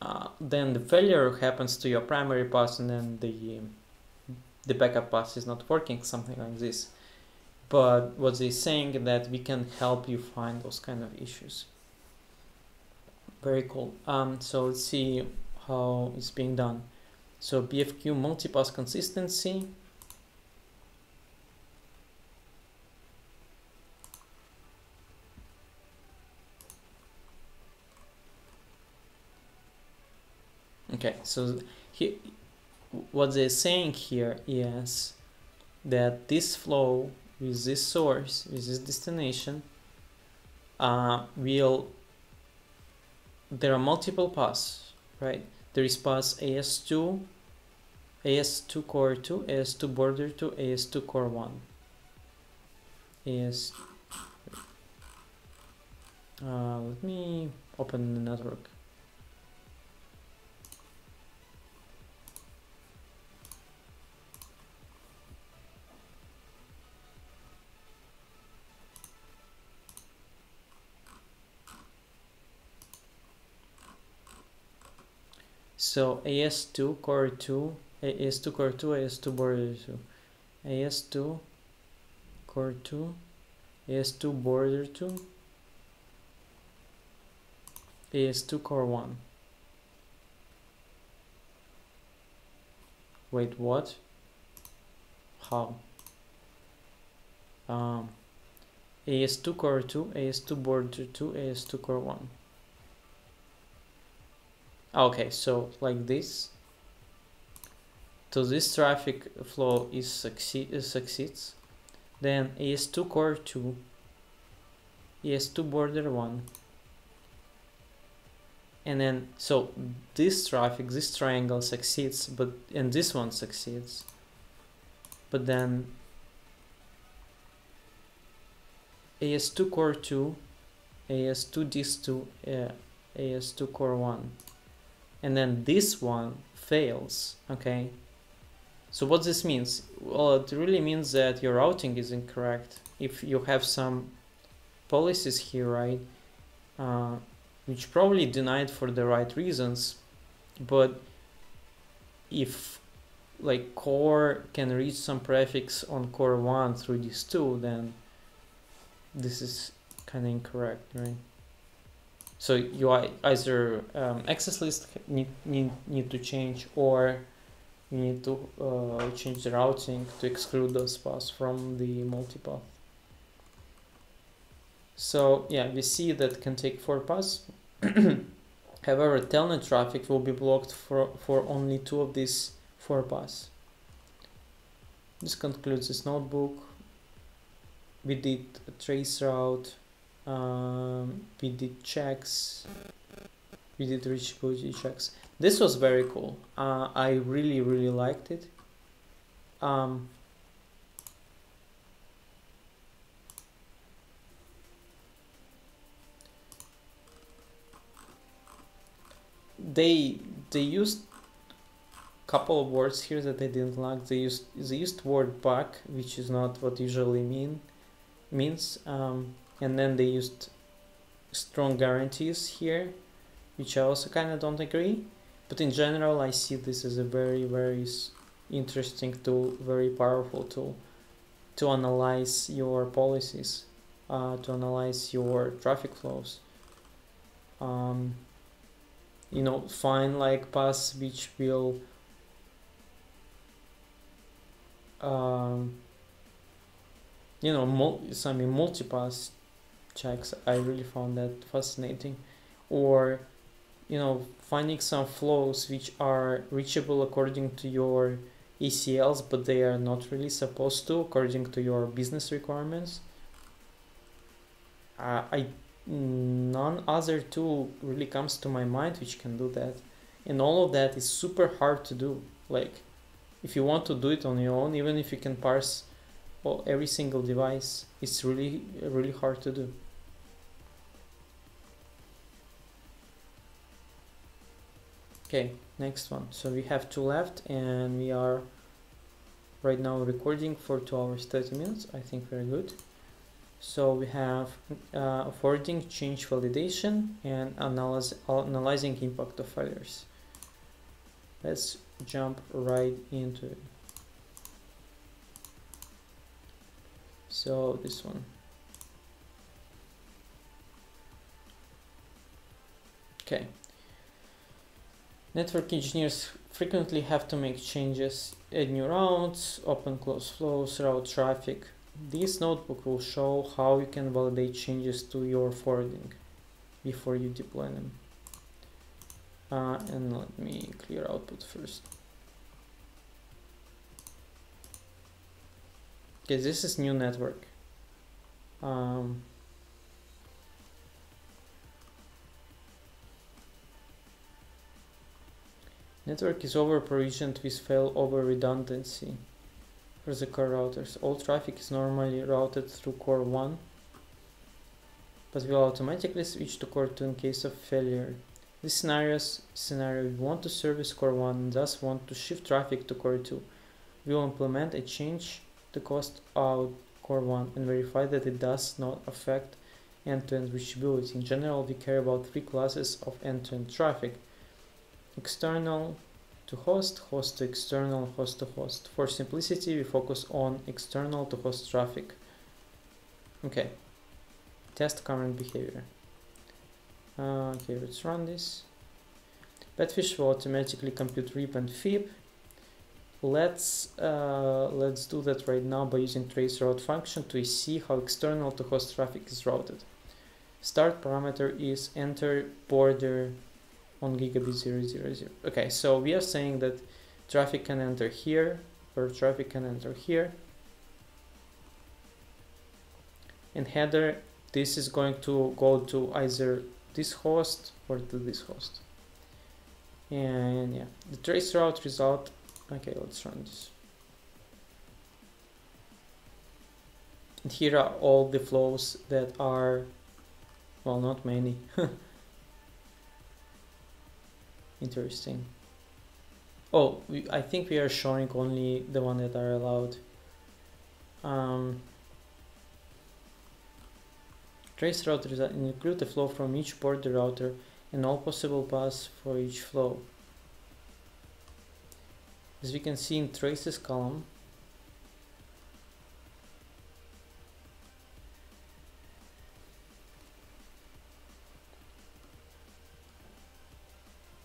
uh, then the failure happens to your primary pass, and then the the backup pass is not working something like this but what they're saying that we can help you find those kind of issues very cool. Um, so let's see how it's being done. So BFQ multipath consistency. Okay, so he, what they're saying here is that this flow with this source, with this destination, uh, will there are multiple paths, right? There is path AS2, AS2 core 2, AS2 border 2, AS2 core 1. AS, uh, let me open the network. So AS2 core 2, AS2 core 2, AS2 border 2, AS2 core 2, AS2 border 2, AS2 core 1. Wait, what? How? Um, AS2 core 2, AS2 border 2, AS2 core 1 okay so like this. So this traffic flow is succeed succeeds. Then AS2 core 2 AS2 border 1 and then so this traffic this triangle succeeds but and this one succeeds. But then AS2 core 2 AS2 dis2 uh, AS2 core 1 and then this one fails okay? So what this means? Well it really means that your routing is incorrect. If you have some policies here right uh, which probably denied for the right reasons but if like core can reach some prefix on core 1 through these two then this is kind of incorrect right so you either um, access list need, need, need to change or you need to uh, change the routing to exclude those paths from the multipath. So yeah, we see that can take four paths. However, telnet traffic will be blocked for, for only two of these four paths. This concludes this notebook. We did a trace route, um, we did checks. We did reachability checks. This was very cool. Uh, I really really liked it. Um, they they used couple of words here that they didn't like. They used they used word bug which is not what usually mean means. Um, and then they used strong guarantees here which I also kind of don't agree. But in general I see this as a very very interesting tool very powerful tool to analyze your policies uh, to analyze your traffic flows. Um, you know find like paths which will um, you know mul some multipath checks i really found that fascinating. Or you know finding some flows which are reachable according to your ACLs but they are not really supposed to according to your business requirements. Uh, I none other tool really comes to my mind which can do that. And all of that is super hard to do. Like if you want to do it on your own even if you can parse well, every single device it's really really hard to do okay next one. So we have two left and we are right now recording for 2 hours 30 minutes. I think very good. So we have uh, forwarding change validation and analyze, analyzing impact of failures. Let's jump right into it. So this one. Okay Network engineers frequently have to make changes, add new routes, open close flows, route traffic. This notebook will show how you can validate changes to your forwarding before you deploy them. uh, and let me clear output first. Okay, this is new network. Um, network is over provisioned with failover redundancy for the core routers. All traffic is normally routed through core 1 but will automatically switch to core 2 in case of failure. This scenarios, scenario we want to service core 1 and thus want to shift traffic to core 2. We will implement a change to cost out core 1 and verify that it does not affect end-to-end -end reachability. In general, we care about three classes of end-to-end -end traffic. External to host, host to external, host to host. For simplicity, we focus on external to host traffic. Okay, test current behavior. Uh, okay, let's run this. Batfish will automatically compute RIB and FIB. Let's uh, let's do that right now by using trace route function to see how external to host traffic is routed. Start parameter is enter border on gigabit 000. Okay, so we are saying that traffic can enter here or traffic can enter here. And header, this is going to go to either this host or to this host. And yeah, the trace route result Okay, let's run this. And here are all the flows that are, well, not many. Interesting. Oh, we, I think we are showing only the one that are allowed. Um, trace routers include the flow from each port the router and all possible paths for each flow. As we can see in traces column,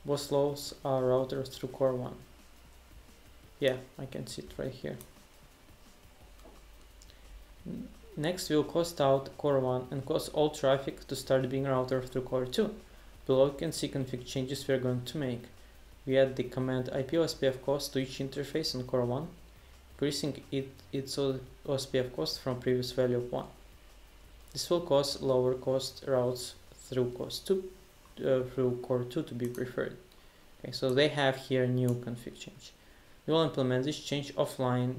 both flows are routed through core 1. Yeah, I can see it right here. Next, we'll cost out core 1 and cause all traffic to start being routed through core 2. Below you can see config changes we're going to make we add the command IPOSPF cost to each interface on core 1, increasing it, its OSPF cost from previous value of 1. This will cause lower cost routes through cost 2, uh, through core 2 to be preferred. Okay, so they have here new config change. We will implement this change offline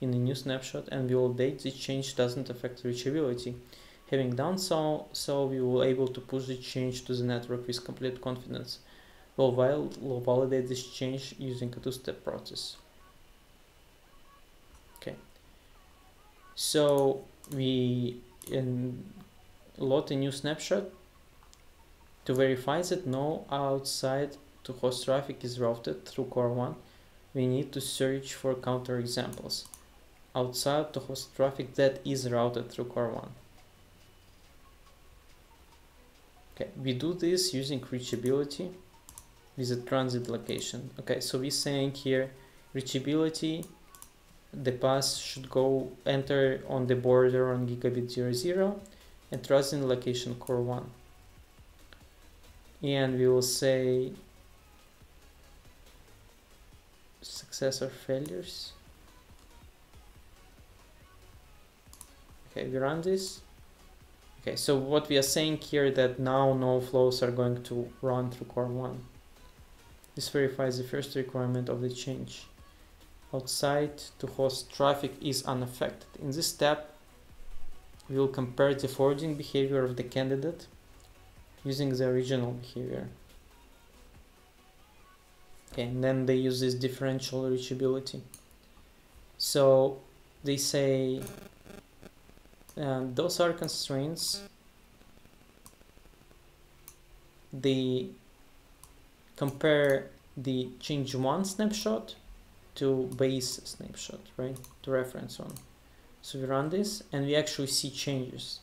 in a new snapshot and we will update this change doesn't affect reachability. Having done so, so we will able to push the change to the network with complete confidence will, val will validate this change using a two-step process. Okay, so we in load a new snapshot to verify that no outside to host traffic is routed through core 1 we need to search for counterexamples outside to host traffic that is routed through core 1 okay we do this using reachability visit transit location. Okay, so we're saying here reachability, the pass should go enter on the border on gigabit 00 and transit location core 1. And we will say success or failures. Okay, we run this. Okay, so what we are saying here that now no flows are going to run through core 1. This verifies the first requirement of the change. Outside to host traffic is unaffected. In this step, we will compare the forwarding behavior of the candidate using the original behavior. Okay, and then they use this differential reachability. So they say uh, those are constraints. The compare the change one snapshot to base snapshot, right? To reference one. So we run this and we actually see changes.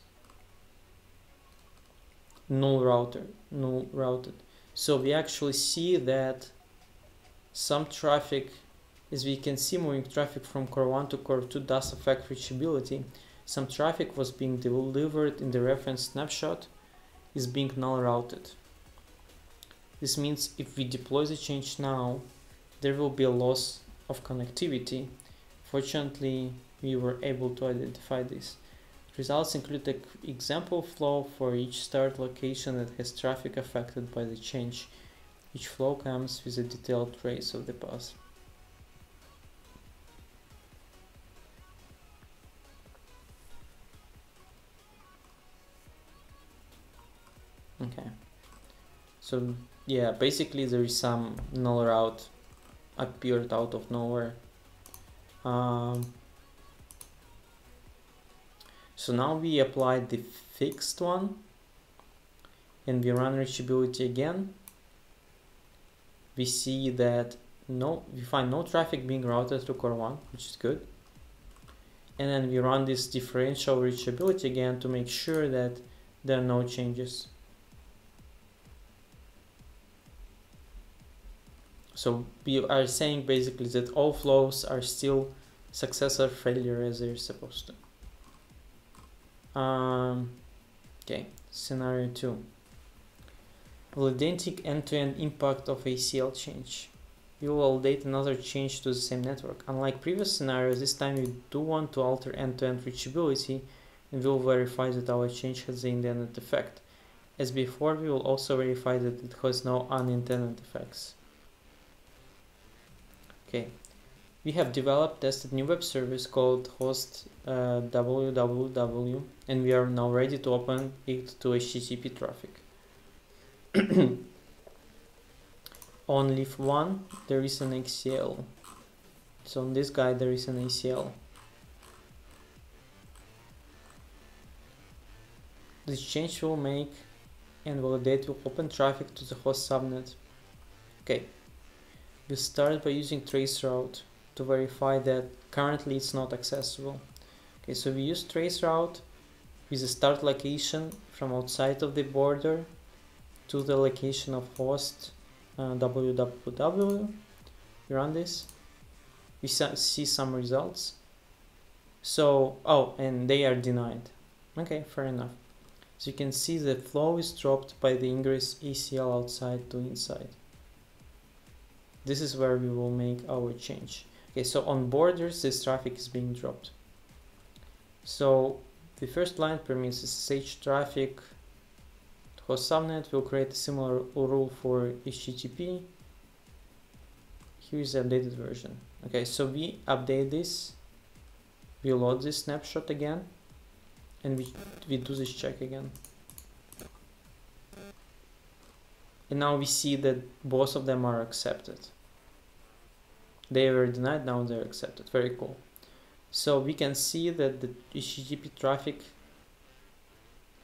Null router, null routed. So we actually see that some traffic, as we can see moving traffic from core 1 to core 2 does affect reachability. Some traffic was being delivered in the reference snapshot is being null routed This means if we deploy the change now, there will be a loss of connectivity. Fortunately, we were able to identify this. Results include the example flow for each start location that has traffic affected by the change. Each flow comes with a detailed trace of the path. Okay. So yeah, basically there is some null route appeared out of nowhere. Um, so now we apply the fixed one and we run reachability again. We see that no, we find no traffic being routed to core 1, which is good. And then we run this differential reachability again to make sure that there are no changes. So we are saying basically that all flows are still success or failure as they're supposed to. Um, okay, scenario two. Validating end-to-end -end impact of ACL change. We will update another change to the same network. Unlike previous scenarios, this time we do want to alter end-to-end -end reachability and we will verify that our change has the intended effect. As before, we will also verify that it has no unintended effects. Okay, we have developed tested new web service called host www and we are now ready to open it to HTTP traffic. on leaf 1 there is an ACL. So on this guy there is an ACL. This change will make and validate will open traffic to the host subnet. Okay, we start by using traceroute to verify that currently it's not accessible. Okay, so we use traceroute with a start location from outside of the border to the location of host uh, www. We run this. We see some results. So, oh, and they are denied. Okay, fair enough. So you can see the flow is dropped by the ingress ACL outside to inside this is where we will make our change okay so on borders this traffic is being dropped so the first line permits SSH traffic. To host subnet We'll create a similar rule for HTTP here's the updated version. Okay so we update this. We load this snapshot again. And we, we do this check again. And now we see that both of them are accepted. They were denied now they're accepted. Very cool so we can see that the HTTP traffic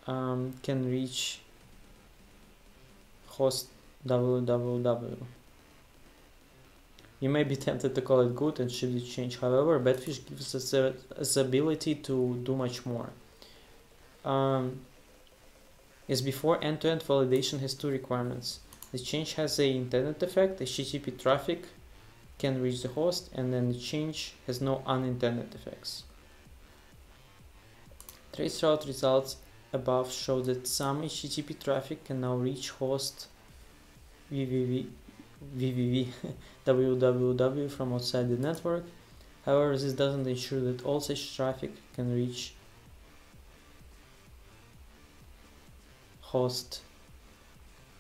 um, can reach host www you may be tempted to call it good and should it change however Batfish gives us the ability to do much more. Um, as before end-to-end -end validation has two requirements. The change has a intended effect the HTTP traffic can reach the host and then the change has no unintended effects. Traceroute results above show that some HTTP traffic can now reach host www, www from outside the network. However, this doesn't ensure that all such traffic can reach host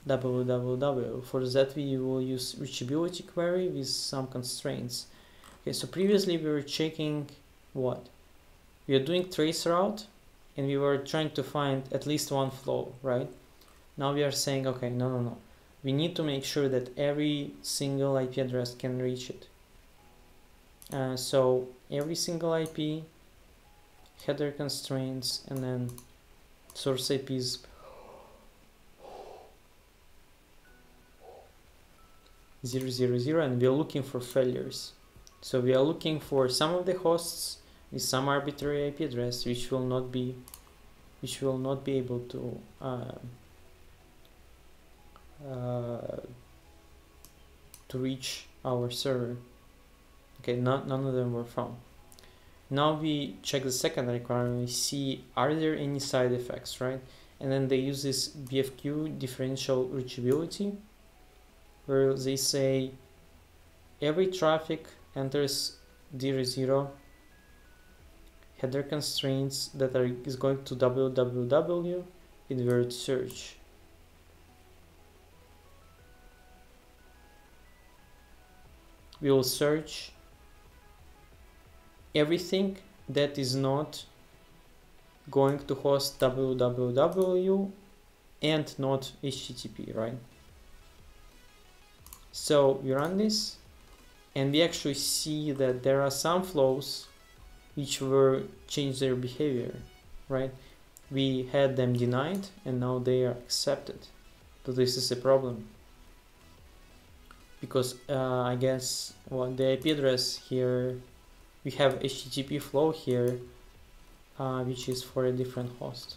www. For that we will use reachability query with some constraints. Okay, so previously we were checking what? We are doing traceroute and we were trying to find at least one flow, right? Now we are saying, okay, no, no, no. We need to make sure that every single IP address can reach it. Uh, so every single IP, header constraints, and then source IPs Zero zero zero, and we are looking for failures. So we are looking for some of the hosts with some arbitrary IP address which will not be which will not be able to uh, uh, to reach our server. Okay, not, none of them were found. Now we check the second requirement, we see are there any side effects, right? And then they use this BFQ differential reachability where they say every traffic enters dir0 header constraints that are is going to www invert search. We will search everything that is not going to host www and not http right so we run this and we actually see that there are some flows which were changed their behavior right? We had them denied and now they are accepted. So this is a problem. Because uh, I guess well the IP address here we have HTTP flow here uh, which is for a different host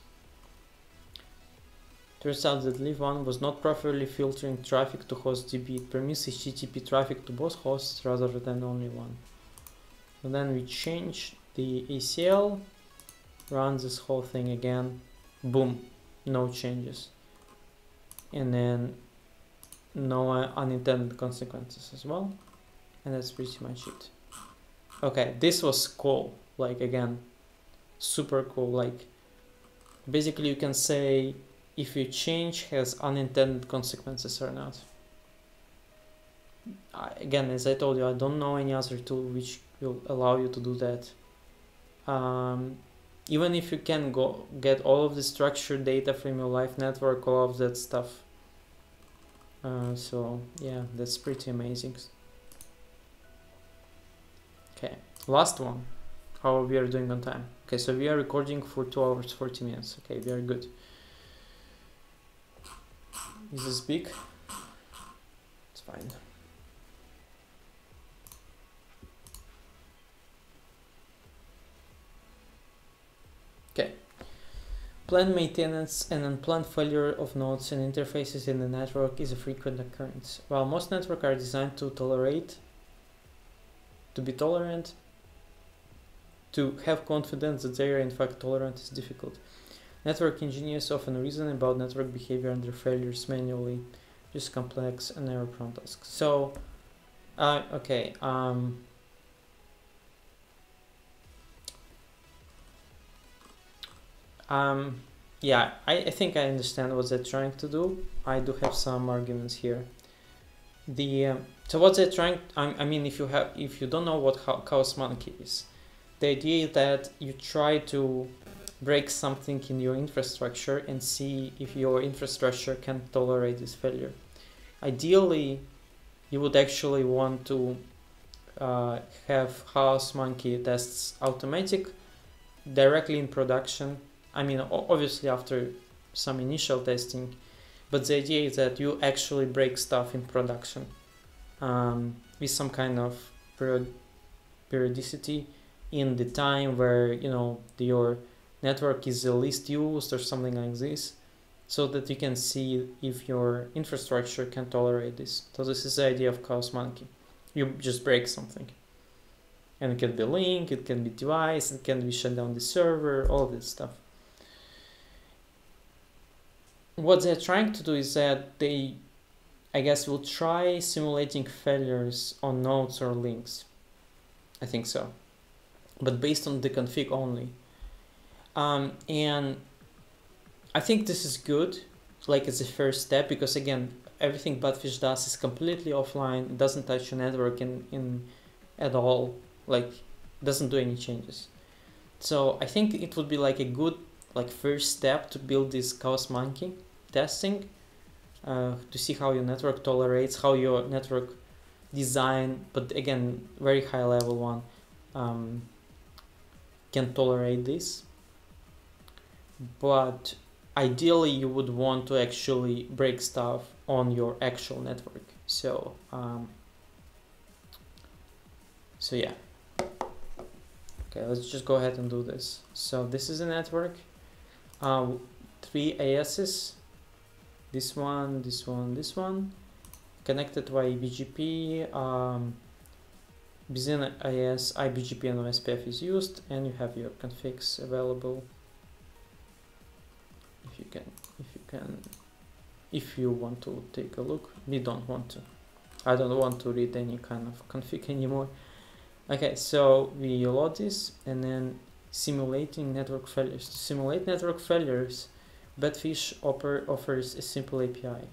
turns out that leaf1 was not properly filtering traffic to host DB it permits HTTP traffic to both hosts rather than only one. And then we change the ACL run this whole thing again boom no changes. And then no unintended consequences as well. And that's pretty much it. Okay this was cool like again super cool like basically you can say if your change has unintended consequences or not. I, again as I told you I don't know any other tool which will allow you to do that. Um, even if you can go get all of the structured data from your live network all of that stuff. Uh, so yeah that's pretty amazing. Okay last one. How we are doing on time. Okay so we are recording for 2 hours 40 minutes. Okay we are good is big it's fine okay Planned maintenance and unplanned failure of nodes and interfaces in the network is a frequent occurrence. While most networks are designed to tolerate, to be tolerant, to have confidence that they are in fact tolerant is difficult. Network engineers often reason about network behavior under failures manually, just complex and error-prone tasks. So, uh, okay, um, Um, yeah, I, I think I understand what they're trying to do. I do have some arguments here. The uh, so what they're trying, I, I mean, if you have, if you don't know what Chaos Monkey is, the idea that you try to break something in your infrastructure and see if your infrastructure can tolerate this failure. Ideally, you would actually want to uh, have Chaos Monkey tests automatic directly in production I mean, obviously after some initial testing, but the idea is that you actually break stuff in production um, with some kind of period periodicity in the time where you know your network is the least used or something like this so that you can see if your infrastructure can tolerate this. So this is the idea of chaos monkey. You just break something. And it can be link it can be device it can be shut down the server all this stuff. What they're trying to do is that they, I guess, will try simulating failures on nodes or links. I think so, but based on the config only. Um, and I think this is good, like as a first step, because again, everything Batfish does is completely offline, doesn't touch your network in, in at all, like doesn't do any changes. So I think it would be like a good like first step to build this Chaos Monkey testing uh, to see how your network tolerates, how your network design, but again, very high level one, um, can tolerate this. But ideally, you would want to actually break stuff on your actual network. So, um, so yeah. Okay, let's just go ahead and do this. So this is a network, uh, three ASs, this one, this one, this one, connected by BGP, um, within AS, IBGP and OSPF is used, and you have your configs available. If you can, if you can, if you want to take a look, we don't want to. I don't want to read any kind of config anymore. Okay, so we load this and then simulating network failures. To simulate network failures, Batfish offer, offers a simple API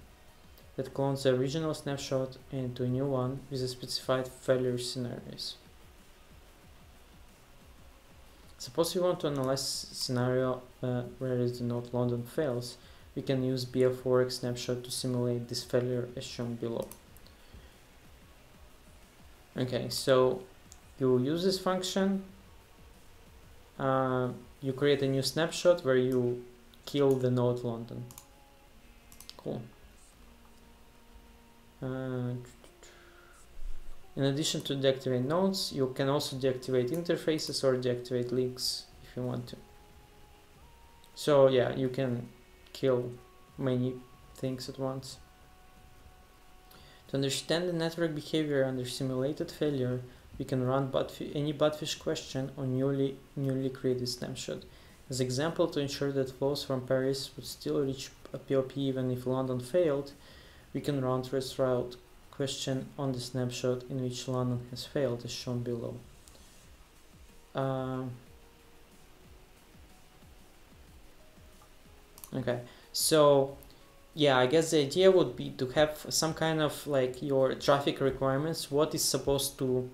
that clones the original snapshot into a new one with a specified failure scenarios. Suppose we want to analyze scenario uh, where is the node London fails, we can use BF4X snapshot to simulate this failure as shown below. Okay, so you use this function, uh, you create a new snapshot where you kill the node London. Cool. Uh, in addition to deactivate nodes, you can also deactivate interfaces or deactivate links if you want to. So yeah, you can kill many things at once. To understand the network behavior under simulated failure, we can run any Batfish question on newly, newly created snapshot. As example, to ensure that flows from Paris would still reach a POP even if London failed, we can run trace route question on the snapshot in which London has failed is shown below. Um, okay, so yeah, I guess the idea would be to have some kind of like your traffic requirements, what is supposed to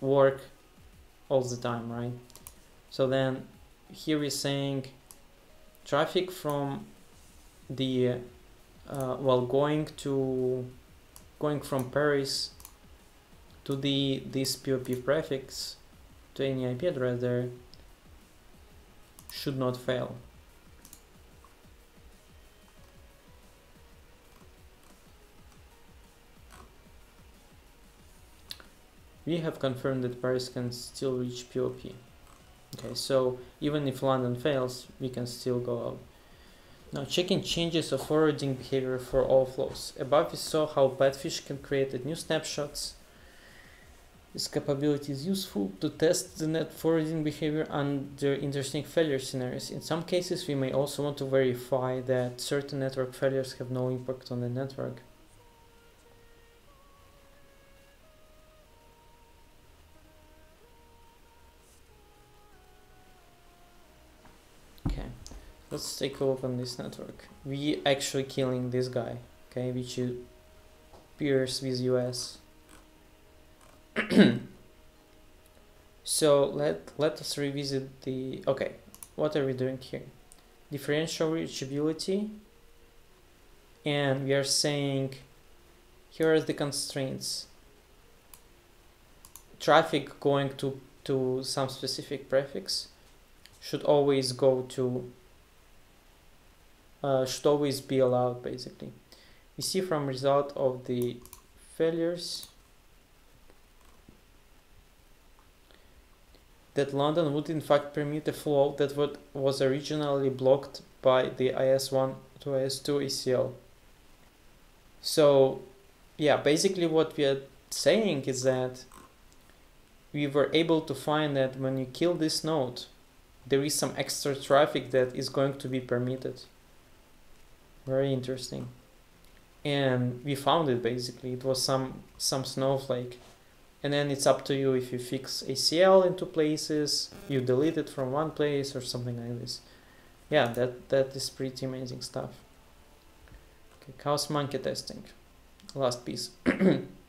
work all the time, right? So then here we're saying traffic from the uh, well going to going from Paris to the this POP prefix to any IP address there should not fail. We have confirmed that Paris can still reach POP. Okay, so even if London fails, we can still go out. Now checking changes of forwarding behavior for all flows. Above we saw how Batfish can create new snapshots. This capability is useful to test the net forwarding behavior under interesting failure scenarios. In some cases, we may also want to verify that certain network failures have no impact on the network. Let's take a look on this network. We actually killing this guy, okay, which is peers with US. so let let us revisit the okay. What are we doing here? Differential reachability, and we are saying here are the constraints. Traffic going to to some specific prefix should always go to uh, should always be allowed basically. We see from result of the failures that London would in fact permit a flow that would, was originally blocked by the AS1 to AS2 ACL. So yeah, basically what we are saying is that we were able to find that when you kill this node, there is some extra traffic that is going to be permitted very interesting. And we found it basically. It was some some snowflake. And then it's up to you if you fix ACL into places you delete it from one place or something like this. Yeah that that is pretty amazing stuff. Okay chaos monkey testing. Last piece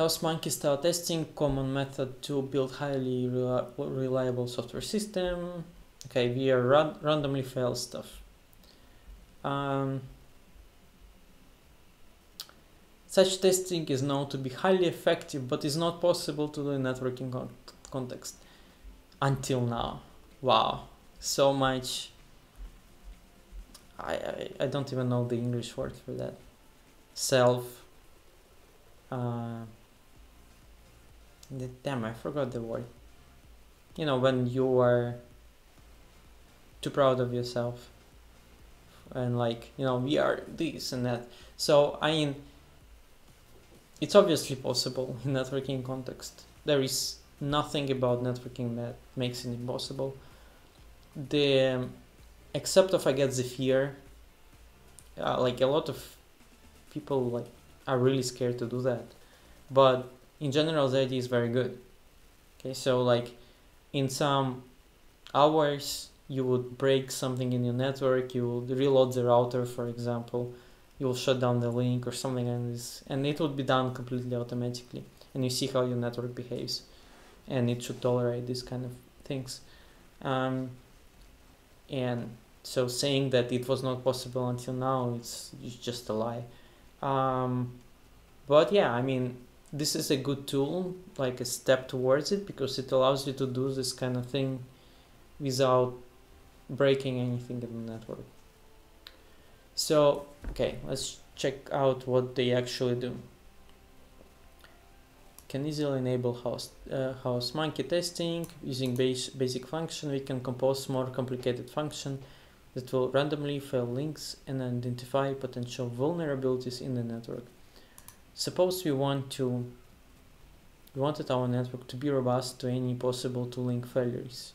Chaos Monkey style testing, common method to build highly reliable software system. Okay, we are ran randomly fail stuff. Um, such testing is known to be highly effective, but is not possible to do in networking con context. Until now. Wow, so much. I, I, I don't even know the English word for that. Self. Uh, damn I forgot the word. You know when you are too proud of yourself. And like you know we are this and that. So I mean it's obviously possible in networking context. There is nothing about networking that makes it impossible. The except if I get the fear uh, like a lot of people like are really scared to do that. But in general the idea is very good. Okay so like in some hours you would break something in your network you would reload the router for example you will shut down the link or something like this and it would be done completely automatically and you see how your network behaves and it should tolerate these kind of things. Um, and so saying that it was not possible until now it's, it's just a lie. Um, but yeah i mean this is a good tool like a step towards it because it allows you to do this kind of thing without breaking anything in the network. So okay let's check out what they actually do. Can easily enable chaos, uh, chaos monkey testing. Using base, basic function we can compose more complicated function that will randomly fail links and identify potential vulnerabilities in the network suppose we want to we wanted our network to be robust to any possible two link failures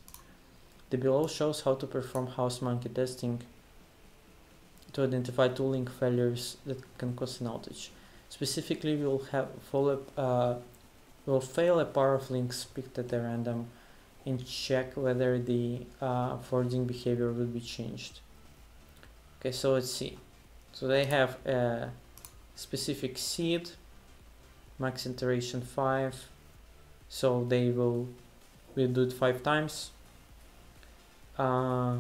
the below shows how to perform chaos monkey testing to identify two link failures that can cause an outage specifically we will have follow uh, will fail a pair of links picked at a random and check whether the uh, forwarding behavior will be changed. Okay, so let's see. So they have a specific seed, max iteration 5, so they will, will do it 5 times. Uh,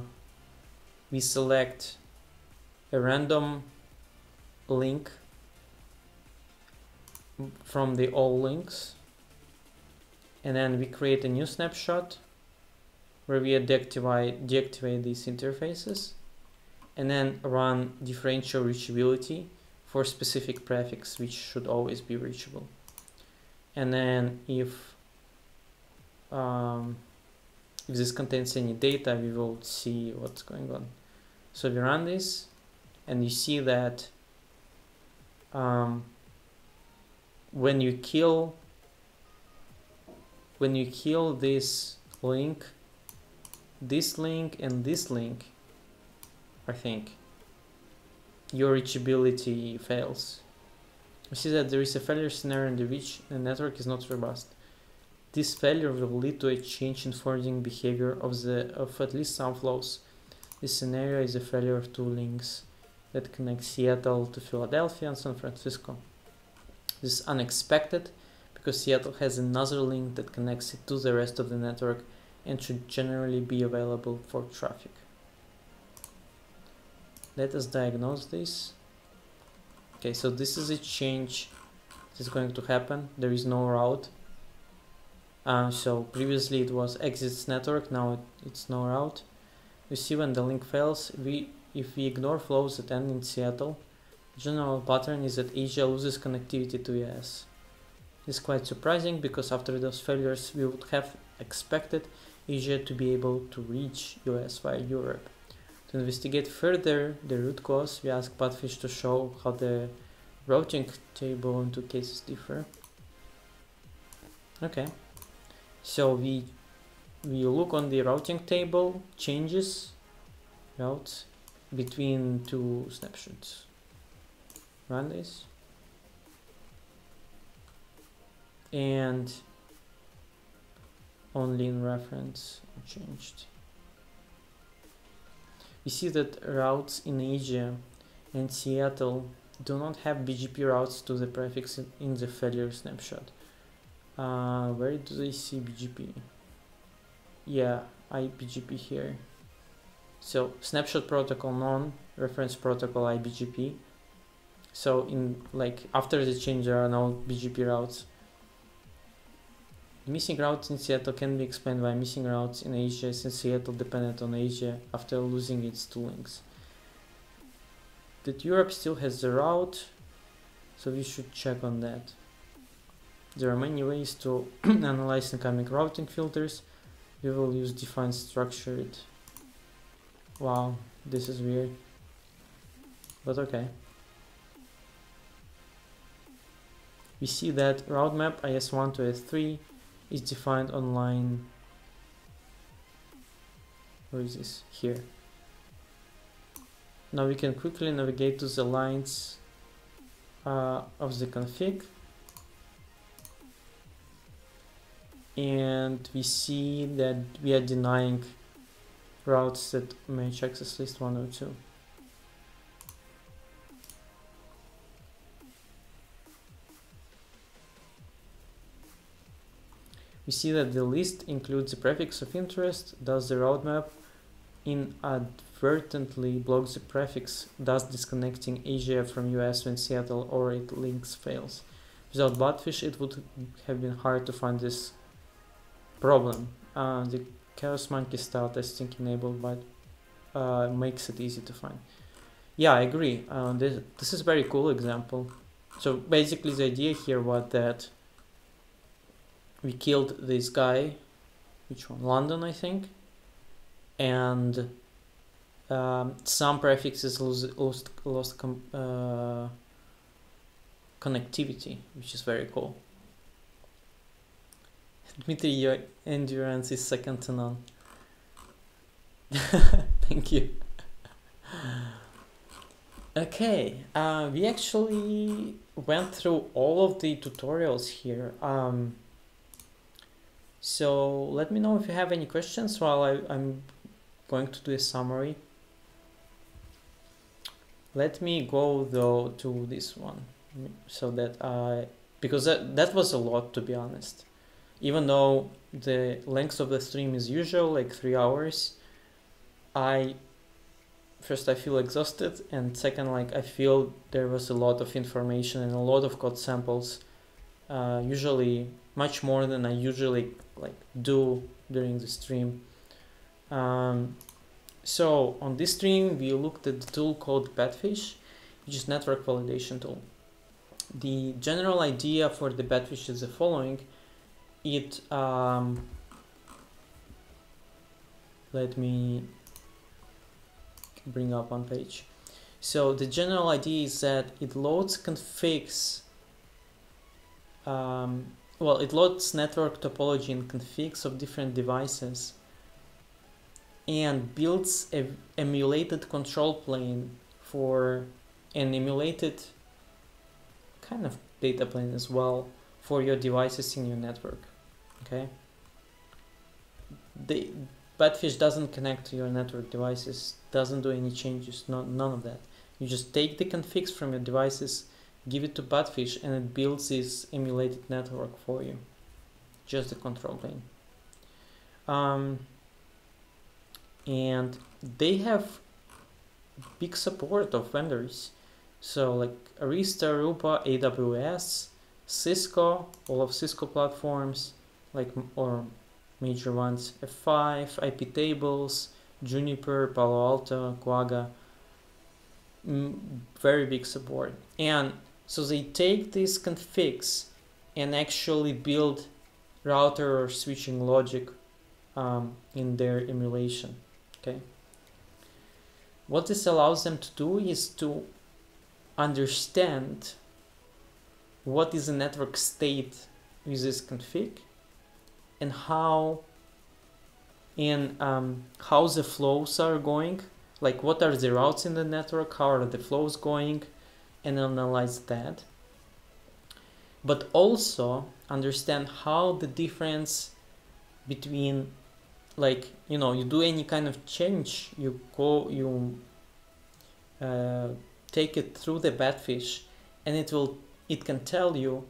we select a random link from the all links. And then we create a new snapshot where we deactivate, deactivate these interfaces. And then run differential reachability for specific prefix which should always be reachable. And then if um, if this contains any data we will see what's going on. So we run this and you see that um, when you kill when you kill this link, this link and this link, I think, your reachability fails. We see that there is a failure scenario in which the network is not robust. This failure will lead to a change in forwarding behavior of the of at least some flows. This scenario is a failure of two links that connect Seattle to Philadelphia and San Francisco. This is unexpected because Seattle has another link that connects it to the rest of the network and should generally be available for traffic. Let us diagnose this. Okay, so this is a change that is going to happen. There is no route. Uh, so previously it was exits network, now it, it's no route. You see when the link fails, we if we ignore flows that end in Seattle, general pattern is that Asia loses connectivity to US It's quite surprising because after those failures we would have expected Asia to be able to reach US via Europe. To investigate further the root cause, we ask Batfish to show how the routing table in two cases differ. Okay, so we we look on the routing table changes routes between two snapshots. Run this. and only in reference changed. We see that routes in Asia and Seattle do not have BGP routes to the prefix in the failure snapshot. Uh, where do they see BGP? Yeah, IBGP here. So snapshot protocol none, reference protocol IBGP. So in like after the change there are no BGP routes Missing routes in Seattle can be explained by missing routes in Asia since Seattle depended on Asia after losing its two links. That Europe still has the route, so we should check on that. There are many ways to analyze incoming routing filters. We will use define structured. Wow, this is weird. But okay. We see that route map AS1 to AS3 is defined on line where is this? Here. Now we can quickly navigate to the lines uh, of the config. And we see that we are denying routes that match access list 102. We see that the list includes the prefix of interest, thus the route map inadvertently blocks the prefix, thus disconnecting Asia from US when Seattle or it links fails. Without Batfish, it would have been hard to find this problem. Uh, the Chaos Monkey style testing enabled, but uh, makes it easy to find. Yeah, I agree. Uh, this, this is very cool example. So basically the idea here was that we killed this guy, which one? London, I think. And um, some prefixes lose, lost, lost uh, connectivity, which is very cool. Dmitry, your endurance is second to none. Thank you. Okay, uh, we actually went through all of the tutorials here. Um, so let me know if you have any questions while I, I'm going to do a summary. Let me go though to this one. So that I, because that, that was a lot to be honest. Even though the length of the stream is usual, like three hours, I first I feel exhausted and second like I feel there was a lot of information and a lot of code samples. Uh, usually much more than I usually like do during the stream. Um, so on this stream we looked at the tool called Batfish which is network validation tool. The general idea for the Batfish is the following. It um, let me bring up one page. So the general idea is that it loads configs um, well it loads network topology and configs of different devices and builds a emulated control plane for an emulated kind of data plane as well for your devices in your network okay? The batfish doesn't connect to your network devices doesn't do any changes no, none of that. You just take the configs from your devices give it to batfish and it builds this emulated network for you. Just the control plane. Um, and they have big support of vendors. So like Arista, Aruba, AWS, Cisco, all of Cisco platforms, like or major ones. F5, IP tables, Juniper, Palo Alto, Quagga, very big support. And so they take these configs and actually build router or switching logic um, in their emulation. Okay. What this allows them to do is to understand what is the network state with this config and how and um, how the flows are going like what are the routes in the network how are the flows going and analyze that. But also understand how the difference between like you know you do any kind of change you go you uh, take it through the batfish and it will it can tell you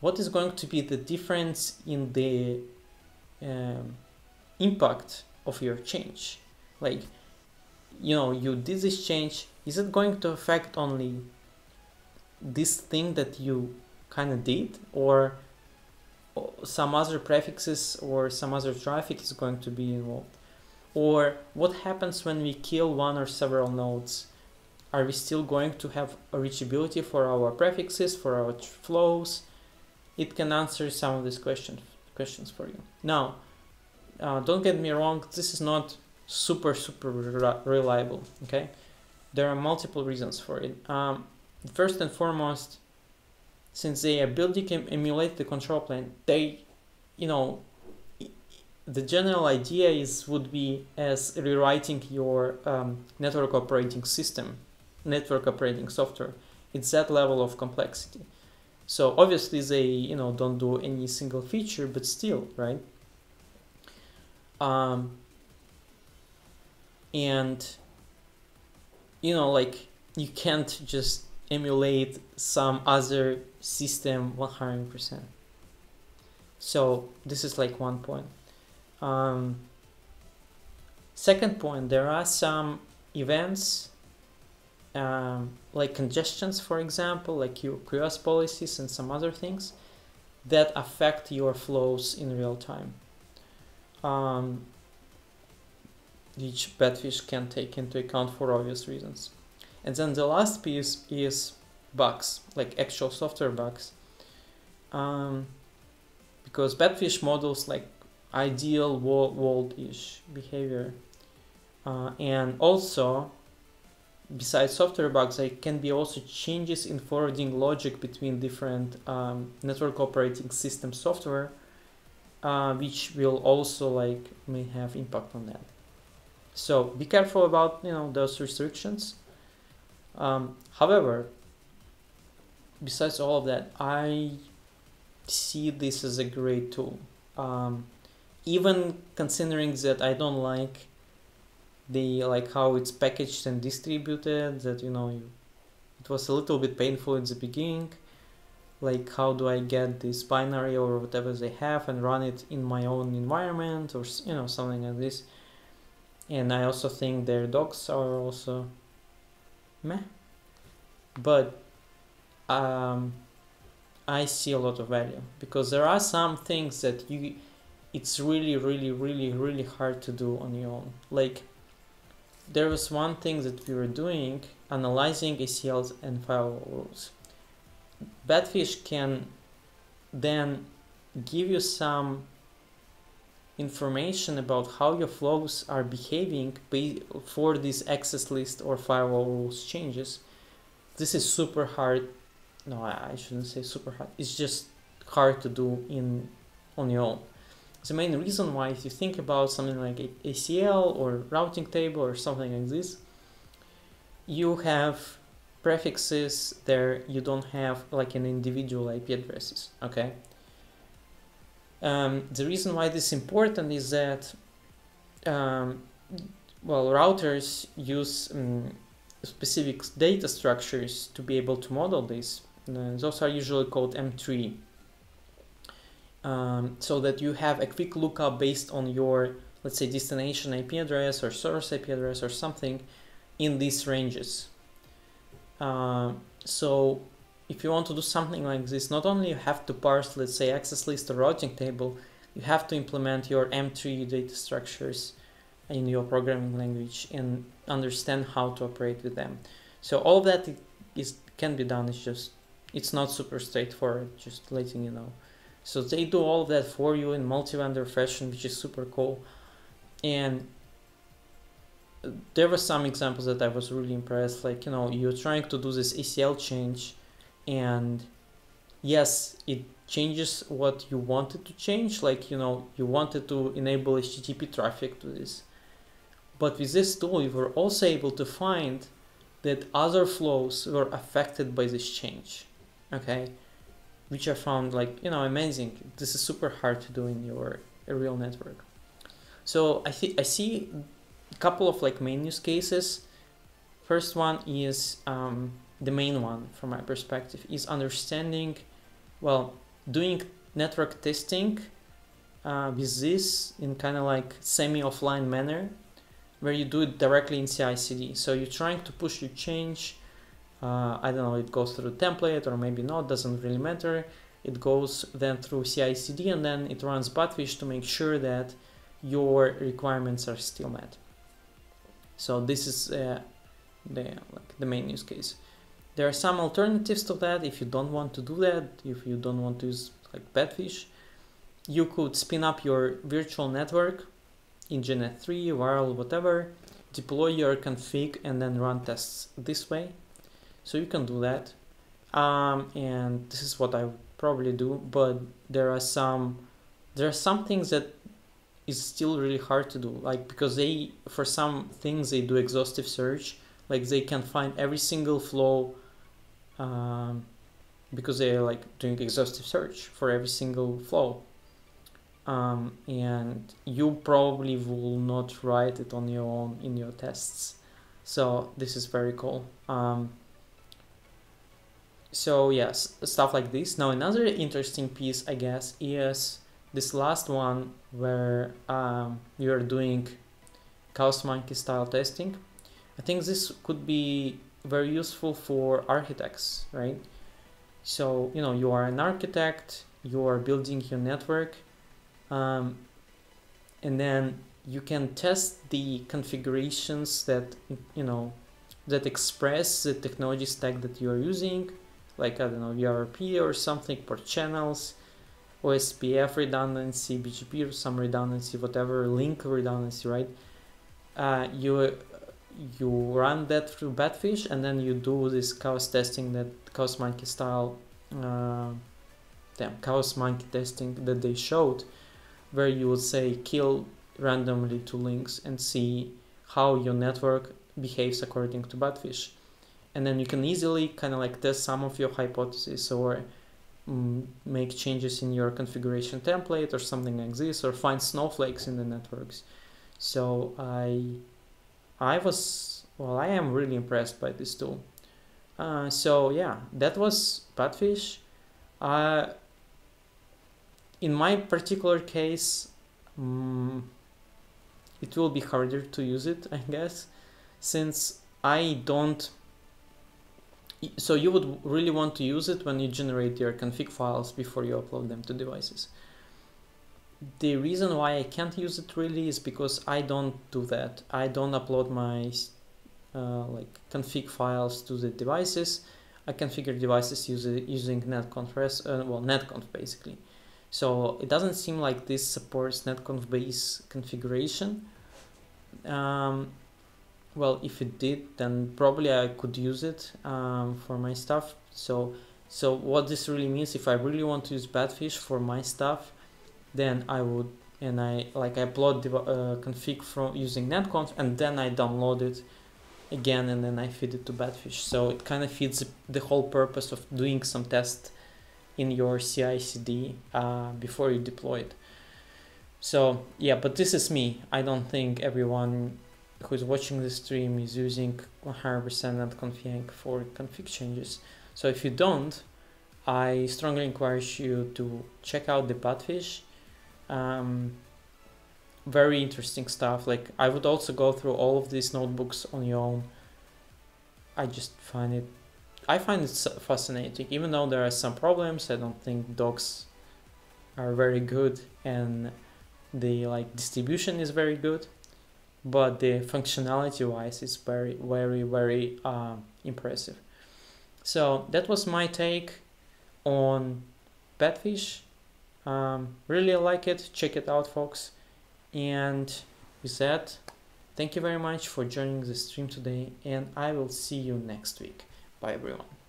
what is going to be the difference in the um, impact of your change. Like you know you did this change is it going to affect only this thing that you kind of did or some other prefixes or some other traffic is going to be involved. Or what happens when we kill one or several nodes? Are we still going to have a reachability for our prefixes for our flows? It can answer some of these questions questions for you. Now, uh, don't get me wrong, this is not super super re reliable. Okay, there are multiple reasons for it. Um, first and foremost, since the ability can emulate the control plane, they, you know, the general idea is would be as rewriting your um, network operating system, network operating software. It's that level of complexity. So obviously they you know don't do any single feature, but still, right? Um, and you know like you can't just emulate some other system 100%. So this is like one point. Um, second point, there are some events um, like congestions, for example, like your QoS policies and some other things that affect your flows in real time. Um, which Batfish can take into account for obvious reasons. And then the last piece is bugs, like actual software bugs. Um, because Batfish models like ideal world-ish behavior. Uh, and also, besides software bugs, there can be also changes in forwarding logic between different um, network operating system software, uh, which will also like may have impact on that. So be careful about you know those restrictions. Um, however, besides all of that, I see this as a great tool. Um, even considering that I don't like the like how it's packaged and distributed, that you know it was a little bit painful at the beginning. Like how do I get this binary or whatever they have and run it in my own environment or you know something like this. And I also think their docs are also meh. But um, I see a lot of value because there are some things that you it's really really really really hard to do on your own. Like there was one thing that we were doing analyzing ACLs and firewall rules. Batfish can then give you some information about how your flows are behaving for this access list or firewall rules changes. This is super hard. No, I shouldn't say super hard. It's just hard to do in on your own. The main reason why, if you think about something like ACL or routing table or something like this, you have prefixes there. You don't have like an individual IP addresses. Okay um, the reason why this is important is that, um, well, routers use um, specific data structures to be able to model this. Uh, those are usually called mtrie. Um, so that you have a quick lookup based on your, let's say, destination IP address or source IP address or something in these ranges. Uh, so if you want to do something like this, not only you have to parse, let's say, access list or routing table, you have to implement your mtrie data structures in your programming language and understand how to operate with them. So all that is can be done. It's just it's not super straightforward. Just letting you know. So they do all of that for you in multi-vendor fashion, which is super cool. And uh, there were some examples that I was really impressed. Like you know, you're trying to do this ACL change and yes it changes what you wanted to change like you know you wanted to enable http traffic to this. But with this tool you were also able to find that other flows were affected by this change okay? Which i found like you know amazing. This is super hard to do in your a real network. So i think i see a couple of like main use cases. First one is um, the main one from my perspective is understanding, well, doing network testing uh, with this in kind of like semi-offline manner where you do it directly in CI/CD. So you're trying to push your change. Uh, I don't know, it goes through template or maybe not, doesn't really matter. It goes then through CI/CD and then it runs Batfish to make sure that your requirements are still met. So this is uh, the like the main use case. There are some alternatives to that if you don't want to do that, if you don't want to use like Batfish. You could spin up your virtual network in GNS3, VIRL, whatever, deploy your config and then run tests this way. So you can do that. Um, and this is what I probably do, but there are some there are some things that is still really hard to do like because they for some things they do exhaustive search like they can find every single flow um, because they're like doing exhaustive search for every single flow. Um, and you probably will not write it on your own in your tests. So this is very cool. Um, so yes stuff like this. Now another interesting piece i guess is this last one where um, you're doing chaos monkey style testing. I think this could be very useful for architects right? So you know you are an architect you are building your network um, and then you can test the configurations that you know that express the technology stack that you are using like I don't know VRRP or something for channels OSPF redundancy BGP some redundancy whatever link redundancy right? Uh, you you run that through Batfish and then you do this chaos testing that chaos monkey style uh, damn chaos monkey testing that they showed where you would say kill randomly two links and see how your network behaves according to Badfish. And then you can easily kind of like test some of your hypotheses or mm, make changes in your configuration template or something like this or find snowflakes in the networks. So I I was well I am really impressed by this tool. Uh, so yeah, that was Batfish. Uh, in my particular case, um, it will be harder to use it, I guess, since I don't. So you would really want to use it when you generate your config files before you upload them to devices. The reason why I can't use it really is because I don't do that. I don't upload my uh, like config files to the devices. I configure devices using using netconf, uh, well netconf basically. So it doesn't seem like this supports netconf base configuration. Um, well, if it did, then probably I could use it um, for my stuff. So, so what this really means, if I really want to use Batfish for my stuff, then I would, and I like I upload the uh, config from using netconf, and then I download it again, and then I feed it to Batfish. So it kind of feeds the whole purpose of doing some test in your CI/CD uh, before you deploy it. So yeah, but this is me. I don't think everyone who's watching the stream is using 100% netconf for config changes. So if you don't, I strongly encourage you to check out the Batfish. Um, very interesting stuff. Like I would also go through all of these notebooks on your own. I just find it I find it fascinating. Even though there are some problems, I don't think docs are very good and the like distribution is very good, but the functionality wise is very very very uh, impressive. So that was my take on Batfish. Um, really like it. Check it out, folks. And with that, thank you very much for joining the stream today, and I will see you next week. Bye everyone.